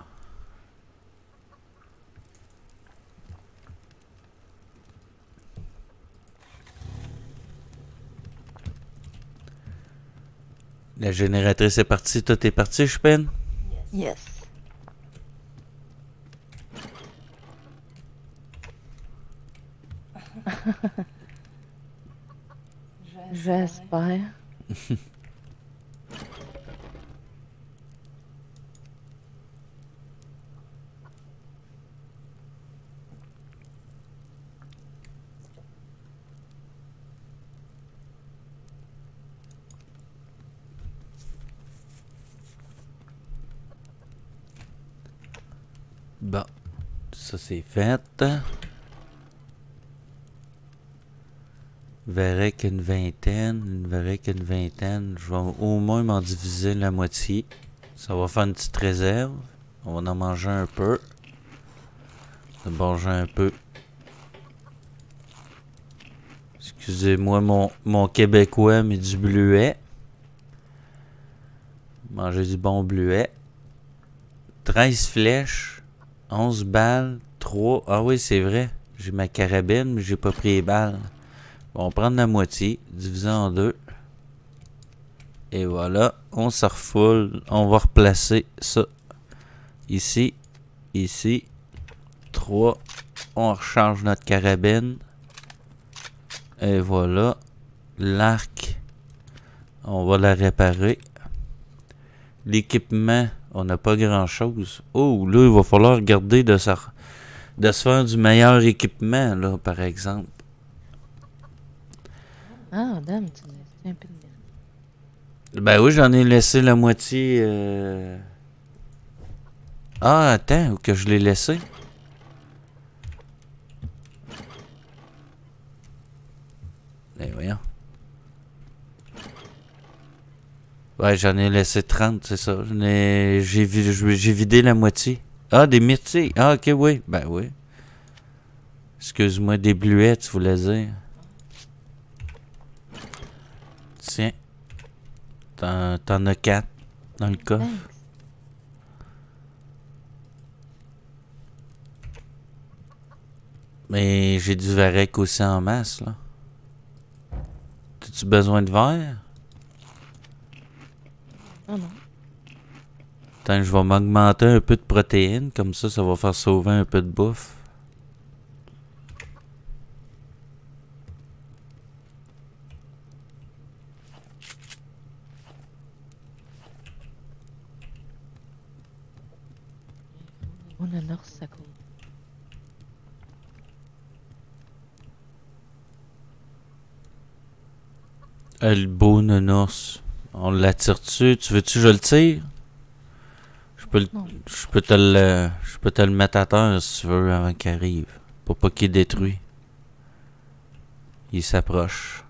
La génératrice est partie, tout est parti, je peine? Yes. J'espère. Bon, ça c'est fait. Verrais qu'une vingtaine, verrais qu'une vingtaine. Je vais au moins m'en diviser la moitié. Ça va faire une petite réserve. On va en manger un peu. De manger un peu. Excusez-moi mon, mon québécois, mais du bleuet. Manger du bon bleuet. 13 flèches. 11 balles, 3. Ah oui, c'est vrai. J'ai ma carabine, mais j'ai pas pris les balles. On va prendre la moitié, diviser en deux. Et voilà, on se refoule. On va replacer ça ici, ici. 3. On recharge notre carabine. Et voilà. L'arc, on va la réparer. L'équipement, on n'a pas grand chose. Oh, là, il va falloir regarder de, se- de se faire du meilleur équipement, là, par exemple. Ah, dame, tu c'est un peu de Ben oui, j'en ai laissé la moitié. euh. Ah, attends, où que je l'ai laissé? Eh, voyons. Ouais, j'en ai laissé 30, c'est ça. J'en ai- J'ai vi- j'ai vidé la moitié. Ah, des myrtilles. Ah, ok, oui. Ben oui. Excuse-moi, des bluettes, tu voulais dire. Tiens. T'en as 4 dans le coffre. Thanks. Mais j'ai du varech aussi en masse, là. As-tu besoin de verre? Non, non. Attends, je vais m'augmenter un peu de protéines, comme ça, ça va faire sauver un peu de bouffe. On a ça. Ah, le beau nounours. On l'attire dessus. Tu veux-tu que je le tire? Je peux, le- je peux te le, je peux te le mettre à terre si tu veux avant qu'il arrive. Pour pas qu'il détruit. Il s'approche.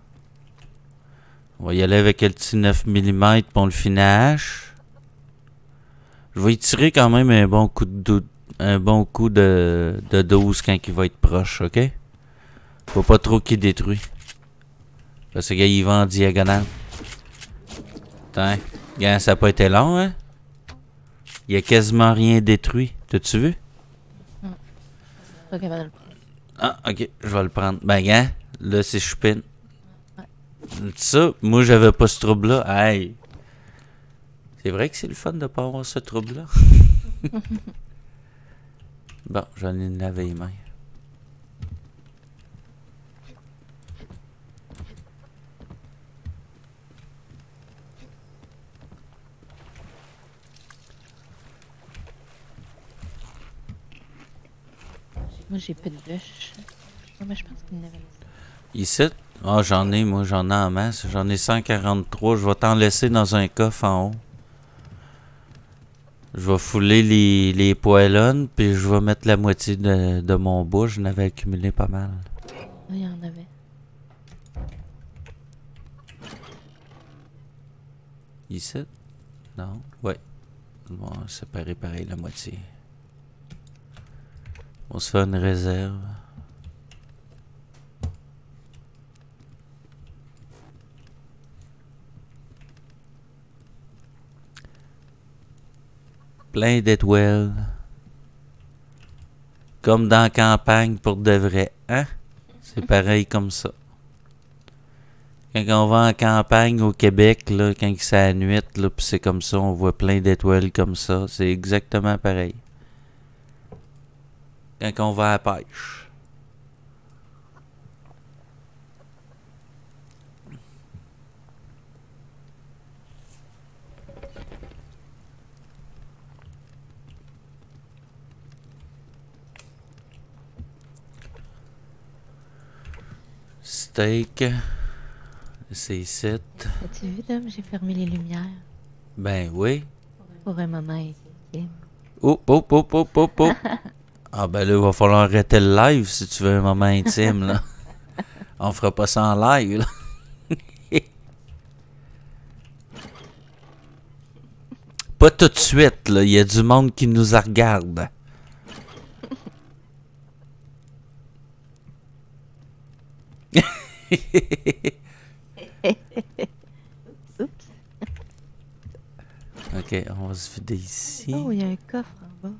On va y aller avec le petit 9 mm pour le finage. Je vais y tirer quand même un bon coup de un bon coup de, de 12 quand il va être proche, ok? Faut pas trop qu'il détruit. Parce que il va en diagonale. Gars, ça a pas été long, hein? Il a quasiment rien détruit. T'as-tu vu? Prendre. Ah, ok, je vais le prendre. Ben, gars, là, c'est choupine. Ça, moi, j'avais pas ce trouble-là. Hey! C'est vrai que c'est le fun de pas avoir ce trouble-là. bon, j'en ai lavé les mains. Moi, j'ai plus de bûches. Non, mais je pense qu'il y en avait laissé. Ici? Ah, j'en ai, moi, j'en ai en masse. J'en ai 143. Je vais t'en laisser dans un coffre en haut. Je vais fouler les, les poêlonnes, puis je vais mettre la moitié de, de mon bois. J'en avais accumulé pas mal. Oui, il y en avait. Ici? Non? Ouais. On va séparer pareil la moitié. On se fait une réserve. Plein d'étoiles. Comme dans la campagne pour de vrai. Hein? C'est pareil comme ça. Quand on va en campagne au Québec, là, quand c'est à la nuit, là, c'est comme ça, on voit plein d'étoiles comme ça. C'est exactement pareil. Quand on va à la pêche. Steak. C'est ici. As-tu vu, Dom? J'ai fermé les lumières Ben oui. pour un moment. Oh, oh, oh, oh, oh, oh. Ah ben là, il va falloir arrêter le live si tu veux un moment intime, là. On fera pas ça en live, là. pas tout de suite, là. Il y a du monde qui nous regarde. Ok, on va se vider ici. Oh, il y a un coffre en bas.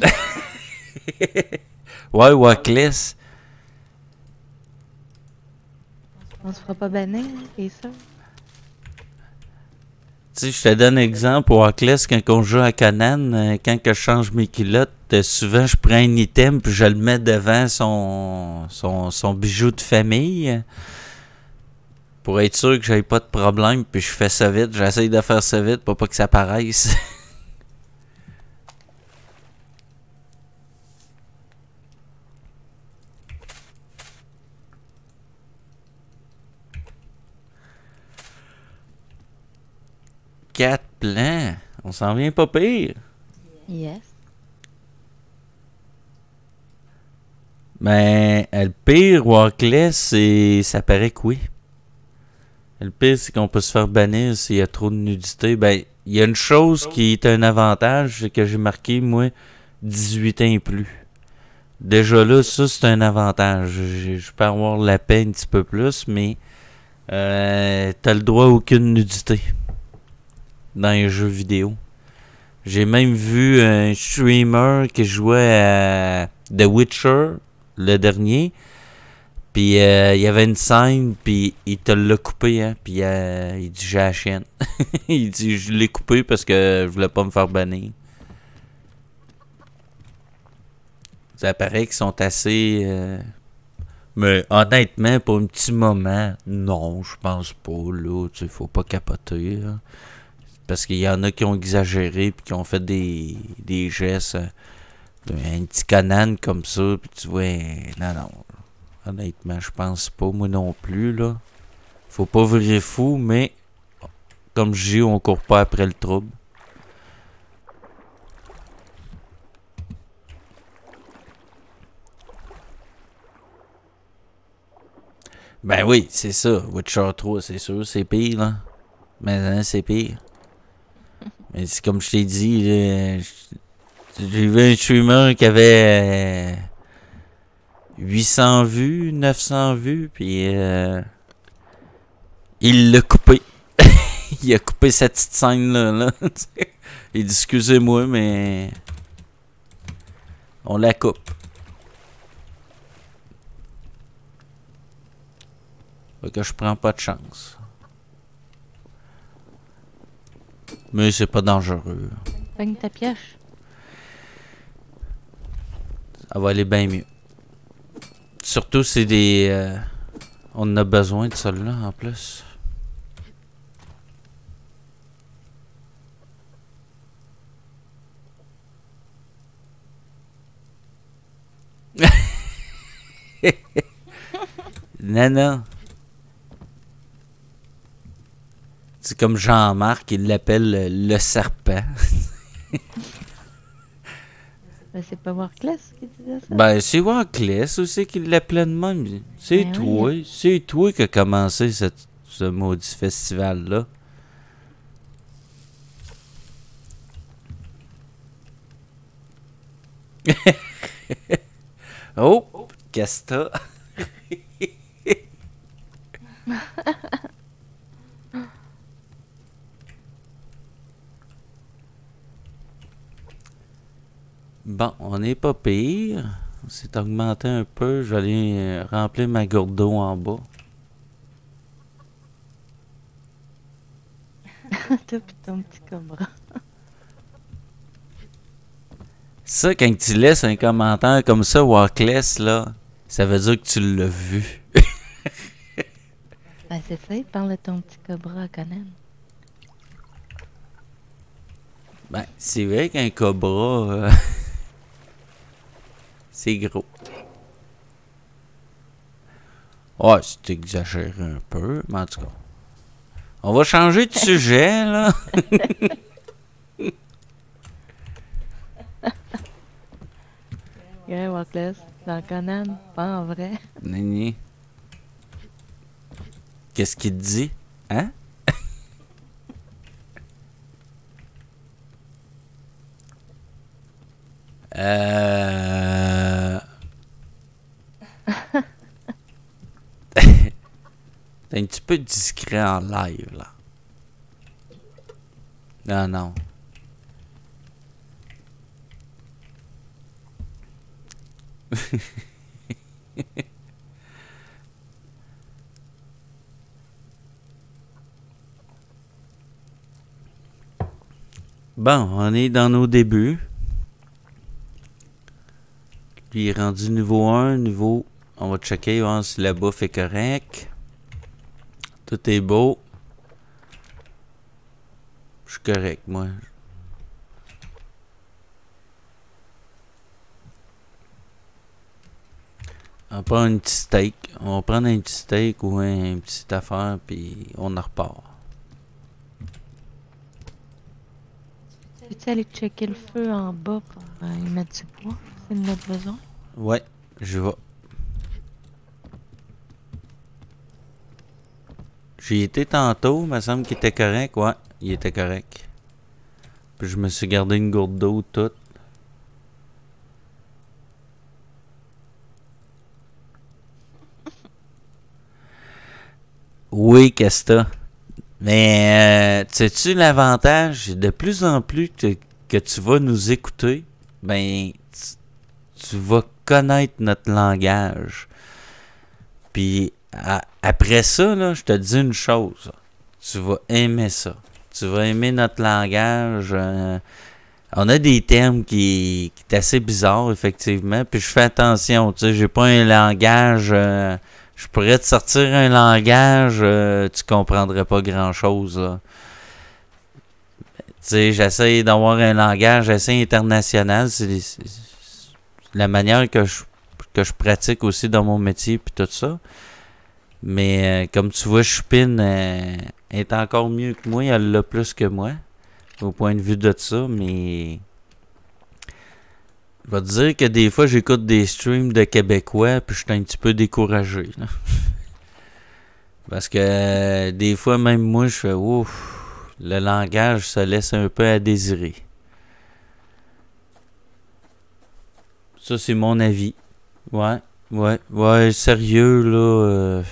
Ouais, Wackless. On se fera pas bannir, t'es sûr? Tu sais, je te donne un exemple. Au Wackless, quand on joue à Conan, euh, quand que je change mes culottes, euh, souvent je prends un item puis je le mets devant son, son, son bijou de famille. Pour être sûr que j'avais pas de problème, puis je fais ça vite. J'essaye de faire ça vite pour pas que ça paraisse. Quatre plans. On s'en vient pas pire. Yes. Mais euh, le pire, Walkless, c'est. ça paraît que oui. Le pire, c'est qu'on peut se faire bannir s'il y a trop de nudité. Ben, il y a une chose qui est un avantage, c'est que j'ai marqué, moi, 18 ans et plus. Déjà là, ça, c'est un avantage. Je, je peux avoir la paix un petit peu plus, mais euh, t'as le droit à aucune nudité dans les jeux vidéo. J'ai même vu un streamer qui jouait à The Witcher, le dernier. Puis euh, il y avait une scène, puis il te l'a coupé, hein. Puis euh, il dit j'ai la chienne. il dit je l'ai coupé parce que je voulais pas me faire bannir. Ça paraît qu'ils sont assez. euh, Mais honnêtement, pour un petit moment, non, je pense pas. Là, tu faut pas capoter. Parce qu'il y en a qui ont exagéré puis qui ont fait des, des gestes. euh, un petit canane comme ça, puis tu vois. Non, non. Honnêtement, je pense pas, moi non plus, là. Faut pas virer fou, mais. Comme je dis, on court pas après le trouble. Ben oui, c'est ça. Witcher 3, c'est sûr, c'est pire, là. Mais hein, c'est pire. C'est comme je t'ai dit, j'ai vu un streamer qui avait euh, 800 vues, 900 vues, puis euh, il l'a coupé. il a coupé cette petite scène-là. Là. il excusez-moi, mais on la coupe. Fait que je prends pas de chance. Mais c'est pas dangereux. Pogne ta pioche. Ça va aller bien mieux. Surtout, c'est des. euh, on a besoin de celle-là en plus. non, non. C'est comme Jean-Marc, il l'appelle le- serpent. Ben, c'est pas Warclass qui disait ça? Ben, c'est Warcless aussi qui l'appelait de même. C'est Ben toi. C'est toi qui a commencé cette- ce maudit festival-là. oh! Qu'est-ce que t'as? Bon, on n'est pas pire. On s'est augmenté un peu. Je vais aller euh, remplir ma gourde d'eau en bas. Pis ton petit cobra. Ça, quand tu laisses un commentaire comme ça, Walkless, là, ça veut dire que tu l'as vu. Ben, c'est ça, il parle de ton petit cobra, Conan. Ben, c'est vrai qu'un cobra, euh, c'est gros. Ouais, c'est exagéré un peu, mais en tout cas. On va changer de sujet, là. Warclass. Dans Conan, pas en vrai. Nini. Qu'est-ce qu'il te dit? Hein? T'es un petit peu discret en live, là. Non, non. Bon, on est dans nos débuts. Lui est rendu niveau 1, niveau... On va checker voir si la bouffe est correcte. Tout est beau. Je suis correct, moi. On va prendre un petit steak. On va prendre un petit steak ou un, une petite affaire, puis on en repart. Peux-tu aller checker le feu en bas pour euh, y mettre du bois? En a besoin? Ouais, je vais. J'y étais tantôt, il me semble qu'il était correct. Ouais, il était correct. Puis je me suis gardé une gourde d'eau toute. Oui, t'as? Mais, euh, sais-tu l'avantage? De plus en plus que que tu vas nous écouter, ben, tu, tu vas connaître notre langage. Puis après ça, là, je te dis une chose. Tu vas aimer ça. Tu vas aimer notre langage. euh, on a des termes qui, qui est assez bizarres, effectivement. Puis je fais attention. Tu sais, j'ai pas un langage. euh, je pourrais te sortir un langage, euh, tu comprendrais pas grand chose. Tu sais, j'essaie d'avoir un langage assez international. C'est la manière que je, que je pratique aussi dans mon métier, puis tout ça. Mais euh, comme tu vois, Chupin euh, est encore mieux que moi, elle l'a plus que moi, au point de vue de ça, mais je vais te dire que des fois, j'écoute des streams de Québécois, puis je suis un petit peu découragé. Parce que euh, des fois, même moi, je fais ouf, le langage se laisse un peu à désirer. Ça, c'est mon avis. Ouais, ouais, ouais, sérieux, là. euh,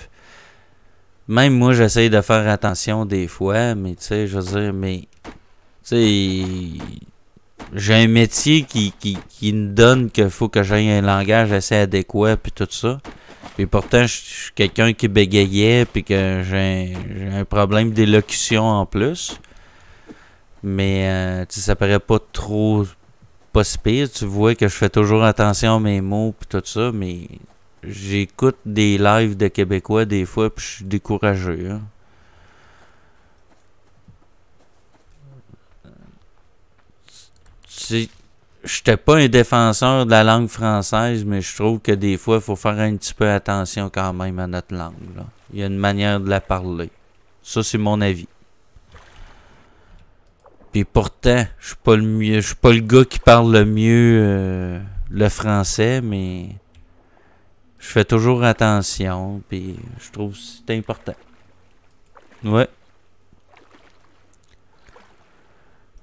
même moi, j'essaye de faire attention des fois, mais tu sais, je veux dire, mais. Tu sais. J'ai un métier qui, qui, qui me donne qu'il faut que j'aie un langage assez adéquat, puis tout ça. Puis pourtant, je suis quelqu'un qui bégayait, puis que j'ai un, un problème d'élocution en plus. Mais, euh, tu sais, ça paraît pas trop pas si pire. Tu vois que je fais toujours attention à mes mots, puis tout ça, mais j'écoute des lives de Québécois des fois, puis je suis découragé. hein. Sais, j'étais pas un défenseur de la langue française, mais je trouve que des fois, il faut faire un petit peu attention quand même à notre langue. Il y a une manière de la parler. Ça, c'est mon avis. Puis pourtant, je suis pas le mieux, je suis pas le gars qui parle le mieux euh, le français, mais je fais toujours attention, puis je trouve que c'est important. Ouais.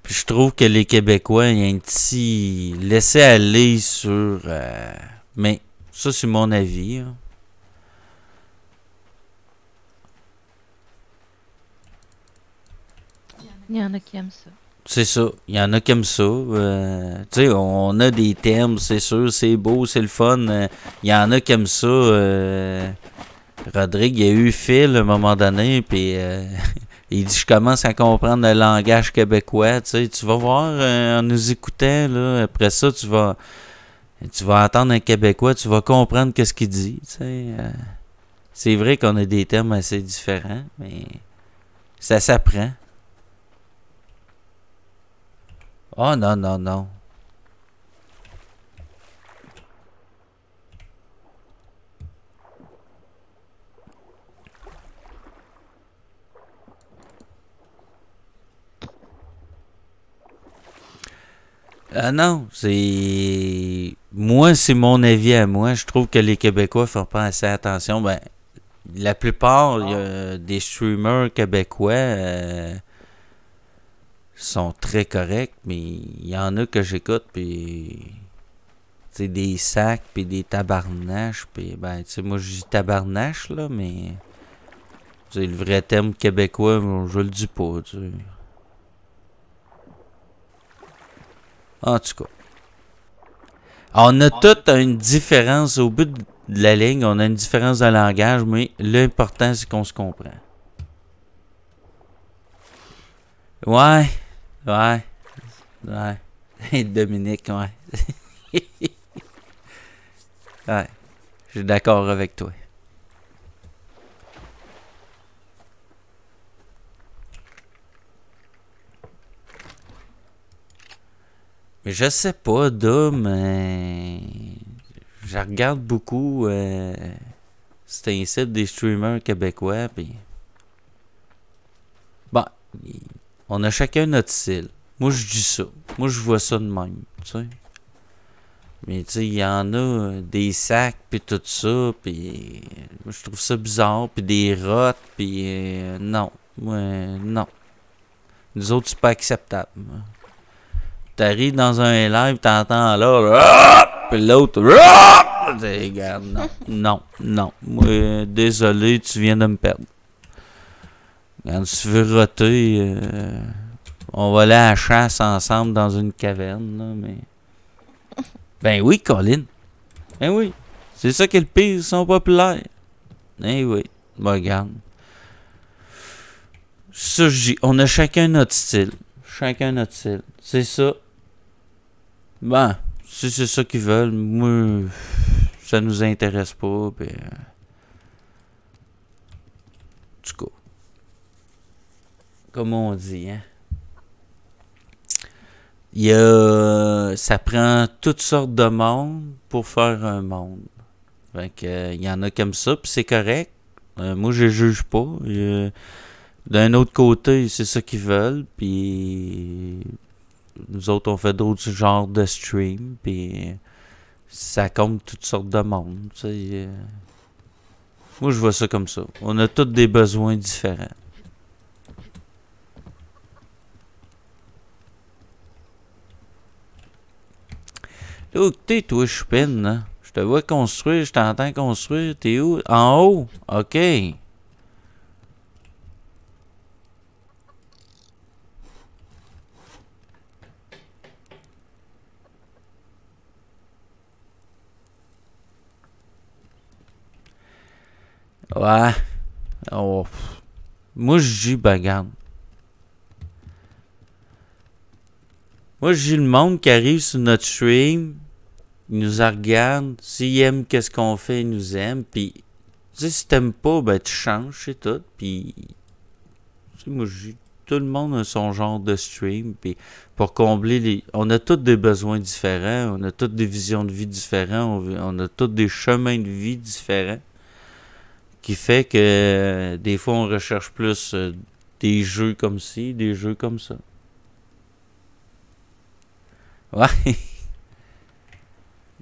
Puis je trouve que les Québécois, il y a un petit laisser aller sur. euh, mais ça, c'est mon avis. hein. Il y en a qui aiment ça. C'est ça. Il y en a aiment ça. euh, tu sais, on a des termes, c'est sûr, c'est beau, c'est le fun. euh, Il y en a aiment ça. euh, Rodrigue, il a eu Phil à un moment donné, puis il dit Je commence à comprendre le langage québécois. Tu sais, tu vas voir en nous écoutant, là, après ça, tu vas. Tu vas entendre un Québécois, tu vas comprendre qu'est-ce qu'il dit. Tu sais, c'est vrai qu'on a des termes assez différents, mais ça s'apprend. Oh non, non, non. Ah non, c'est... Moi, c'est mon avis à moi. Je trouve que les Québécois font pas assez attention. Ben, la plupart il y a des streamers québécois... euh, sont très corrects, mais il y en a que j'écoute, puis c'est des sacs, puis des tabarnaches, puis ben, tu sais, moi je dis tabarnache, là, mais c'est le vrai terme québécois, je le dis pas, tu. En tout cas. On a toute une différence au bout de la ligne, on a une différence de langage, mais l'important c'est qu'on se comprend. Ouais, ouais, ouais. Dominique, ouais. ouais, je suis d'accord avec toi. Mais je sais pas, Dom, euh, je regarde beaucoup euh, c'est un site des streamers québécois, puis bon, on a chacun notre style. Moi, je dis ça. Moi, je vois ça de même. Mais tu sais, il y en a euh, des sacs, puis tout ça, puis euh, moi, je trouve ça bizarre, puis des rottes, puis euh, non. Moi, euh, non. Nous autres, c'est pas acceptable. moi. T'arrives dans un live, t'entends là, puis l'autre, regarde, non, non, non. Désolé, tu viens de me perdre. Quand tu veux roter, euh, On va aller à la chasse ensemble dans une caverne, là, mais. Ben oui, Colin. Ben oui. C'est ça qui est le pire, ils sont populaires. Ben oui. Ben, regarde. Ça, je dis, on a chacun notre style. Chacun notre style. C'est ça. Ben, si c'est ça qu'ils veulent, moi, ça nous intéresse pas. Ben, euh, en tout cas. Comme on dit, hein. Il y a, ça prend toutes sortes de monde pour faire un monde. Fait que, euh, il y en a comme ça, puis c'est correct. Euh, moi, je juge pas. D'un autre côté, c'est ça qu'ils veulent, puis nous autres, on fait d'autres genres de streams, puis ça compte toutes sortes de monde. euh. Moi, je vois ça comme ça. On a tous des besoins différents. Là, t'es toi, Chupin, là? Je te vois construire, je t'entends construire. T'es où? En haut? OK. Ouais. Oh. Moi, je dis, regarde. Moi, je dis, le monde qui arrive sur notre stream, il nous regarde. S'il aime qu'est-ce qu'on fait, il nous aime. Puis, tu sais, si t'aimes pas, ben, tu changes, c'est tout. Puis, moi, tout le monde a son genre de stream. Puis, pour combler les. On a tous des besoins différents. On a toutes des visions de vie différentes. On, a tous des chemins de vie différents qui fait que des fois on recherche plus euh, des jeux comme ci, des jeux comme ça. Ouais.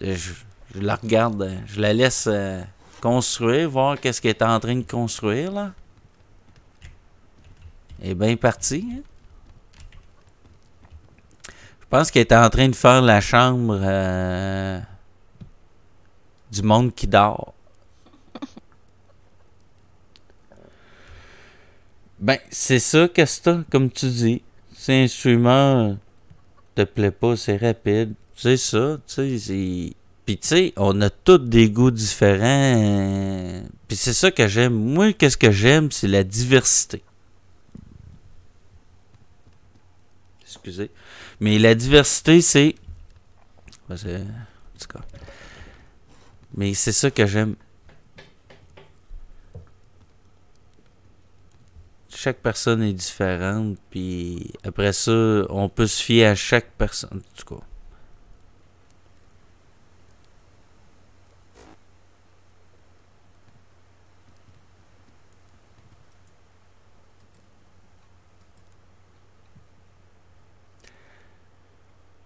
Euh, Je, la regarde, euh, je la laisse euh, construire, voir qu'est-ce qu'elle est en train de construire là. Elle est bien partie. hein. Je pense qu'elle est en train de faire la chambre du monde qui dort. Ben, c'est ça, Casta, comme tu dis. Si un instrument te plaît pas, c'est rapide. C'est ça, tu sais. Puis tu sais, on a tous des goûts différents. Puis c'est ça que j'aime. Moi, qu'est-ce que j'aime, c'est la diversité. Excusez. Mais la diversité, c'est... Mais c'est ça que j'aime. chaque personne est différente, puis après ça, on peut se fier à chaque personne. En tout cas.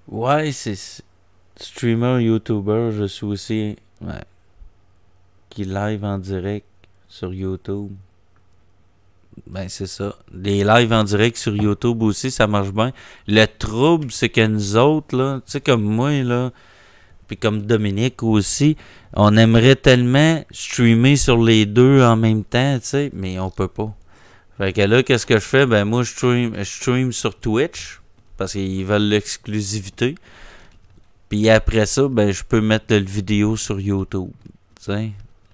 Ouais, c'est streamer, YouTuber, je suis aussi. Ouais. Qui live en direct sur YouTube. Ben, c'est ça. Les lives en direct sur YouTube aussi, ça marche bien. Le trouble, c'est que nous autres, là, tu sais, comme moi, là, puis comme Dominique aussi, on aimerait tellement streamer sur les deux en même temps, tu sais, mais on peut pas. Fait que là, qu'est-ce que je fais? Ben, moi, je stream, je stream sur Twitch, parce qu'ils veulent l'exclusivité. Puis après ça, ben, je peux mettre le vidéo sur YouTube.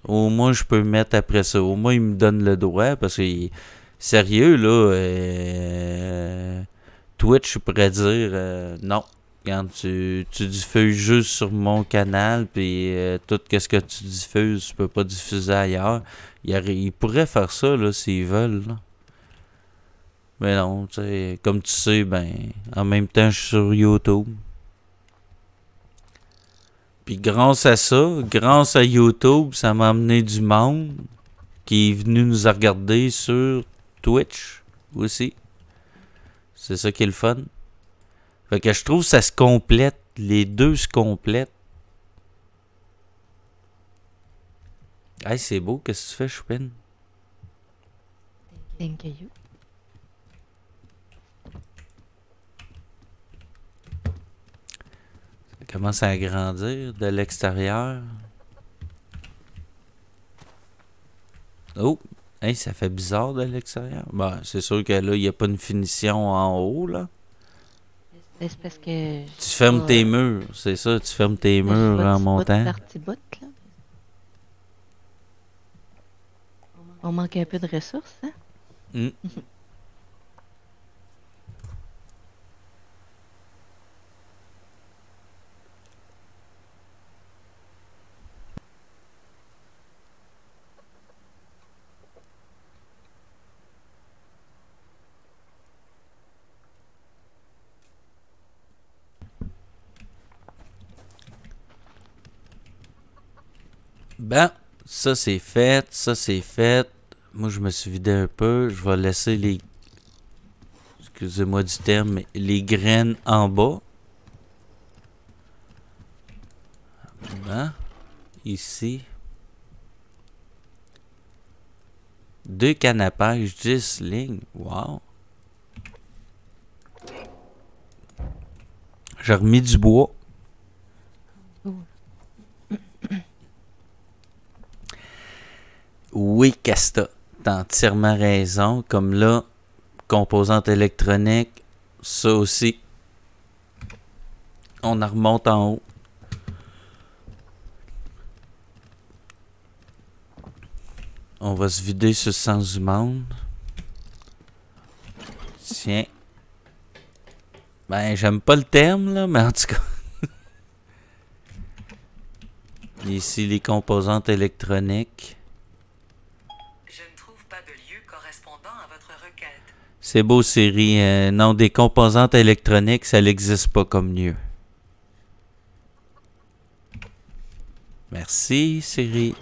Au moins, je peux mettre après ça. Au moins, ils me donnent le droit parce que, sérieux, là, euh, Twitch, je pourrais dire euh, non. Quand tu, tu diffuses juste sur mon canal, puis euh, tout ce que tu diffuses, tu peux pas diffuser ailleurs. Ils, pourraient faire ça, là, s'ils veulent. Mais non, tu sais, comme tu sais, ben, en même temps, je suis sur YouTube. Puis grâce à ça, grâce à YouTube, ça m'a amené du monde qui est venu nous regarder sur Twitch aussi. C'est ça qui est le fun. Fait que je trouve que ça se complète. Les deux se complètent. Hey, c'est beau. Qu'est-ce que tu fais, Chopin? Thank you. Commence à grandir de l'extérieur. Oh! Hey, ça fait bizarre de l'extérieur. Bah, c'est sûr que là, il n'y a pas une finition en haut, là. Ben, C'est parce que. Tu fermes pas, tes murs, c'est ça, tu fermes tes ben, murs en montant. bout, là. On manque un peu de ressources, hein? Mm. Ben, ça c'est fait, ça c'est fait. Moi je me suis vidé un peu. Je vais laisser les. Excusez-moi du terme, mais les graines en bas. Ben, ici. Deux pêche, 10 lignes. Wow. J'ai remis du bois. Oui, Casta, t'as entièrement raison. Comme là, composante électronique, ça aussi, on en remonte en haut. On va se vider le sens du monde. Tiens. Ben, j'aime pas le terme, là, mais en tout cas. Ici, les composantes électroniques. C'est beau, Siri. Euh, non, des composantes électroniques, ça n'existe pas comme lieu. Merci, Siri.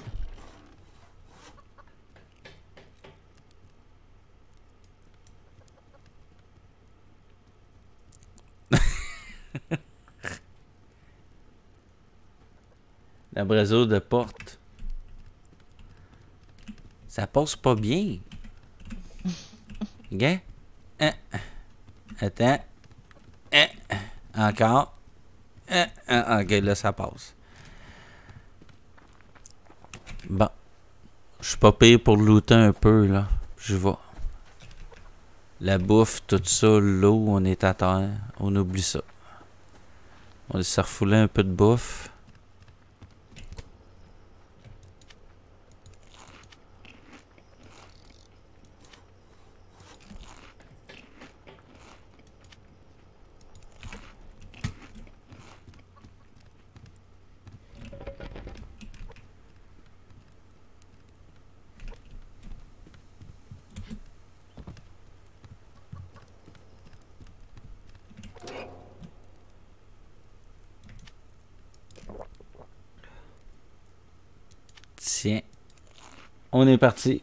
L'abraseau de porte. Ça passe pas bien. Hein. Attends. Hein. Encore. Ok, là, ça passe. Bon. Je suis pas payé pour looter un peu, là. Je vais. La bouffe, tout ça, l'eau, on est à terre. On oublie ça. On va se refouler un peu de bouffe. On est parti.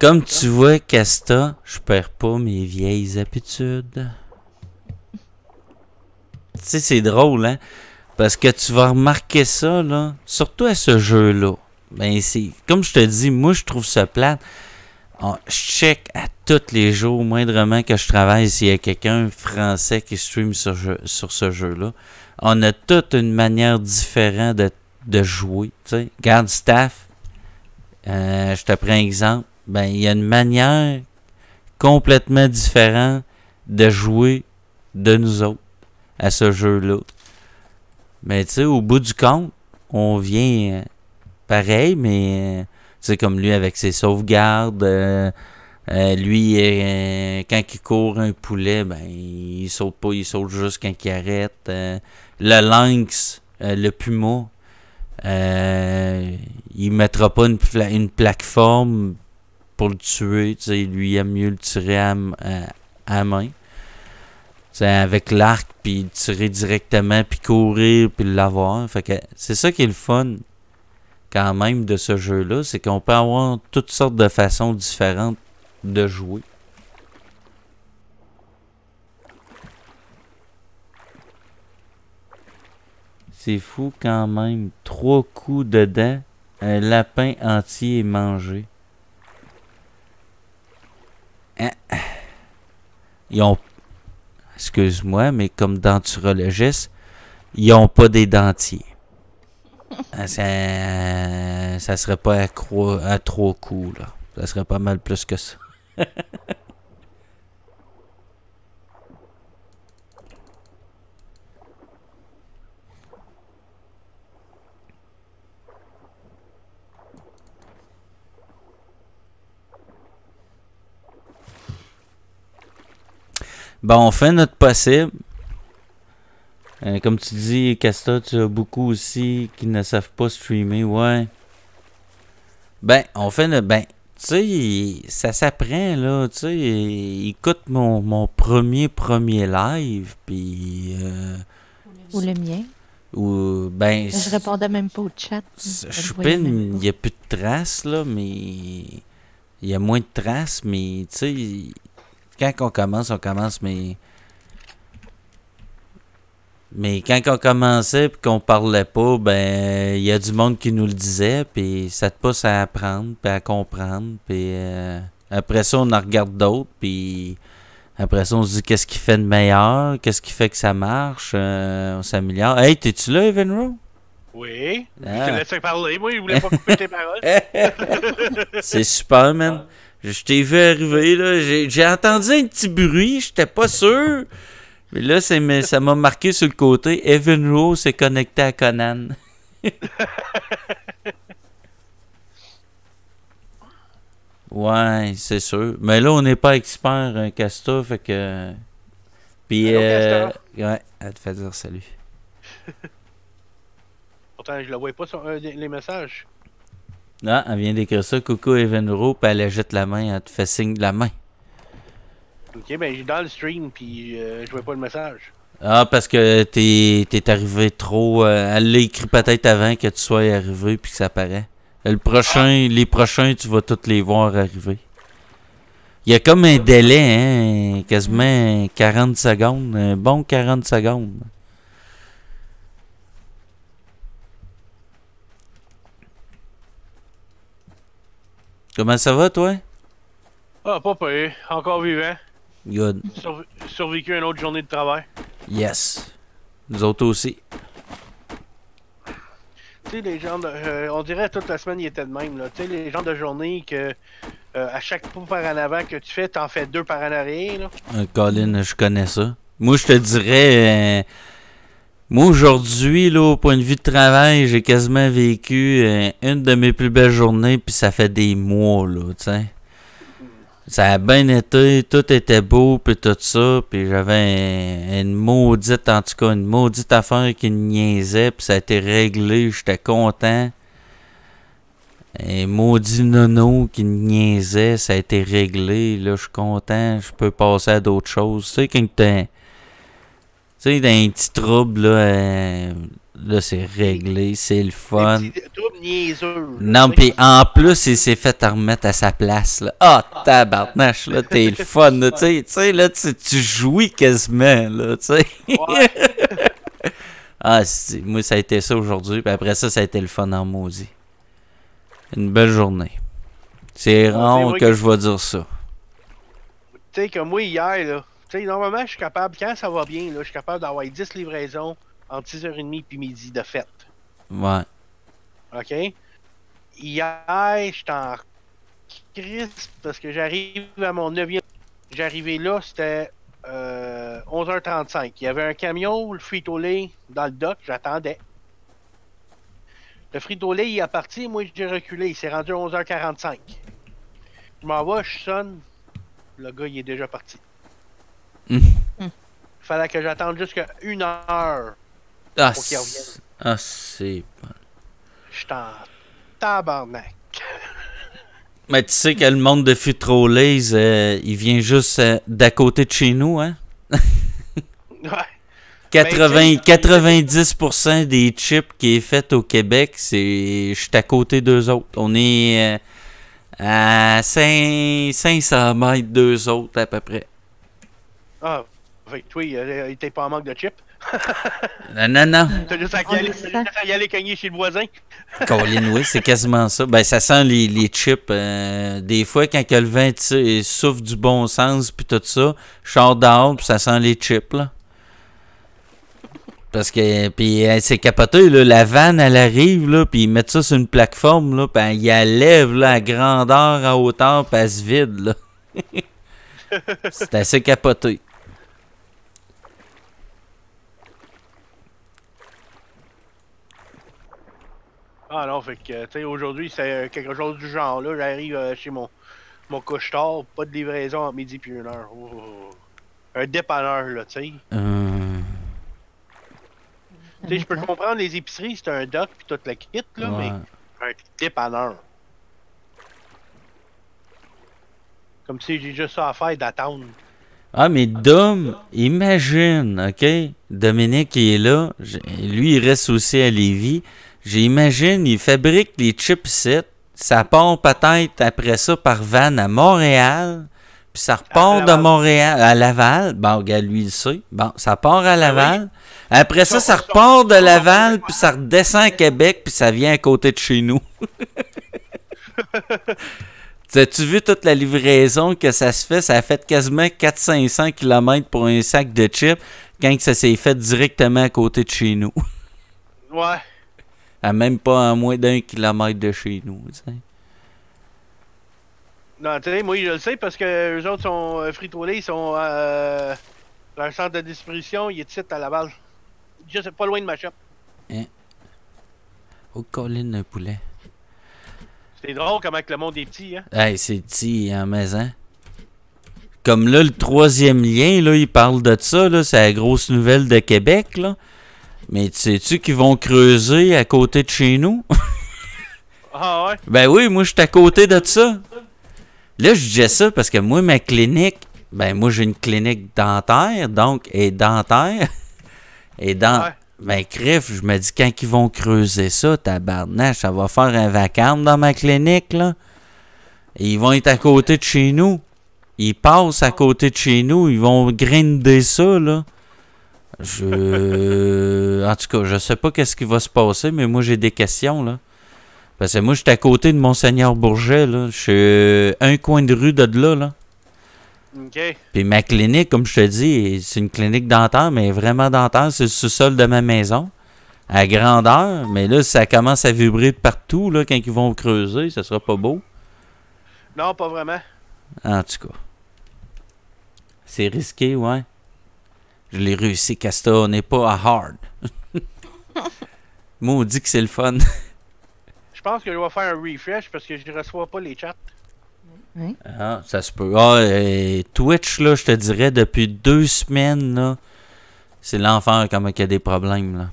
Comme tu vois, Casta, je perds pas mes vieilles habitudes. Tu sais, c'est drôle, hein? Parce que tu vas remarquer ça, là. Surtout à ce jeu-là. Ben, c'est. Comme je te dis, moi, je trouve ça plate. Ah, je check à tous les jours, moindrement que je travaille, s'il y a quelqu'un français qui stream sur, ce jeu-là. On a toute une manière différente de, jouer. Tu sais, garde staff. euh, je te prends un exemple. Ben, il y a une manière complètement différente de jouer de nous autres à ce jeu-là. Mais tu sais, au bout du compte, on vient euh, pareil, mais euh, tu sais, comme lui avec ses sauvegardes. euh, euh, lui, euh, quand il court un poulet, ben il saute pas, il saute juste quand il arrête. Euh, le lynx, le puma, il mettra pas une, pla- une plateforme pour le tuer. Tu sais, lui il aime mieux le tirer à, à- main. Avec l'arc, puis tirer directement, puis courir, puis l'avoir. C'est ça qui est le fun quand même de ce jeu-là, c'est qu'on peut avoir toutes sortes de façons différentes de jouer. C'est fou quand même. Trois coups dedans, un lapin entier est mangé. Ils ont. Excuse-moi, mais comme denturologiste, ils ont pas des dentiers. Ah, Ça, ça serait pas à, à trois coups, là. Ça serait pas mal plus que ça. ben, on fait notre possible. Euh, comme tu dis, Casta, tu as beaucoup aussi qui ne savent pas streamer, ouais. Ben, on fait notre... Ben, sais, ça s'apprend, là. Tu sais, écoute mon, mon premier, premier live, puis. euh, Ou le mien. ou, ben. Je répondais même pas au chat. Une- il n'y a plus de traces, là, mais. Il y a moins de traces, mais, tu sais, quand on commence, on commence, mais. Mais quand on commençait et qu'on parlait pas, ben, il y a du monde qui nous le disait, puis ça te pousse à apprendre, puis à comprendre, puis euh, après ça, on en regarde d'autres, puis après ça, on se dit qu'est-ce qui fait de meilleur, qu'est-ce qui fait que ça marche, euh, on s'améliore. Hey, t'es-tu là, Evan Oui. Je Ah. te laisse parler, moi, je voulais pas couper tes paroles. C'est super, man. Je t'ai vu arriver, là. J'ai, j'ai entendu un petit bruit, j'étais pas sûr. Mais là, mais ça m'a marqué sur le côté. Evan Rowe s'est connecté à Conan. ouais, c'est sûr. Mais là, on n'est pas expert, euh, Casta, fait que. Puis, euh, ouais, elle te fait dire salut. Pourtant, je la vois pas sur euh, les messages. Ah, elle vient d'écrire ça, coucou Evan Rowe, puis elle agite la main, elle te fait signe de la main. Ok, ben, j'ai dans le stream, puis euh, je vois pas le message. Ah, parce que t'es, t'es arrivé trop. euh, elle l'a écrit peut-être avant que tu sois arrivé puis que ça paraît. Le prochain, les prochains, tu vas tous les voir arriver. Il y a comme un délai, hein, quasiment 40 secondes, un bon 40 secondes. Comment ça va, toi? Ah, pas payé. Encore vivant. Good. Surv- survécu une autre journée de travail. Yes. Nous autres aussi. Tu sais, les gens de. euh, on dirait toute la semaine, il était de même, là. Tu sais, les gens de journée que. euh, à chaque pas par en avant que tu fais, t'en fais deux par en arrière, là. Euh, Colin, je connais ça. Moi, je te dirais. moi, aujourd'hui, là, au point de vue de travail, j'ai quasiment vécu une de mes plus belles journées, puis ça fait des mois, là, tu sais. Ça a bien été, tout était beau, puis tout ça, puis j'avais un- une maudite, en tout cas, une maudite affaire qui niaisait, puis ça a été réglé, j'étais content. Un maudit nono qui niaisait, ça a été réglé, là, je suis content, je peux passer à d'autres choses. Tu sais, quand t'es... Tu sais, dans un petit trouble, là, euh, là, c'est réglé, c'est le fun. Non, pis en plus, il s'est fait remettre à sa place, là. Ah, tabarnache, là, t'es le fun, là, tu sais, là, tu, tu jouis quasiment, là, tu sais. Ouais. Ah, moi, ça a été ça aujourd'hui, puis après ça, ça a été le fun en maudit. Une belle journée. C'est c'est rare que- je vais dire ça. Tu sais, comme moi, hier, là. Tu sais, normalement, je suis capable, quand ça va bien, là, je suis capable d'avoir 10 livraisons entre 6h30 puis midi de fête. Ouais. OK? Hier, j'étais en crisp parce que j'arrive à mon 9e. J'arrivais là, c'était euh, 11h35. Il y avait un camion, le frito-lay, dans le dock, j'attendais. Le frito-lay, il est parti, moi j'ai reculé, il s'est rendu à 11h45. Je m'en vais, je sonne. Le gars, il est déjà parti. Il fallait que j'attende jusqu'à une heure. Ah, qu'il c'est- ah, c'est... J'étais en tabarnak. Mais tu sais que le monde de Futrolays, euh, il vient juste euh, d'à côté de chez nous, hein? Ouais. 80, Ben, tu sais, 90% des chips qui est fait au Québec, c'est. Je suis à côté d'eux autres. On est euh, à 5, 500 mètres d'eux autres à peu près. Ah, que toi, il il était pas en manque de chips? Non, non, non. T'as juste à y aller, le t'as sait. juste à y aller cogner chez le voisin. Colin, oui, c'est quasiment ça. Ben, ça sent les, les chips. euh, des fois, quand que le vent sais, souffle du bon sens, puis tout ça, je sors dehors, puis ça sent les chips, là. Parce que, puis euh, c'est capoté, là, la vanne, elle arrive, là, puis ils mettent ça sur une plateforme, là, puis ils la lèvent, là, à grandeur, à hauteur, puis elle se vide, là. c'est assez capoté. Ah non, fait que, tu sais, aujourd'hui, c'est euh, quelque chose du genre, là. J'arrive euh, chez mon, mon couche-tard, pas de livraison entre midi puis une heure. Oh, oh, oh. un dépanneur, là, tu sais. Euh, Tu sais, je peux comprendre les épiceries, c'est un doc puis toute la kit, là, ouais. mais un dépanneur. Comme si j'ai juste ça à faire d'attendre. Ah, mais Dom, imagine, OK? Dominique, il est là. Lui, il reste aussi à Lévis. J'imagine, il fabrique les chipsets. Ça part peut-être après ça par van à Montréal. Puis ça repart de. Montréal à Laval. Bon, regarde, lui, il sait. Bon, ça part à Laval. Après ça, ça repart de Laval, puis ça redescend à Québec, puis ça vient à côté de chez nous. As-tu vu toute la livraison que ça se fait? Ça a fait quasiment 400-500 km pour un sac de chips quand que ça s'est fait directement à côté de chez nous. Ouais. À même pas à moins d'un kilomètre de chez nous. Non, tu sais, moi, je le sais parce que eux autres sont euh, ils sont euh, leur centre de distribution, il est ici à Laval. Juste pas loin de ma shop. Oh, colline un poulet. C'est drôle comment que le monde est petit, hein. Hey, c'est petit en maison. Comme là, le troisième lien, là, il parle de ça, là, c'est la grosse nouvelle de Québec, là. Mais tu sais-tu qu'ils vont creuser à côté de chez nous? Ah ouais? Ben oui, moi, je suis à côté de ça. Là, je disais ça parce que moi, ma clinique, ben moi, j'ai une clinique dentaire, donc, et dentaire. Et dans. Ouais. Ben, crif, je me dis, quand ils vont creuser ça, tabarnache, ça va faire un vacarme dans ma clinique, là. Et ils vont être à côté de chez nous. Ils passent à côté de chez nous, ils vont grinder ça, là. Je. En tout cas, je sais pas qu'est-ce qui va se passer, mais moi, j'ai des questions, là. Parce que moi, je suis à côté de Monseigneur Bourget, là. Je suis euh, un coin de rue de là, là. Ok. Puis ma clinique, comme je te dis, c'est une clinique dentaire, mais vraiment dentaire. C'est le sous-sol de ma maison. À grandeur. Mais là, ça commence à vibrer de partout, là, quand ils vont creuser. Ça sera pas beau. Non, pas vraiment. En tout cas. C'est risqué, ouais. Je l'ai réussi, Casta. On n'est pas à hard. Moi, on dit que c'est le fun. Je pense que je vais faire un refresh parce que je reçois pas les chats. Ah, ça se peut. Ah, euh, Twitch, là, je te dirais, depuis deux semaines, là, c'est l'enfer comment il y a des problèmes, là.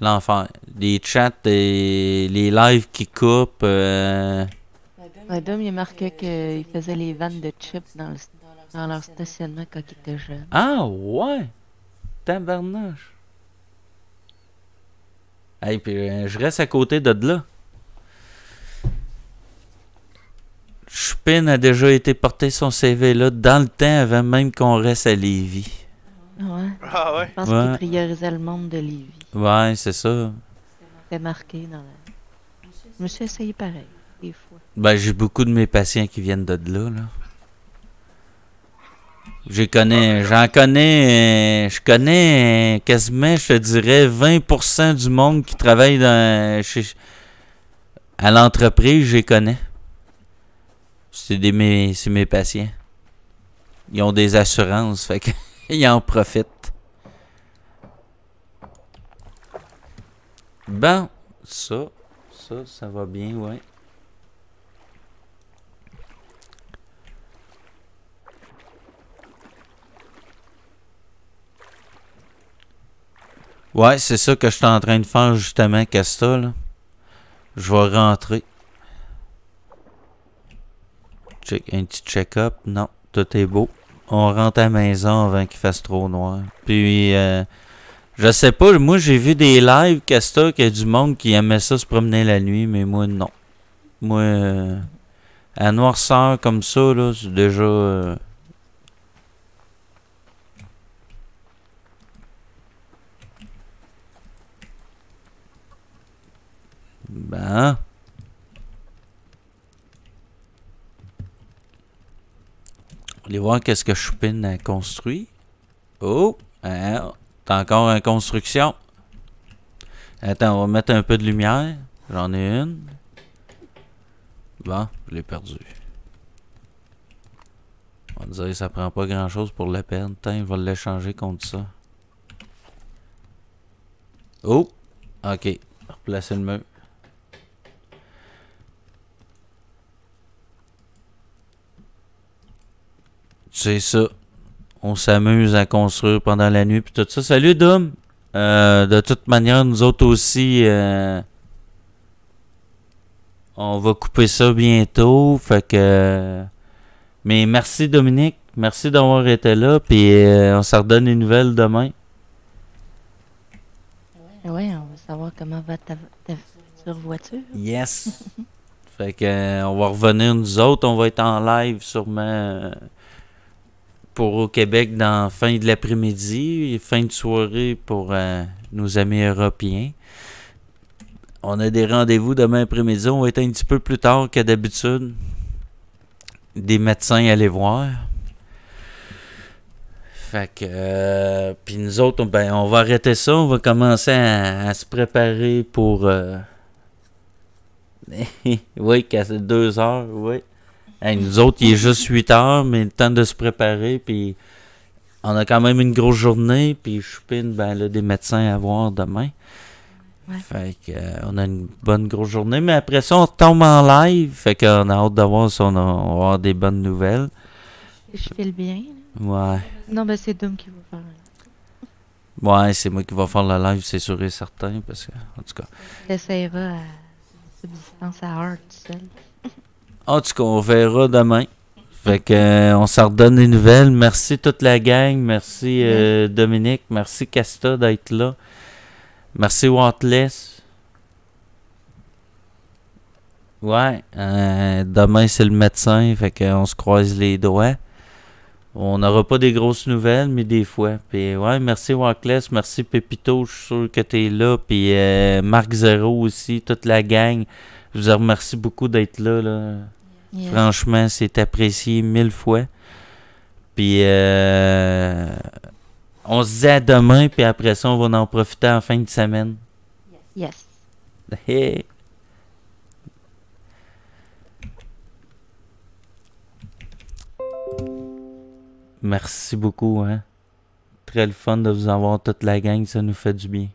L'enfer. Les chats, et les lives qui coupent. euh, Madame, il a marqué qu'il faisait les vannes de chips dans, le- dans leur stationnement quand il était jeune. Ah, ouais! Tabarnache. Hey, puis euh, je reste à côté de là. Chupin a déjà été porté son CV là dans le temps avant même qu'on reste à Lévis. Ouais. Ah ouais? Je pense Ouais. qu'il priorisait le monde de Lévis. Ouais, c'est ça. C'était marqué dans la... Je me suis essayé pareil, des fois. Ben, j'ai beaucoup de mes patients qui viennent de là, là. J'y connais, j'en connais, euh, je connais quasiment, je te dirais, 20% du monde qui travaille dans, chez, à l'entreprise, je les connais. C'est des mes, c'est mes patients. Ils ont des assurances, fait qu'ils en profitent. Bon, ça, ça, ça va bien, ouais. Ouais, c'est ça que je suis en train de faire justement, Casta, là. Je vais rentrer. Check, un petit check-up. Non, tout est beau. On rentre à la maison avant qu'il fasse trop noir. Puis, euh, je sais pas, moi j'ai vu des lives, Casta, qu'il y a du monde qui aimait ça se promener la nuit, mais moi non. Moi, euh, à noirceur comme ça, là, c'est déjà... euh, Ben. Aller voir qu'est-ce que Chupin a construit. Oh! hein, T'as encore en construction. Attends, on va mettre un peu de lumière. J'en ai une. Bon, je l'ai perdu. On va dire que ça prend pas grand chose pour le perdre. Tiens, il va l'échanger contre ça. Oh! Ok. Replacer le mur. C'est ça. on s'amuse à construire pendant la nuit puis tout ça. Salut Dom. Euh, de toute manière, nous autres aussi, euh, on va couper ça bientôt. Fait que, mais merci Dominique, merci d'avoir été là. Puis euh, on se redonne les nouvelles demain. Ouais, on va savoir comment va ta, ta future voiture. Yes. fait que, on va revenir nous autres. On va être en live sûrement pour au Québec dans fin de l'après-midi et fin de soirée pour euh, nos amis européens. On a des rendez-vous demain après-midi. On va être un petit peu plus tard que d'habitude. Des médecins à aller voir. Fait que, euh, puis nous autres, ben, on va arrêter ça. On va commencer à, se préparer pour. euh, oui, 2 heures, oui. Hey, nous autres, il est juste 8 heures, mais le temps de se préparer, puis on a quand même une grosse journée, puis je suis ben là, des médecins à voir demain. Ouais. Fait que, euh, on a une bonne grosse journée, mais après ça, on retombe en live, fait qu'on a hâte de voir si on, a- on va avoir des bonnes nouvelles. Je file bien. là. Ouais. Non, ben c'est Doom qui va faire. Ouais, c'est moi qui va faire le live, c'est sûr et certain, parce que, en tout cas. À subsistance à Heart tout seul. En tout cas, on verra demain. Fait que euh, on s'en redonne des nouvelles. Merci toute la gang. Merci euh, Dominique. Merci Casta d'être là. Merci Watless. Ouais. euh, demain c'est le médecin. Fait qu'on se croise les doigts. On n'aura pas des grosses nouvelles, mais des fois. Puis ouais, merci Watless. Merci Pépito. Je suis sûr que t'es là. Puis euh, Marc Zéro aussi. Toute la gang. Je vous remercie beaucoup d'être là. là. Franchement, c'est apprécié mille fois. Puis, euh, on se dit à demain, puis après ça, on va en profiter en fin de semaine. Yes. Hey. Merci beaucoup, hein. Très le fun de vous avoir toute la gang, ça nous fait du bien.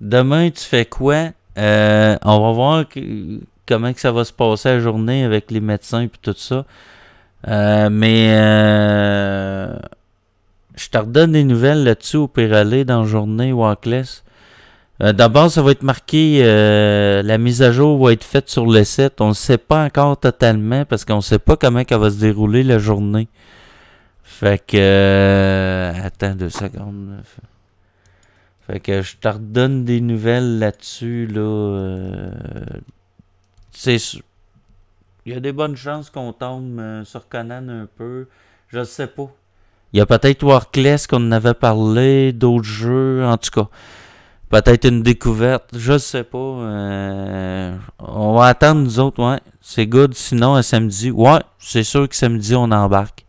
Demain, tu fais quoi? Euh, on va voir comment que ça va se passer la journée avec les médecins et tout ça. Euh, mais euh, je te redonne des nouvelles là-dessus au aller dans la journée Walkless. Euh, D'abord, ça va être marqué, la mise à jour va être faite sur le site. On ne sait pas encore totalement parce qu'on ne sait pas comment elle va se dérouler la journée. Fait que... attends deux secondes. Fait que je te redonne des nouvelles là-dessus. Là, euh, c'est. Il y a des bonnes chances qu'on tombe euh, sur Conan un peu. Je sais pas. Il y a peut-être Warcless qu'on en avait parlé, d'autres jeux, en tout cas. Peut-être une découverte, je sais pas. euh, on va attendre nous autres, ouais. C'est good. Sinon, à samedi, ouais, c'est sûr que samedi, on embarque.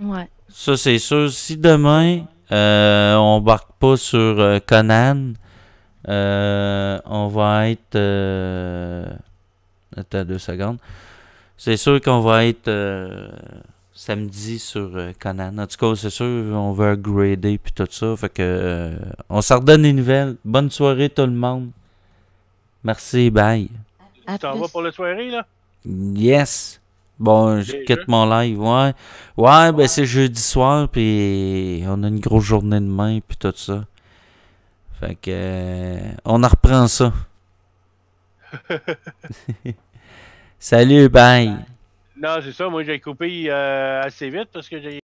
Ouais. Ça, c'est sûr. Si demain, on embarque pas sur euh, Conan, euh, on va être... euh, Attends deux secondes. C'est sûr qu'on va être euh, samedi sur euh, Conan. En tout cas, c'est sûr, on va upgrader puis tout ça. Fait que euh, on s'en redonne des nouvelles. Bonne soirée tout le monde. Merci, bye. Tu t'en vas pour la soirée, là? Yes. Bon, je quitte mon live, ouais. Ouais, ben c'est jeudi soir, puis on a une grosse journée demain, puis tout ça. Fait que, euh, on en reprend ça. Salut, bye. Non, c'est ça. Moi, j'ai coupé euh, assez vite parce que j'ai